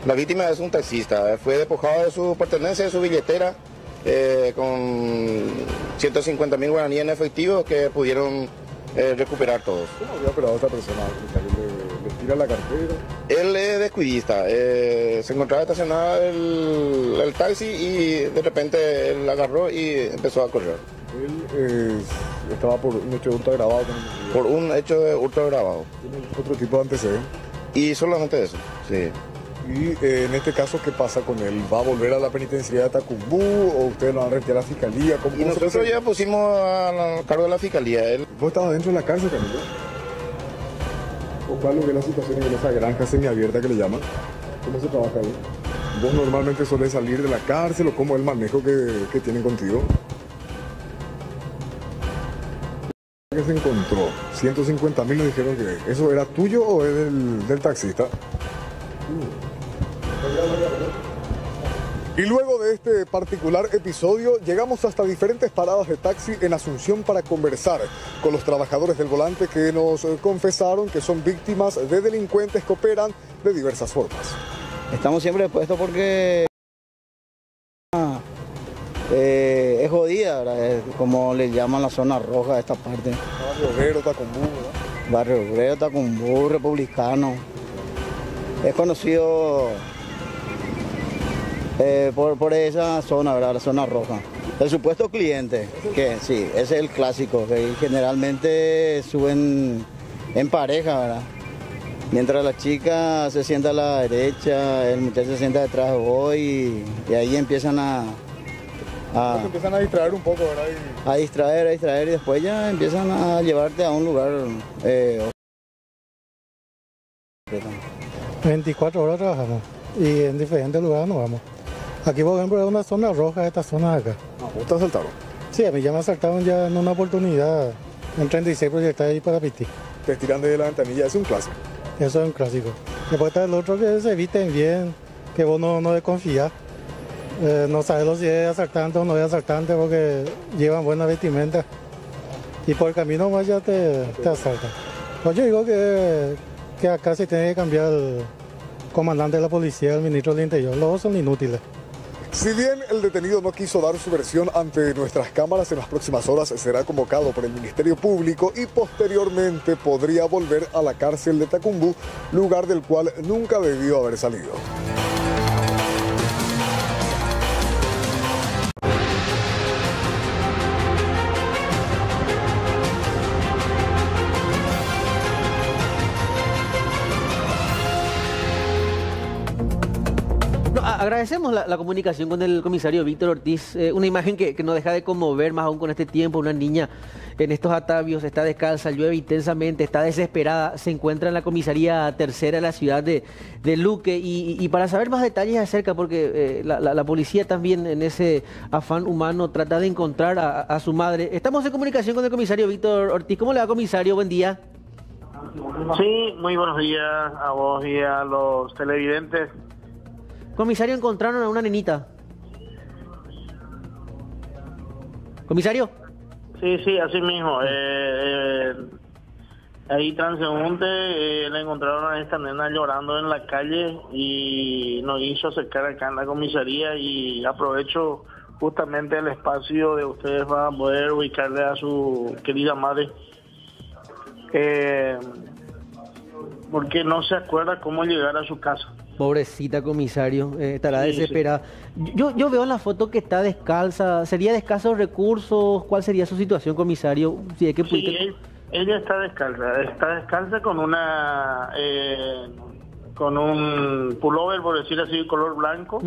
La víctima es un taxista, fue despojado de su pertenencia, de su billetera, eh, con 150 mil guaraníes en efectivo que pudieron eh, recuperar todos. ¿Cómo había operado esta persona? ¿Le, le tira la cartera? Él es descuidista, eh, se encontraba estacionado el, el taxi y de repente él agarró y empezó a correr. Él eh, estaba por un hecho de hurto agravado. Por un hecho de hurto grabado. ¿Tiene otro tipo de antecedentes? Y solamente eso, sí. Y eh, en este caso, ¿qué pasa con él? ¿Va a volver a la penitenciaría de Tacumbú o ustedes lo van a retirar a la fiscalía? ¿Cómo, Y se nosotros ya pusimos al cargo de la fiscalía. Él ¿Vos estabas dentro de la cárcel, Camilo? ¿O cuál es la situación en esa granja semiabierta que le llaman? ¿Cómo se trabaja ahí? ¿Vos normalmente sueles salir de la cárcel o cómo es el manejo que, que tienen contigo? ¿Qué se encontró? 150 mil nos dijeron que eso era tuyo o es del, del taxista. Y luego de este particular episodio, llegamos hasta diferentes paradas de taxi en Asunción para conversar con los trabajadores del volante que nos eh, confesaron que son víctimas de delincuentes que operan de diversas formas. Estamos siempre expuestos porque eh, es jodida, ¿verdad? Como le llaman la zona roja a esta parte. Barrio Obrero, Tacumbú, ¿verdad? Barrio Obrero, Tacumbú, republicano. Es conocido eh, por, por esa zona, ¿verdad? La zona roja. El supuesto cliente, que sí, ese es el clásico, que generalmente suben en pareja, ¿verdad? Mientras la chica se sienta a la derecha, el muchacho se sienta detrás de vos y, y ahí empiezan a, a, empiezan a distraer un poco, ¿verdad? Y- a distraer, a distraer y después ya empiezan a llevarte a un lugar eh, 24 horas trabajamos y en diferentes lugares nos vamos. Aquí, por ejemplo, es una zona roja, esta zona de acá. ¿Vos te asaltaron? Sí, a mí ya me asaltaron ya en una oportunidad en 36 proyectos ahí para Piti. Te tiran desde la ventanilla, es un clásico. Eso es un clásico. Después está el otro que se eviten bien, que vos no, no desconfías. Eh, no sabes si es asaltante o no es asaltante porque llevan buena vestimenta. Y por el camino más ya te, te asaltan. Pues yo digo que, que acá se tiene que cambiar el comandante de la policía, el ministro del Interior. Los dos son inútiles. Si bien el detenido no quiso dar su versión ante nuestras cámaras, en las próximas horas será convocado por el Ministerio Público y posteriormente podría volver a la cárcel de Tacumbú, lugar del cual nunca debió haber salido. Agradecemos la, comunicación con el comisario Víctor Ortiz, eh, una imagen que, que no deja de conmover más aún con este tiempo, una niña en estos atavios, está descalza, llueve intensamente, está desesperada, se encuentra en la comisaría tercera de la ciudad de, de Luque y, y para saber más detalles acerca, porque eh, la, la- la policía también en ese afán humano trata de encontrar a, a su madre. Estamos en comunicación con el comisario Víctor Ortiz. ¿Cómo le va, comisario? Buen día. Sí, muy buenos días a vos y a los televidentes. Comisario, encontraron a una nenita. Comisario. Sí, sí, así mismo. Eh, eh, ahí transeúnte eh, le encontraron a esta nena llorando en la calle y nos hizo acercar acá en la comisaría y aprovecho justamente el espacio de ustedes para poder ubicarle a su querida madre. Eh, porque no se acuerda cómo llegar a su casa. Pobrecita comisario, eh, estará Sí, sí. desesperada. Yo, yo veo en la foto que está descalza. ¿Sería de escasos recursos? ¿Cuál sería su situación, comisario? Si es que Sí, pudiste- él- ella está descalza, está descalza con una eh, con un pullover, por decir así, color blanco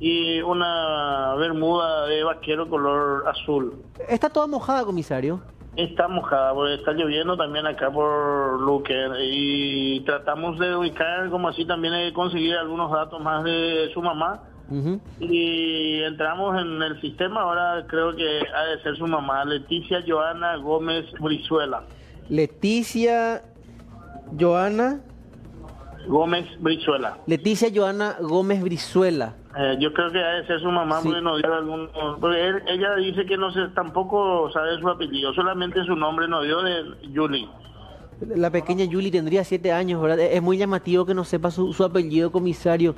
y una bermuda de vaquero color azul. Está toda mojada, comisario. Está mojada, porque está lloviendo también acá por Luque y tratamos de ubicar, como así también de conseguir algunos datos más de su mamá y entramos en el sistema, ahora creo que ha de ser su mamá, Leticia Joana Gómez Brizuela. Leticia Joana. Gómez Brizuela. Leticia Joana Gómez Brizuela. Eh, yo creo que de ser su mamá porque nos dio algún... porque él- ella dice que no sé, tampoco sabe su apellido, solamente su nombre nos dio de Julie. La pequeña Julie tendría siete años, ¿verdad? Es muy llamativo que no sepa su, su apellido, comisario.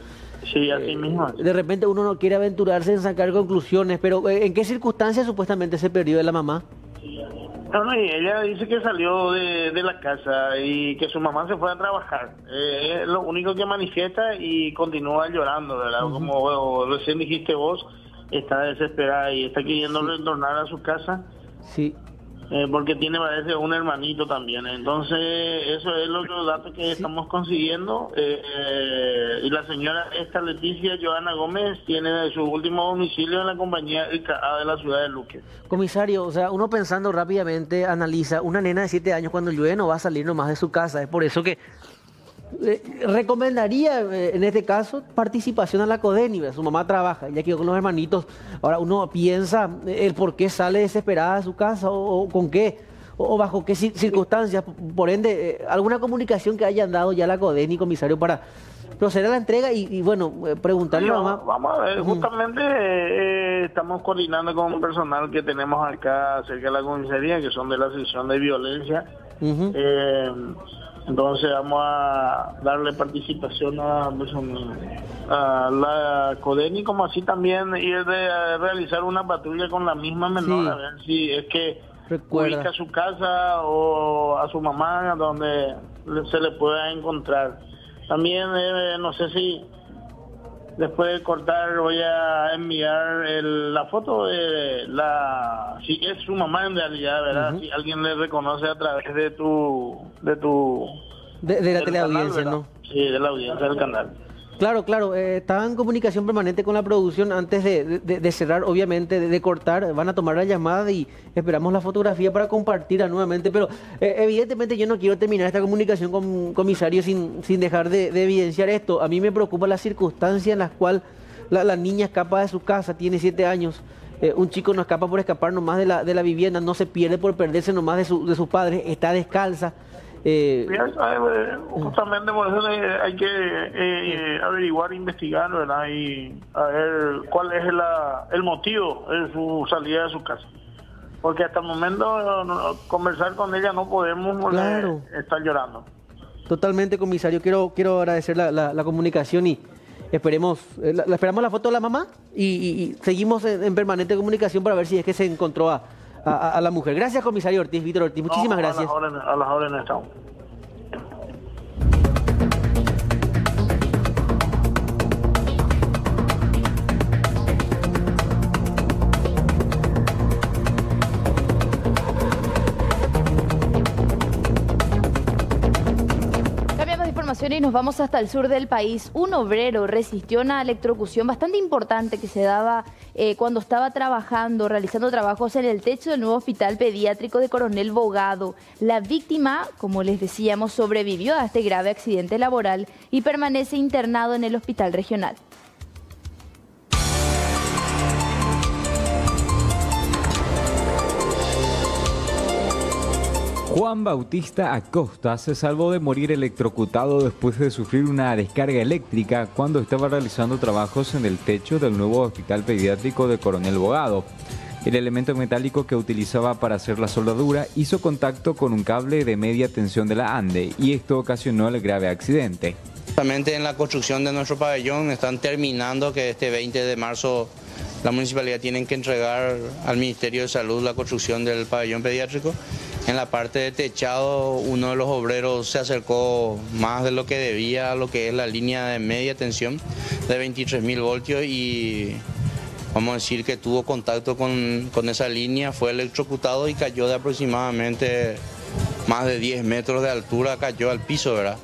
Sí, así mismo. De repente uno no quiere aventurarse en sacar conclusiones, pero eh, ¿en qué circunstancias supuestamente se perdió de la mamá? No, no, y ella dice que salió de, de la casa y que su mamá se fue a trabajar. Eh, es lo único que manifiesta y continúa llorando, ¿verdad? Como bueno, recién dijiste vos, está desesperada y está queriendo retornar a su casa. Sí. Eh, porque tiene, parece, un hermanito también. Entonces, eso es los los datos que estamos consiguiendo. Eh, eh, y la señora esta Leticia Joana Gómez tiene su último domicilio en la compañía ICA de la ciudad de Luque. Comisario, o sea, uno pensando rápidamente analiza, una nena de siete años cuando llueve no va a salir nomás de su casa. Es por eso que eh, recomendaría eh, en este caso participación a la CODENI. Su mamá trabaja, ella quedó con los hermanitos. Ahora uno piensa eh, el por qué sale desesperada de su casa o, o con qué o, o bajo qué cir- circunstancias. Por ende, eh, alguna comunicación que hayan dado ya la CODENI, comisario, para proceder a la entrega y, y, bueno, preguntarle a mamá. Vamos a ver, justamente eh, estamos coordinando con un personal que tenemos acá cerca de la comisaría, que son de la sección de violencia. Entonces vamos a darle participación a, pues, a la CODENI, como así también ir de a realizar una patrulla con la misma menor, Sí. a ver si es que Recuerda. ubica su casa o a su mamá donde se le pueda encontrar. También eh, no sé si después de cortar voy a enviar el- la foto de la si es su mamá en realidad verdad si alguien le reconoce a través de tu de tu De, de la teleaudiencia, canal, ¿no? sí de la audiencia del canal Claro, claro, eh, estaba en comunicación permanente con la producción antes de, de- cerrar, obviamente, de, cortar. Van a tomar la llamada y esperamos la fotografía para compartirla nuevamente. Pero eh, evidentemente yo no quiero terminar esta comunicación con comisario sin, sin dejar de, de evidenciar esto. A mí me preocupa la circunstancia en la cual la, la niña escapa de su casa, tiene siete años. Eh, un chico no escapa por escapar nomás de la, de la vivienda, no se pierde por perderse nomás de, su, de sus padres, está descalza. Eh, Bien, eh, justamente por eso hay que eh, averiguar, investigar, ¿verdad? Y a ver cuál es la- el motivo de su salida de su casa. Porque hasta el momento conversar con ella no podemos Claro. está llorando. Totalmente, comisario. Quiero, quiero agradecer la, la- la comunicación y esperemos, eh, la, la- esperamos la foto de la mamá y, y- y seguimos en, en permanente comunicación para ver si es que se encontró a, a- a la mujer. Gracias, comisario Ortiz, Víctor Ortiz. Muchísimas No, gracias. A las órdenes, a las órdenes estamos. Y nos vamos hasta el sur del país. Un obrero resistió una electrocución bastante importante que se daba eh, cuando estaba trabajando, realizando trabajos en el techo del nuevo hospital pediátrico de Coronel Bogado. La víctima, como les decíamos, sobrevivió a este grave accidente laboral y permanece internado en el hospital regional. Juan Bautista Acosta se salvó de morir electrocutado después de sufrir una descarga eléctrica cuando estaba realizando trabajos en el techo del nuevo hospital pediátrico de Coronel Bogado. El elemento metálico que utilizaba para hacer la soldadura hizo contacto con un cable de media tensión de la ANDE y esto ocasionó el grave accidente. Justamente en la construcción de nuestro pabellón están terminando que este 20 de marzo la municipalidad tiene que entregar al Ministerio de Salud la construcción del pabellón pediátrico. En la parte de techado uno de los obreros se acercó más de lo que debía a lo que es la línea de media tensión de 23.000 voltios y vamos a decir que tuvo contacto con, con esa línea, fue electrocutado y cayó de aproximadamente más de 10 metros de altura, cayó al piso, ¿verdad?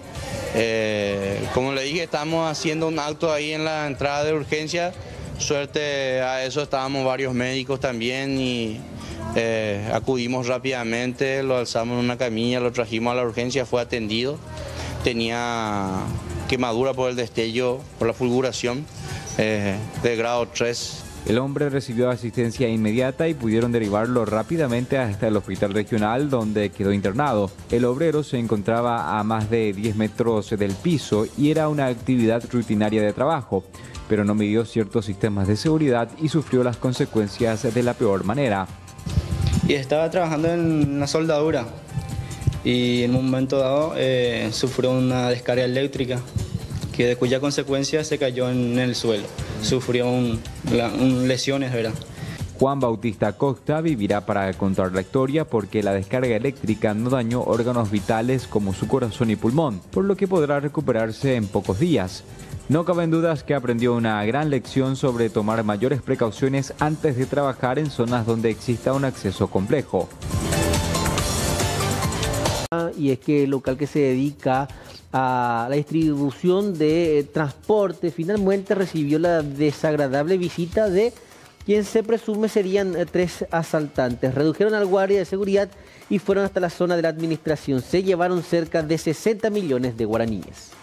Eh, como le dije, estamos haciendo un acto ahí en la entrada de urgencia. Suerte a eso estábamos varios médicos también y eh, acudimos rápidamente, lo alzamos en una camilla, lo trajimos a la urgencia, fue atendido. Tenía quemadura por el destello, por la fulguración eh, de grado 3. El hombre recibió asistencia inmediata y pudieron derivarlo rápidamente hasta el hospital regional donde quedó internado. El obrero se encontraba a más de 10 metros del piso y era una actividad rutinaria de trabajo, pero no midió ciertos sistemas de seguridad y sufrió las consecuencias de la peor manera. y estaba trabajando en una soldadura y en un momento dado eh, sufrió una descarga eléctrica que de cuya consecuencia se cayó en el suelo. Sufrió un- lesiones, ¿verdad? Juan Bautista Costa vivirá para contar la historia porque la descarga eléctrica no dañó órganos vitales como su corazón y pulmón, por lo que podrá recuperarse en pocos días. No caben dudas que aprendió una gran lección sobre tomar mayores precauciones antes de trabajar en zonas donde exista un acceso complejo. Y es que el local que se dedica a la distribución de eh, transporte finalmente recibió la desagradable visita de quien se presume serían eh, tres asaltantes. Redujeron al guardia de seguridad y fueron hasta la zona de la administración. Se llevaron cerca de 60 millones de guaraníes.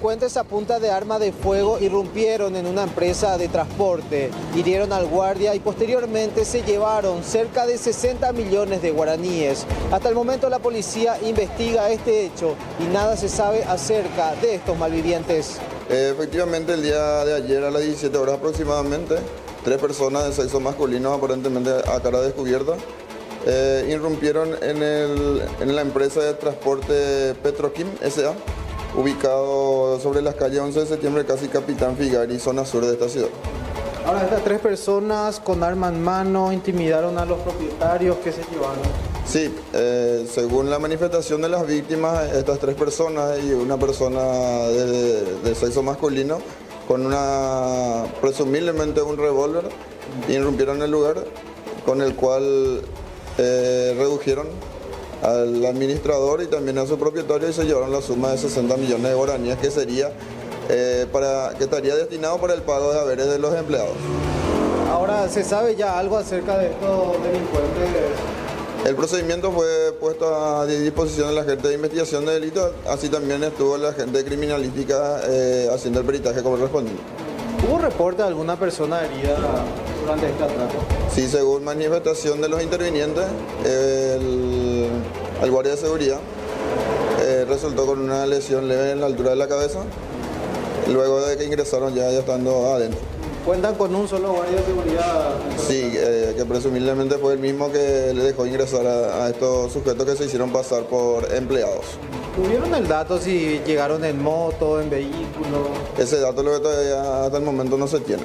Delincuentes a punta de arma de fuego irrumpieron en una empresa de transporte, hirieron al guardia y posteriormente se llevaron cerca de 60 millones de guaraníes. Hasta el momento la policía investiga este hecho y nada se sabe acerca de estos malvivientes. Efectivamente, el día de ayer a las 17 horas aproximadamente, tres personas de sexo masculino, aparentemente a cara descubierta, eh, irrumpieron en, en la empresa de transporte Petroquim SA, ubicado sobre las calles 11 de septiembre, casi Capitán Figari, zona sur de esta ciudad. Ahora, estas tres personas con arma en mano intimidaron a los propietarios que se llevaron. Sí, eh, según la manifestación de las víctimas, estas tres personas y una persona de, de sexo masculino con una, presumiblemente un revólver, irrumpieron el lugar, con el cual eh, redujeron al administrador y también a su propietario y se llevaron la suma de 60 millones de guaraníes que sería eh, para, que estaría destinado para el pago de haberes de los empleados. Ahora, ¿se sabe ya algo acerca de estos delincuentes? El procedimiento fue puesto a disposición de la gente de investigación de delitos, así también estuvo la gente criminalística eh, haciendo el peritaje correspondiente. ¿Hubo reporte de alguna persona herida durante este atraco? Sí, según manifestación de los intervinientes, el, guardia de seguridad eh, resultó con una lesión leve en la altura de la cabeza, luego de que ingresaron ya, ya estando adentro. ¿Cuentan con un solo guardia de seguridad? Sí, eh, que presumiblemente fue el mismo que le dejó ingresar a, a estos sujetos que se hicieron pasar por empleados. ¿Tuvieron el dato si llegaron en moto, en vehículo? Ese dato lo que todavía hasta el momento no se tiene.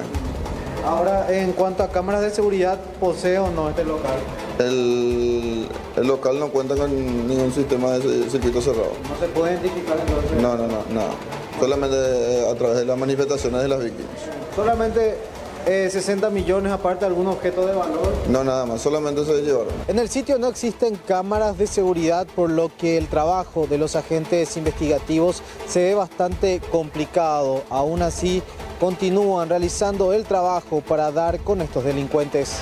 Ahora, en cuanto a cámaras de seguridad, ¿posee o no este local? El, el local no cuenta con ningún sistema de circuito cerrado. ¿No se puede identificar entonces? No, no, no, nada. Solamente eh, a través de las manifestaciones de las víctimas. Solamente eh, 60 millones aparte de algún objeto de valor. No, nada más, solamente se llevaron. En el sitio no existen cámaras de seguridad, por lo que el trabajo de los agentes investigativos se ve bastante complicado. Aún así, continúan realizando el trabajo para dar con estos delincuentes.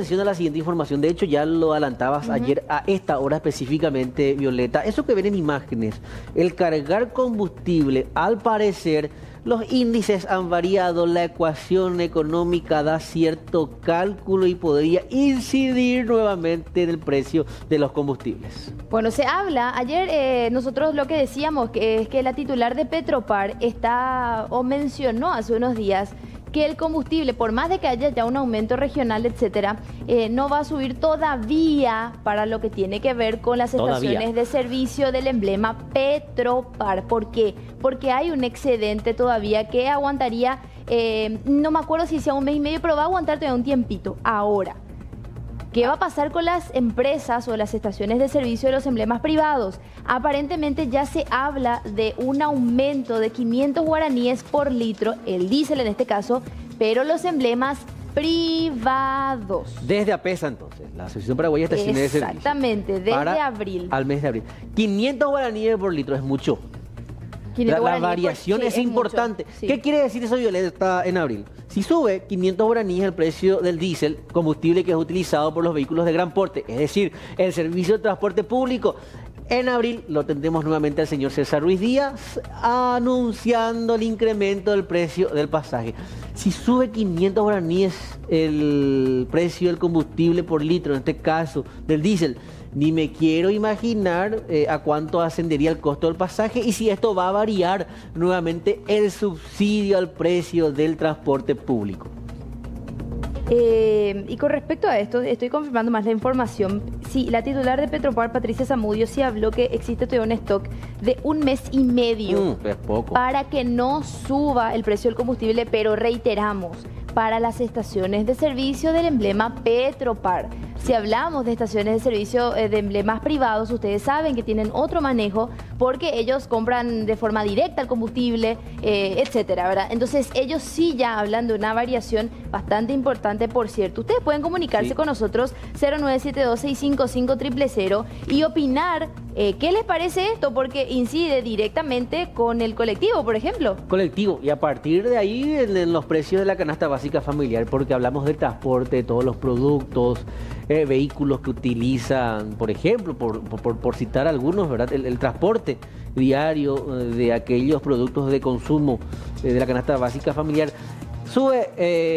Atención a la siguiente información. De hecho, ya lo adelantabas ayer a esta hora específicamente, Violeta. Eso que ven en imágenes, el cargar combustible, al parecer, los índices han variado, la ecuación económica da cierto cálculo y podría incidir nuevamente en el precio de los combustibles. Bueno, se habla, ayer eh, nosotros lo que decíamos que es que la titular de Petropar está o mencionó hace unos días que el combustible, por más de que haya ya un aumento regional, etcétera, eh, no va a subir todavía para lo que tiene que ver con las Todavía. estaciones de servicio del emblema Petropar. ¿Por qué? Porque hay un excedente todavía que aguantaría, eh, no me acuerdo si sea un mes y medio, pero va a aguantar todavía un tiempito. Ahora. ¿Qué va a pasar con las empresas o las estaciones de servicio de los emblemas privados? Aparentemente ya se habla de un aumento de 500 guaraníes por litro, el diésel en este caso, pero los emblemas privados. Desde APESA entonces, la Asociación Paraguaya de Estaciones de Servicio. Exactamente, desde abril. Al mes de abril. 500 guaraníes por litro es mucho. 500 La, guaraníes por- variación sí, es, importante. sí. ¿Qué quiere decir eso, Violeta, en abril? Si sube 500 guaraníes el precio del diésel, combustible que es utilizado por los vehículos de gran porte, es decir, el servicio de transporte público, en abril lo tendremos nuevamente al señor César Ruiz Díaz anunciando el incremento del precio del pasaje. Si sube 500 guaraníes el precio del combustible por litro, en este caso del diésel, ni me quiero imaginar eh, a cuánto ascendería el costo del pasaje y si esto va a variar nuevamente el subsidio al precio del transporte público. Eh, y con respecto a esto, estoy confirmando más la información. Sí, la titular de Petropar, Patricia Zamudio, sí habló que existe todavía un stock de un mes y medio Mm, es poco. para que no suba el precio del combustible, pero reiteramos, para las estaciones de servicio del emblema Petropar. Si hablamos de estaciones de servicio eh, de emblemas privados, ustedes saben que tienen otro manejo porque ellos compran de forma directa el combustible, eh, etcétera, ¿verdad? Entonces ellos sí ya hablan de una variación bastante importante, por cierto. Ustedes pueden comunicarse Sí. con nosotros 0972-655-000 y opinar eh, qué les parece esto, porque incide directamente con el colectivo, por ejemplo. colectivo y a partir de ahí en, en los precios de la canasta básica familiar porque hablamos del transporte de todos los productos eh, vehículos que utilizan por ejemplo por, por- por- citar algunos verdad el, transporte diario eh, de aquellos productos de consumo eh, de la canasta básica familiar Sube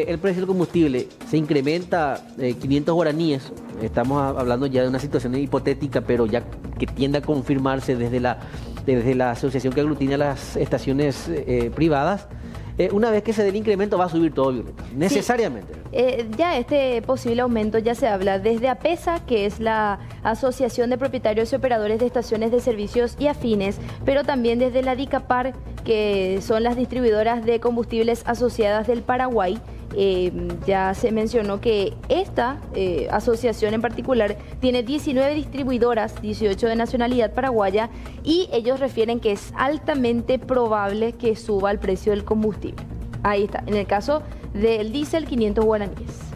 el precio del combustible, se incrementa eh, 500 guaraníes. Estamos hablando ya de una situación hipotética, pero ya que tiende a confirmarse desde la, desde la asociación que aglutina las estaciones privadas. Eh, una vez que se dé el incremento va a subir todo, Violeta, necesariamente. Eh, ya este posible aumento ya se habla desde APESA, que es la Asociación de Propietarios y Operadores de Estaciones de Servicios y Afines, pero también desde la DICAPAR, que son las distribuidoras de combustibles asociadas del Paraguay. Eh, ya se mencionó que esta eh, asociación en particular tiene 19 distribuidoras, 18 de nacionalidad paraguaya, y ellos refieren que es altamente probable que suba el precio del combustible. Ahí está, en el caso del diésel 500 guaraníes.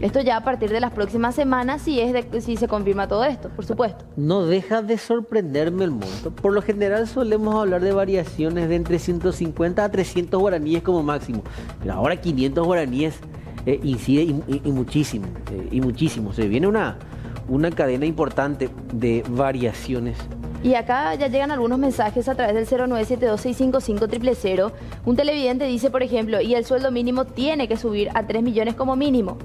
Esto ya a partir de las próximas semanas, si, es de, si se confirma todo esto, por supuesto. No deja de sorprenderme el monto. Por lo general solemos hablar de variaciones de entre 150 a 300 guaraníes como máximo. Pero ahora 500 guaraníes eh, incide y, y, muchísimo. Eh, y muchísimo. Se viene una, una cadena importante de variaciones. Y acá ya llegan algunos mensajes a través del 0972655000. Un televidente dice, por ejemplo, y el sueldo mínimo tiene que subir a 3 millones como mínimo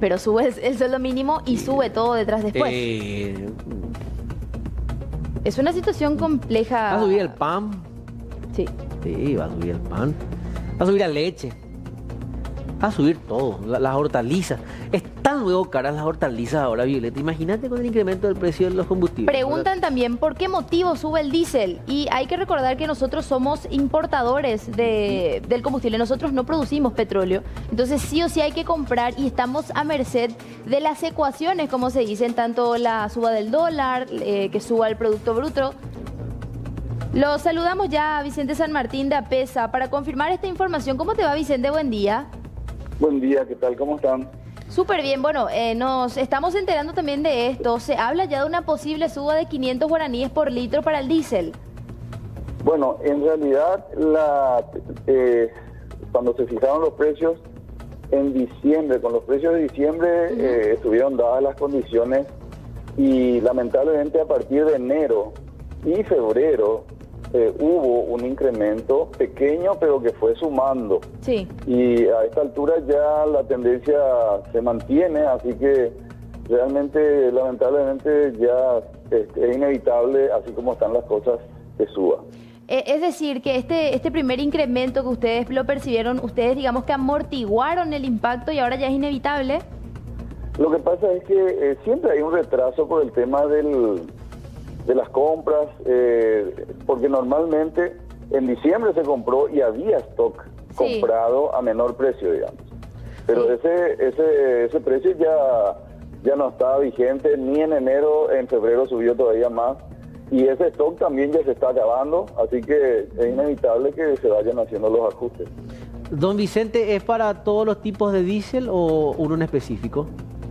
pero sube el sueldo mínimo y sube todo detrás después. Eh, es una situación compleja. ¿Va a subir el pan? Sí. Sí, va a subir el pan. Va a subir la leche. Va a subir todo, las hortalizas. Están luego caras las hortalizas ahora, Violeta. Imagínate con el incremento del precio de los combustibles. Preguntan también por qué motivo sube el diésel. Y hay que recordar que nosotros somos importadores de, del combustible. Nosotros no producimos petróleo. Entonces sí o sí hay que comprar y estamos a merced de las ecuaciones, como se dicen, tanto la suba del dólar, eh, que suba el Producto Bruto, lo saludamos ya a Vicente San Martín de APESA para confirmar esta información. ¿Cómo te va, Vicente? Buen día. Buen día, ¿qué tal? ¿Cómo están? Súper bien, bueno, eh, nos estamos enterando también de esto. Se habla ya de una posible suba de 500 guaraníes por litro para el diésel. Bueno, en realidad, la, eh, cuando se fijaron los precios en diciembre, con los precios de diciembre eh, estuvieron dadas las condiciones y lamentablemente a partir de enero y febrero eh, hubo un incremento pequeño, pero que fue sumando. Sí. Y a esta altura ya la tendencia se mantiene, así que realmente, lamentablemente, ya es, inevitable, así como están las cosas, que suba. Eh, es decir, que este, este primer incremento que ustedes lo percibieron, ustedes digamos que amortiguaron el impacto y ahora ya es inevitable. Lo que pasa es que eh, siempre hay un retraso por el tema del, de las compras, eh, porque normalmente en diciembre se compró y había stock comprado a menor precio, digamos. Pero ese, ese, ese precio ya, ya no estaba vigente ni en enero, en febrero subió todavía más. Y ese stock también ya se está acabando, así que es inevitable que se vayan haciendo los ajustes. Don Vicente, ¿es para todos los tipos de diésel o uno en específico?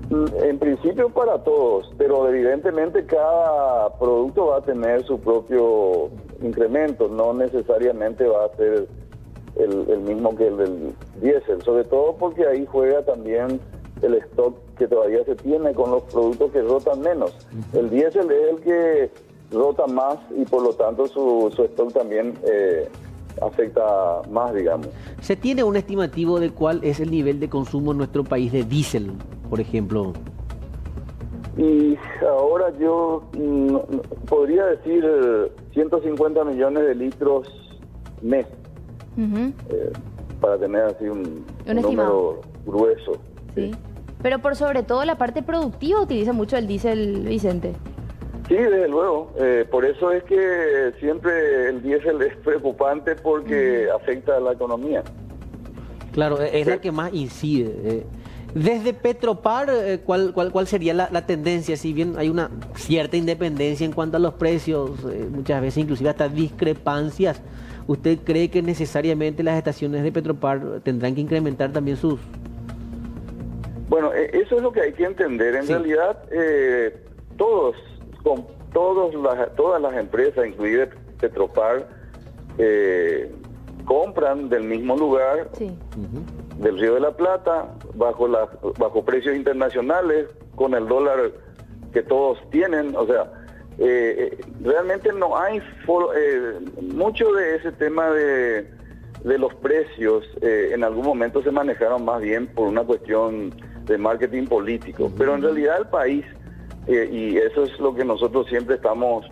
En principio para todos, pero evidentemente cada producto va a tener su propio incremento, no necesariamente va a ser el, mismo que el del diésel, sobre todo porque ahí juega también el stock que todavía se tiene con los productos que rotan menos. El diésel es el que rota más y por lo tanto su, su stock también eh, afecta más, digamos. ¿Se tiene un estimativo de cuál es el nivel de consumo en nuestro país de diésel, por ejemplo? Y ahora yo mm, podría decir 150 millones de litros mes, eh, para tener así un, número grueso. Sí. Pero por sobre todo la parte productiva utiliza mucho el diésel, Vicente. Sí, desde luego. Eh, por eso es que siempre el diésel es preocupante porque afecta a la economía. Claro, es la que más incide. Eh. Desde Petropar, eh, ¿cuál, cuál, cuál sería la, tendencia? Si bien hay una cierta independencia en cuanto a los precios, muchas veces inclusive hasta discrepancias, ¿usted cree que necesariamente las estaciones de Petropar tendrán que incrementar también sus... Bueno, eso es lo que hay que entender. En realidad, todos con todos las, todas las empresas, incluida Petropar, eh, compran del mismo lugar, del Río de la Plata, bajo, la, bajo precios internacionales, con el dólar que todos tienen. O sea, eh, eh, realmente no hay mucho de ese tema de, de los precios. en algún momento se manejaron más bien por una cuestión de marketing político, pero en realidad el país eh, y eso es lo que nosotros siempre estamos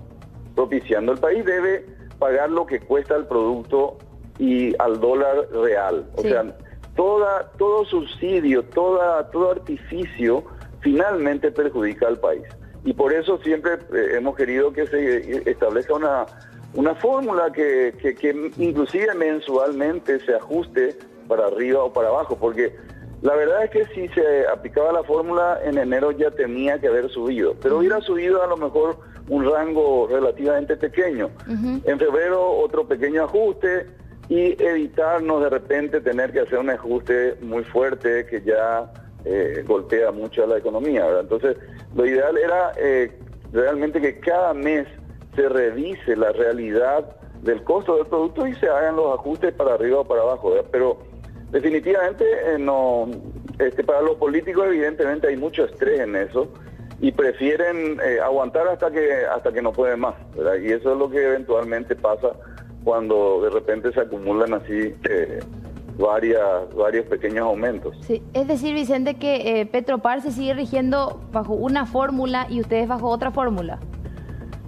propiciando. El país debe pagar lo que cuesta el producto y al dólar real. O Sí. sea, toda, todo subsidio, toda, todo artificio finalmente perjudica al país. Y por eso siempre eh, hemos querido que se establezca una, una fórmula que, que, que inclusive mensualmente se ajuste para arriba o para abajo, porque la verdad es que si se aplicaba la fórmula en enero ya tenía que haber subido, pero hubiera subido a lo mejor un rango relativamente pequeño. En febrero otro pequeño ajuste y evitarnos de repente tener que hacer un ajuste muy fuerte que ya eh, golpea mucho a la economía. Entonces, lo ideal era eh, realmente que cada mes se revise la realidad del costo del producto y se hagan los ajustes para arriba o para abajo. Pero definitivamente eh, no, este, para los políticos evidentemente hay mucho estrés en eso y prefieren aguantar hasta que hasta que no pueden más. Y eso es lo que eventualmente pasa cuando de repente se acumulan así eh, varias, varios pequeños aumentos. Sí, es decir, Vicente, que eh, Petropar se sigue rigiendo bajo una fórmula y ustedes bajo otra fórmula.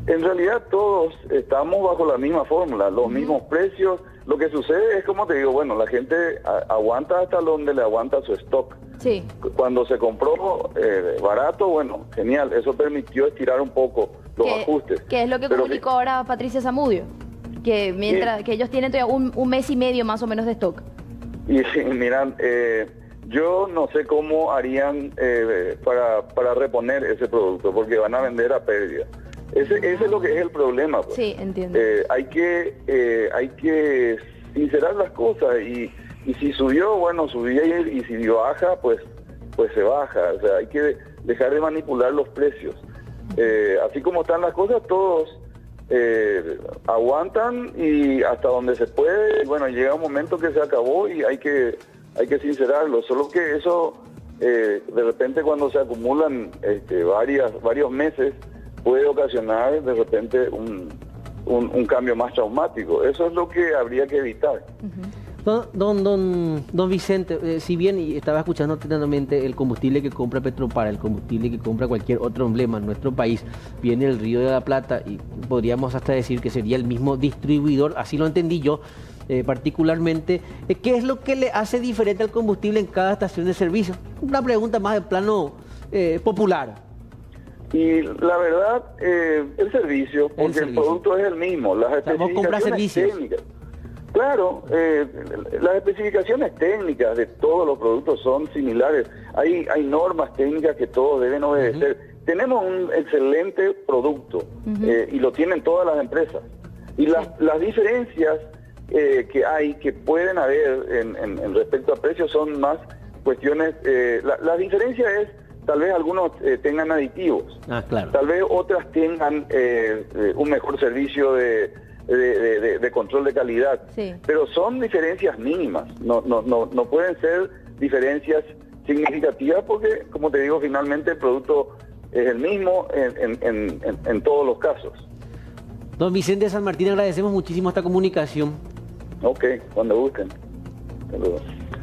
En realidad todos estamos bajo la misma fórmula, los mismos precios. Lo que sucede es, como te digo, bueno, la gente aguanta hasta donde le aguanta su stock. Sí. Cuando se compró eh, barato, bueno, genial, eso permitió estirar un poco los ajustes. que es lo que Pero comunicó ahora Patricia Zamudio, que mientras que ellos tienen todavía un, un mes y medio más o menos de stock. Y sí, miran, eh, yo no sé cómo harían eh, para, para reponer ese producto, porque van a vender a pérdida. Ese, ese es lo que es el problema. pues. Sí, entiendo. Eh, hay que hay que sincerar las cosas y, y si subió, bueno, subía y, y si baja, pues pues se baja. O sea, hay que dejar de manipular los precios. Eh, así como están las cosas, todos eh, aguantan y hasta donde se puede. Bueno, llega un momento que se acabó y hay que hay que sincerarlo. Solo que eso eh, de repente cuando se acumulan este, varias varios meses puede ocasionar de repente un, un cambio más traumático. Eso es lo que habría que evitar. Don, don, don, don Vicente, eh, si bien estaba escuchando atentamente el combustible que compra Petropar, el combustible que compra cualquier otro emblema en nuestro país, viene el Río de la Plata y podríamos hasta decir que sería el mismo distribuidor, así lo entendí yo eh, particularmente. Eh, ¿Qué es lo que le hace diferente al combustible en cada estación de servicio? Una pregunta más de plano eh, popular. Y la verdad, el servicio, porque el, servicio. producto es el mismo, las especificaciones técnicas. Claro, eh, las especificaciones técnicas de todos los productos son similares. Hay, hay normas técnicas que todos deben obedecer. Tenemos un excelente producto eh, y lo tienen todas las empresas. Y las, las diferencias eh, que hay, que pueden haber en, en- en respecto a precios, son más cuestiones. la, la diferencia es, tal vez algunos tengan aditivos. Ah, claro. Tal vez otras tengan un mejor servicio de, de- de- de- de control de calidad. Sí. Pero son diferencias mínimas, no, no, no, no pueden ser diferencias significativas porque, como te digo, finalmente el producto es el mismo en, en- en- en- en todos los casos. Don Vicente San Martín, agradecemos muchísimo esta comunicación. Ok, cuando gusten.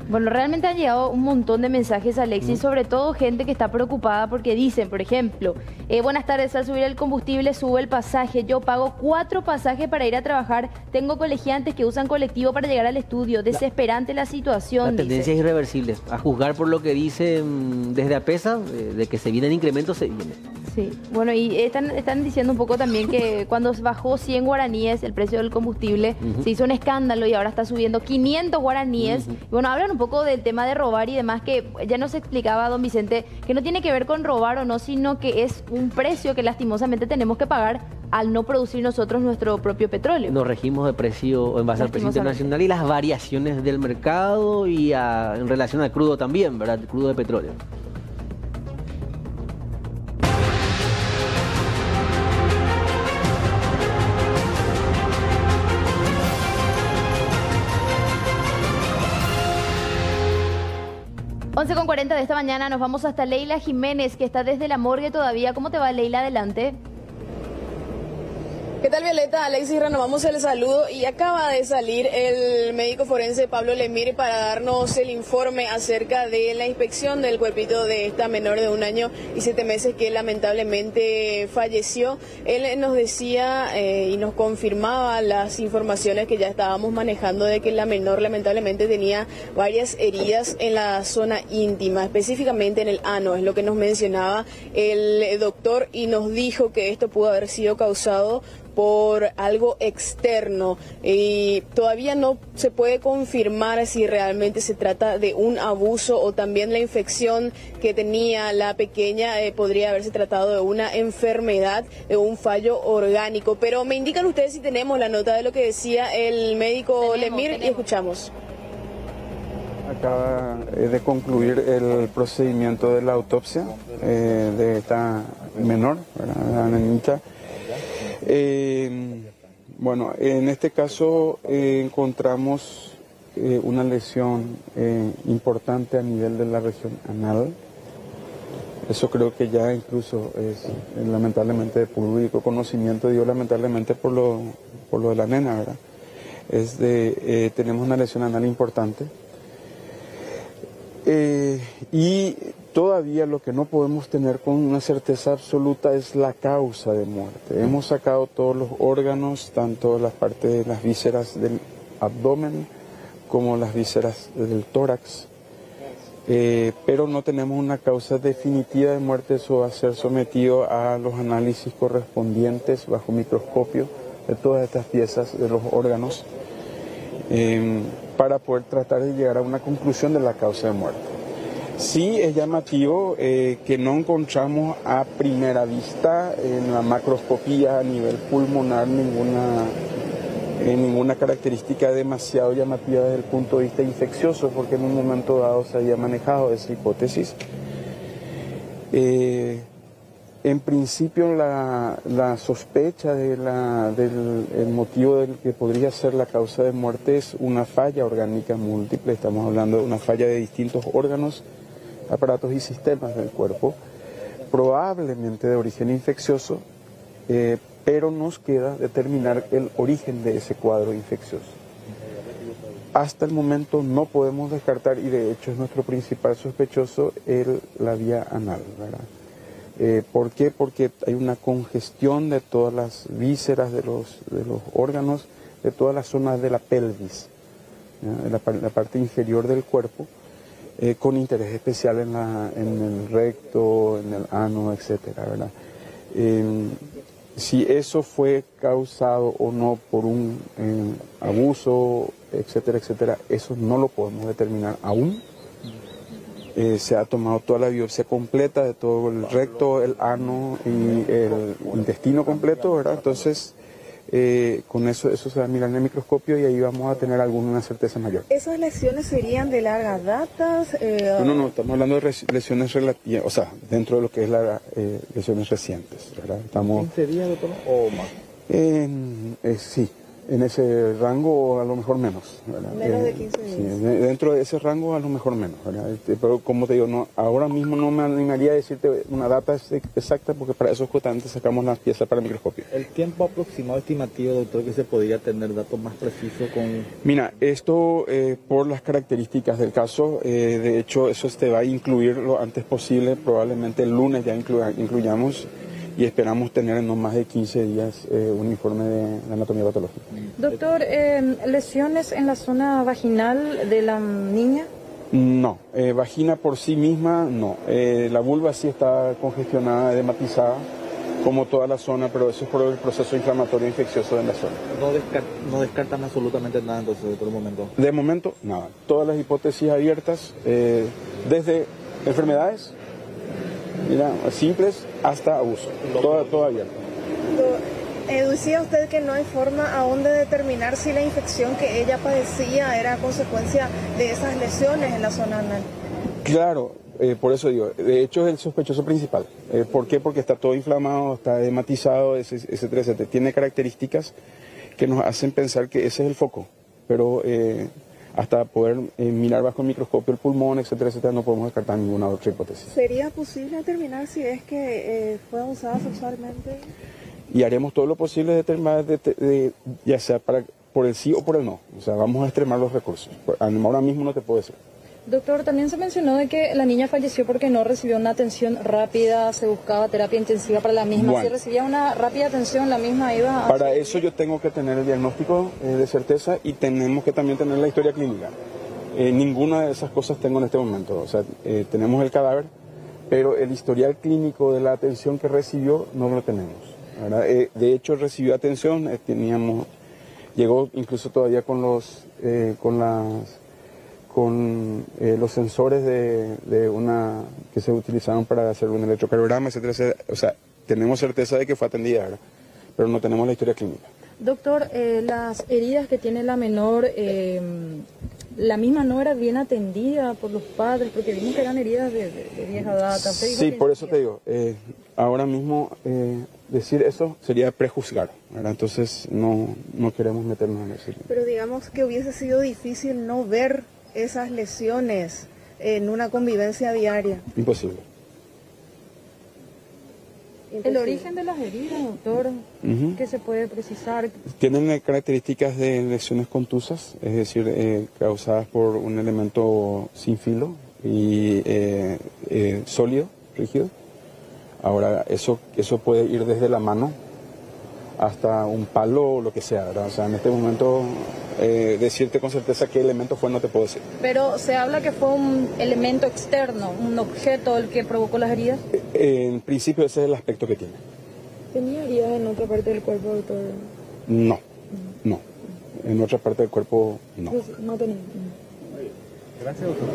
Bueno, realmente han llegado un montón de mensajes, Alexis, sobre todo gente que está preocupada porque dicen, por ejemplo, eh, buenas tardes, al subir el combustible sube el pasaje, yo pago cuatro pasajes para ir a trabajar, tengo colegiantes que usan colectivo para llegar al estudio, desesperante la situación. La dice. tendencia es irreversible. A juzgar por lo que dicen desde APESA, eh, de que se vienen incrementos, se viene. Sí, bueno, y están, están diciendo un poco también que *laughs* cuando bajó 100 guaraníes el precio del combustible, se hizo un escándalo y ahora está subiendo 500 guaraníes. Y bueno, hablan un poco del tema de robar y demás, que ya nos explicaba don Vicente, que no tiene que ver con robar o no, sino que es un precio que lastimosamente tenemos que pagar al no producir nosotros nuestro propio petróleo. Nos regimos de precio en base al precio internacional y las variaciones del mercado y a- en relación al crudo también, ¿verdad? El crudo de petróleo. Once con 40 de esta mañana nos vamos hasta Leila Jiménez, que está desde la morgue todavía. ¿Cómo te va, Leila? Adelante. ¿Qué tal Violeta? Alexis, renovamos el saludo y acaba de salir el médico forense Pablo Lemir para darnos el informe acerca de la inspección del cuerpito de esta menor de un año y siete meses que lamentablemente falleció. Él nos decía eh, y nos confirmaba las informaciones que ya estábamos manejando de que la menor lamentablemente tenía varias heridas en la zona íntima, específicamente en el ano, es lo que nos mencionaba el doctor y nos dijo que esto pudo haber sido causado por algo externo y todavía no se puede confirmar si realmente se trata de un abuso o también la infección que tenía la pequeña eh, podría haberse tratado de una enfermedad, de un fallo orgánico. Pero me indican ustedes si tenemos la nota de lo que decía el médico Lemir y escuchamos. Acaba eh, de concluir el procedimiento de la autopsia eh, de esta menor, la niñita eh, bueno, en este caso eh, encontramos eh, una lesión importante a nivel de la región anal. Eso creo que ya incluso es lamentablemente de público conocimiento, digo lamentablemente por lo, por lo de la nena, ¿verdad? Es de, tenemos una lesión anal importante. y Todavía lo que no podemos tener con una certeza absoluta es la causa de muerte. Hemos sacado todos los órganos, tanto las partes de las vísceras del abdomen como las vísceras del tórax, eh, pero no tenemos una causa definitiva de muerte. Eso va a ser sometido a los análisis correspondientes bajo microscopio de todas estas piezas de los órganos eh, para poder tratar de llegar a una conclusión de la causa de muerte. Sí es llamativo eh, que no encontramos a primera vista en la macroscopía a nivel pulmonar ninguna, eh, ninguna característica demasiado llamativa desde el punto de vista infeccioso, porque en un momento dado se había manejado esa hipótesis. Eh, en principio la, sospecha del motivo del que podría ser la causa de muerte es una falla orgánica múltiple, estamos hablando de una falla de distintos órganos aparatos y sistemas del cuerpo, probablemente de origen infeccioso, eh, pero nos queda determinar el origen de ese cuadro infeccioso. Hasta el momento no podemos descartar, y de hecho es nuestro principal sospechoso, el, la vía anal. Eh, ¿Por qué? Porque hay una congestión de todas las vísceras de los, de los órganos, de todas las zonas de la pelvis, la, la parte inferior del cuerpo, eh, con interés especial en, la, en, el recto, en el ano, etcétera, ¿verdad? Em, si eso fue causado o no por un em, abuso, etcétera, etcétera, eso no lo podemos determinar aún. Eh, se ha tomado toda la biopsia completa de todo el recto, el ano y el intestino completo, ¿verdad? Entonces, eh, con eso, eso se va a mirar en el microscopio y ahí vamos a tener alguna certeza mayor. ¿Esas lesiones serían de largas datas? Eh, no, no, no, estamos hablando de lesiones relativas, o sea, dentro de lo que es las eh, lesiones recientes, ¿verdad? Estamos, ¿15 días, doctor, o más? sí, en ese rango a lo mejor menos. Menos de 15 días. Sí, dentro de ese rango a lo mejor menos. Este, pero como te digo, no, ahora mismo no me animaría a decirte una data exacta porque para eso justamente sacamos las piezas para el microscopio. ¿El tiempo aproximado estimativo, doctor, que se podría tener datos más precisos con...? Mira, esto eh, por las características del caso, eh, de hecho eso te va a incluir lo antes posible, probablemente el lunes ya incluyamos y esperamos tener en no más de 15 días eh, un informe de, anatomía patológica. Doctor, eh, ¿lesiones en la zona vaginal de la niña? No, eh, vagina por sí misma no. la vulva sí está congestionada, edematizada, como toda la zona, pero eso es por el proceso inflamatorio infeccioso de la zona. No, descartan absolutamente nada entonces de todo momento. De momento, nada. Todas las hipótesis abiertas, desde enfermedades mira, simples hasta abuso, todo, todo abierto. Eh, decía usted que no hay forma aún de determinar si la infección que ella padecía era consecuencia de esas lesiones en la zona anal. Claro, eh, por eso digo, de hecho es el sospechoso principal. Eh, ¿Por qué? Porque está todo inflamado, está hematizado, etcétera, etcétera. Tiene características que nos hacen pensar que ese es el foco. Pero hasta poder eh, mirar bajo el microscopio el pulmón, etcétera, etcétera, no podemos descartar ninguna otra hipótesis. ¿Sería posible determinar si es que eh, fue abusada sexualmente? y haremos todo lo posible de determinar, de- de- ya sea para, por el sí o por el no. O sea, vamos a extremar los recursos. Ahora mismo no te puedo decir. Doctor, también se mencionó de que la niña falleció porque no recibió una atención rápida, se buscaba terapia intensiva para la misma. Bueno. Si recibía una rápida atención, la misma iba a... Para eso yo tengo que tener el diagnóstico eh, de certeza y tenemos que también tener la historia clínica. Eh, ninguna de esas cosas tengo en este momento. O sea, eh, tenemos el cadáver, pero el historial clínico de la atención que recibió no lo tenemos. de hecho, recibió atención, teníamos, llegó incluso todavía con los, con las, con eh, los sensores de, de una que se utilizaron para hacer un electrocardiograma, etcétera, etcétera. O sea, tenemos certeza de que fue atendida, ¿verdad? pero no tenemos la historia clínica. Doctor, eh, las heridas que tiene la menor, eh, la misma no era bien atendida por los padres, porque vimos que eran heridas de, de- de vieja data. Sí, por eso te digo, eh, ahora mismo eh, decir eso sería prejuzgar, ¿verdad? entonces no, no queremos meternos en eso. Pero digamos que hubiese sido difícil no ver esas lesiones en una convivencia diaria. Imposible. El origen de las heridas, doctor, que se puede precisar. Tienen características de lesiones contusas, es decir, eh, causadas por un elemento sin filo y eh, eh, sólido, rígido. Ahora, eso, eso puede ir desde la mano hasta un palo o lo que sea, ¿verdad? O sea, en este momento eh, decirte con certeza qué elemento fue no te puedo decir. Pero se habla que fue un elemento externo, un objeto el que provocó las heridas. Eh, en principio ese es el aspecto que tiene. ¿Tenía heridas en otra parte del cuerpo, doctor? No, no. En otra parte del cuerpo, no. Pues, no tenía. Gracias, doctor.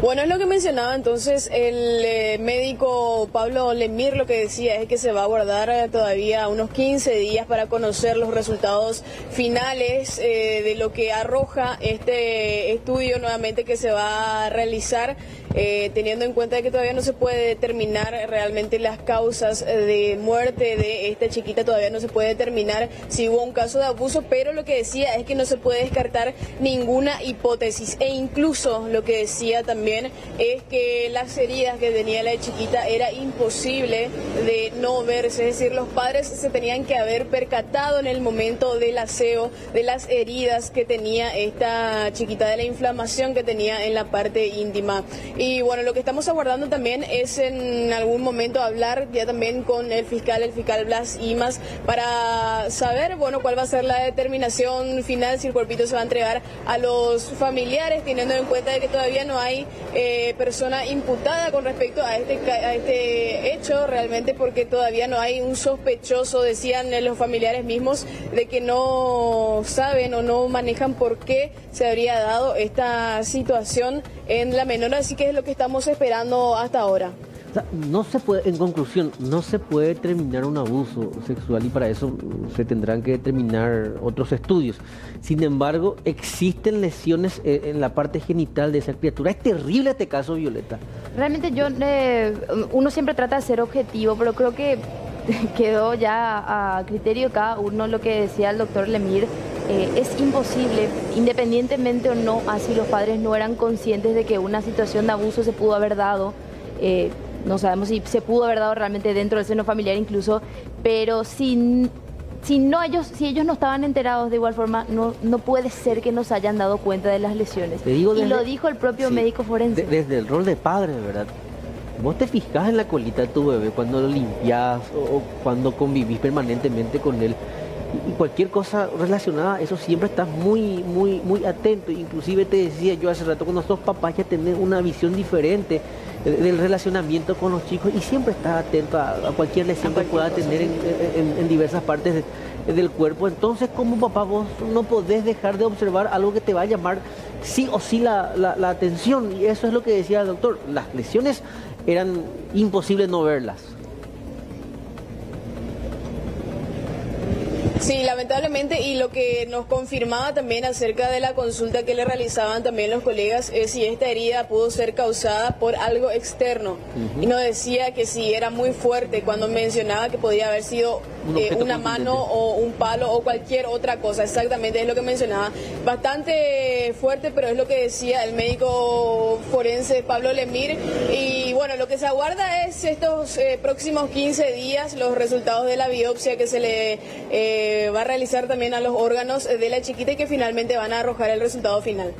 Bueno, es lo que mencionaba entonces el eh, médico Pablo Lemir, lo que decía es que se va a guardar todavía unos 15 días para conocer los resultados finales eh, de lo que arroja este estudio nuevamente que se va a realizar, eh, teniendo en cuenta que todavía no se puede determinar realmente las causas eh, de muerte de esta chiquita, todavía no se puede determinar si hubo un caso de abuso, pero lo que decía es que no se puede descartar ninguna hipótesis e incluso lo que decía también es que las heridas que tenía la chiquita era imposible de no verse, es decir, los padres se tenían que haber percatado en el momento del aseo de las heridas que tenía esta chiquita, de la inflamación que tenía en la parte íntima. Y bueno, lo que estamos aguardando también es en algún momento hablar ya también con el fiscal, el fiscal Blas Imas, para saber, bueno, cuál va a ser la determinación final, si el cuerpito se va a entregar a los familiares, teniendo en cuenta de que todavía no hay eh, persona imputada con respecto a este, a este hecho, realmente porque todavía no hay un sospechoso, decían eh, los familiares mismos, de que no saben o no manejan por qué se habría dado esta situación en la menor, así que es lo que estamos esperando hasta ahora. O sea, no se puede, en conclusión, no se puede determinar un abuso sexual y para eso se tendrán que determinar otros estudios. Sin embargo, existen lesiones eh, en la parte genital de esa criatura. Es terrible este caso, Violeta. Realmente yo, eh, uno siempre trata de ser objetivo, pero creo que *laughs* quedó ya a criterio de cada uno lo que decía el doctor Lemir. Eh, es imposible, independientemente o no, así los padres no eran conscientes de que una situación de abuso se pudo haber dado. eh, no sabemos si se pudo haber dado realmente dentro del seno familiar incluso, pero si, si no ellos, si ellos no estaban enterados de igual forma, no, no puede ser que nos hayan dado cuenta de las lesiones. Te digo y lo dijo el propio Sí. médico forense. De- desde el rol de padre, ¿verdad? Vos te fijás en la colita de tu bebé cuando lo limpias o, o cuando convivís permanentemente con él. Y, cualquier cosa relacionada a eso siempre estás muy, muy, muy atento. Inclusive te decía yo hace rato, cuando sos papá ya tenés una visión diferente del relacionamiento con los chicos y siempre estás atento a, a cualquier lesión que pueda tener en, en- en diversas partes de- del cuerpo. Entonces, como papá, vos no podés dejar de observar algo que te va a llamar sí o sí la, la- la atención. Y eso es lo que decía el doctor. Las lesiones eran imposibles no verlas. Sí, lamentablemente, y lo que nos confirmaba también acerca de la consulta que le realizaban también los colegas es si esta herida pudo ser causada por algo externo. Y nos decía que sí, era muy fuerte cuando mencionaba que podía haber sido eh, una mano o un palo o cualquier otra cosa. Exactamente, es lo que mencionaba. Bastante fuerte, pero es lo que decía el médico forense Pablo Lemir. Y bueno, lo que se aguarda es estos eh, próximos 15 días los resultados de la biopsia que se le eh, va a realizar también a los órganos de la chiquita y que finalmente van a arrojar el resultado final.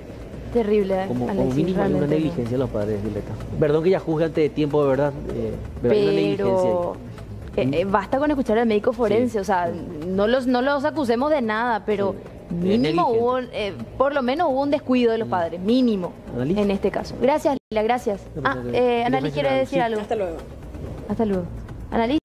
Terrible, Como, como mínimo hay una negligencia de los padres, Violeta. Perdón que ya juzgue antes de tiempo, de verdad. eh, pero, hay una negligencia. Pero eh, eh, basta con escuchar al médico forense, o sea, no los, no los acusemos de nada, pero mínimo hubo, eh, por lo menos hubo un descuido de los padres, mínimo, en este caso. Gracias, Lila, gracias. No, Ah, pero- eh, ¿quieres Annalí mencionar quiere decir Sí. algo. Hasta luego. Hasta luego. Annalí.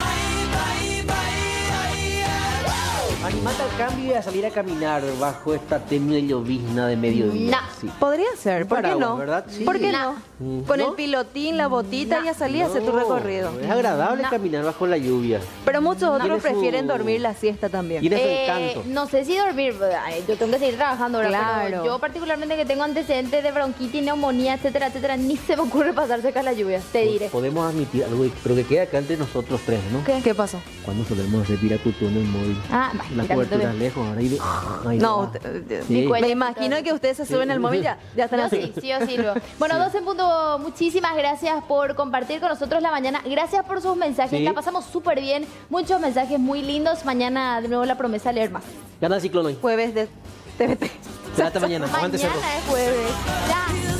Animate al cambio y a salir a caminar bajo esta tenue llovizna de mediodía. Sí. Podría ser, ¿por qué no? ¿verdad? Sí. ¿Por qué no? Con ¿No? el pilotín, la botita, ya salí a hacer tu No, recorrido. Es agradable caminar bajo la lluvia. Pero muchos otros su- prefieren dormir la siesta también. Tiene su Eh, encanto. no sé si dormir, ay, yo tengo que seguir trabajando ahora, Claro. pero yo particularmente que tengo antecedentes de bronquitis, neumonía, etcétera, etcétera, ni se me ocurre pasar cerca de la lluvia, te diré. Podemos admitir algo, pero que queda acá entre nosotros tres, ¿no? ¿Qué? ¿Qué pasó? Cuando solemos hacer piracutú en el móvil. Ah, La mira, cobertura lejos, ahora ahí. ahí No, usted- Sí. me imagino que ustedes se suben al móvil ya, ya están No, así. sí, sí o sí, luego. Bueno, 12 en muchísimas gracias por compartir con nosotros la mañana. Gracias por sus mensajes, Sí. la pasamos súper bien. Muchos mensajes muy lindos. Mañana de nuevo la promesa de leer más. Gana el ciclón hoy. Jueves de TVT. Hasta mañana. Mañana es jueves. Ya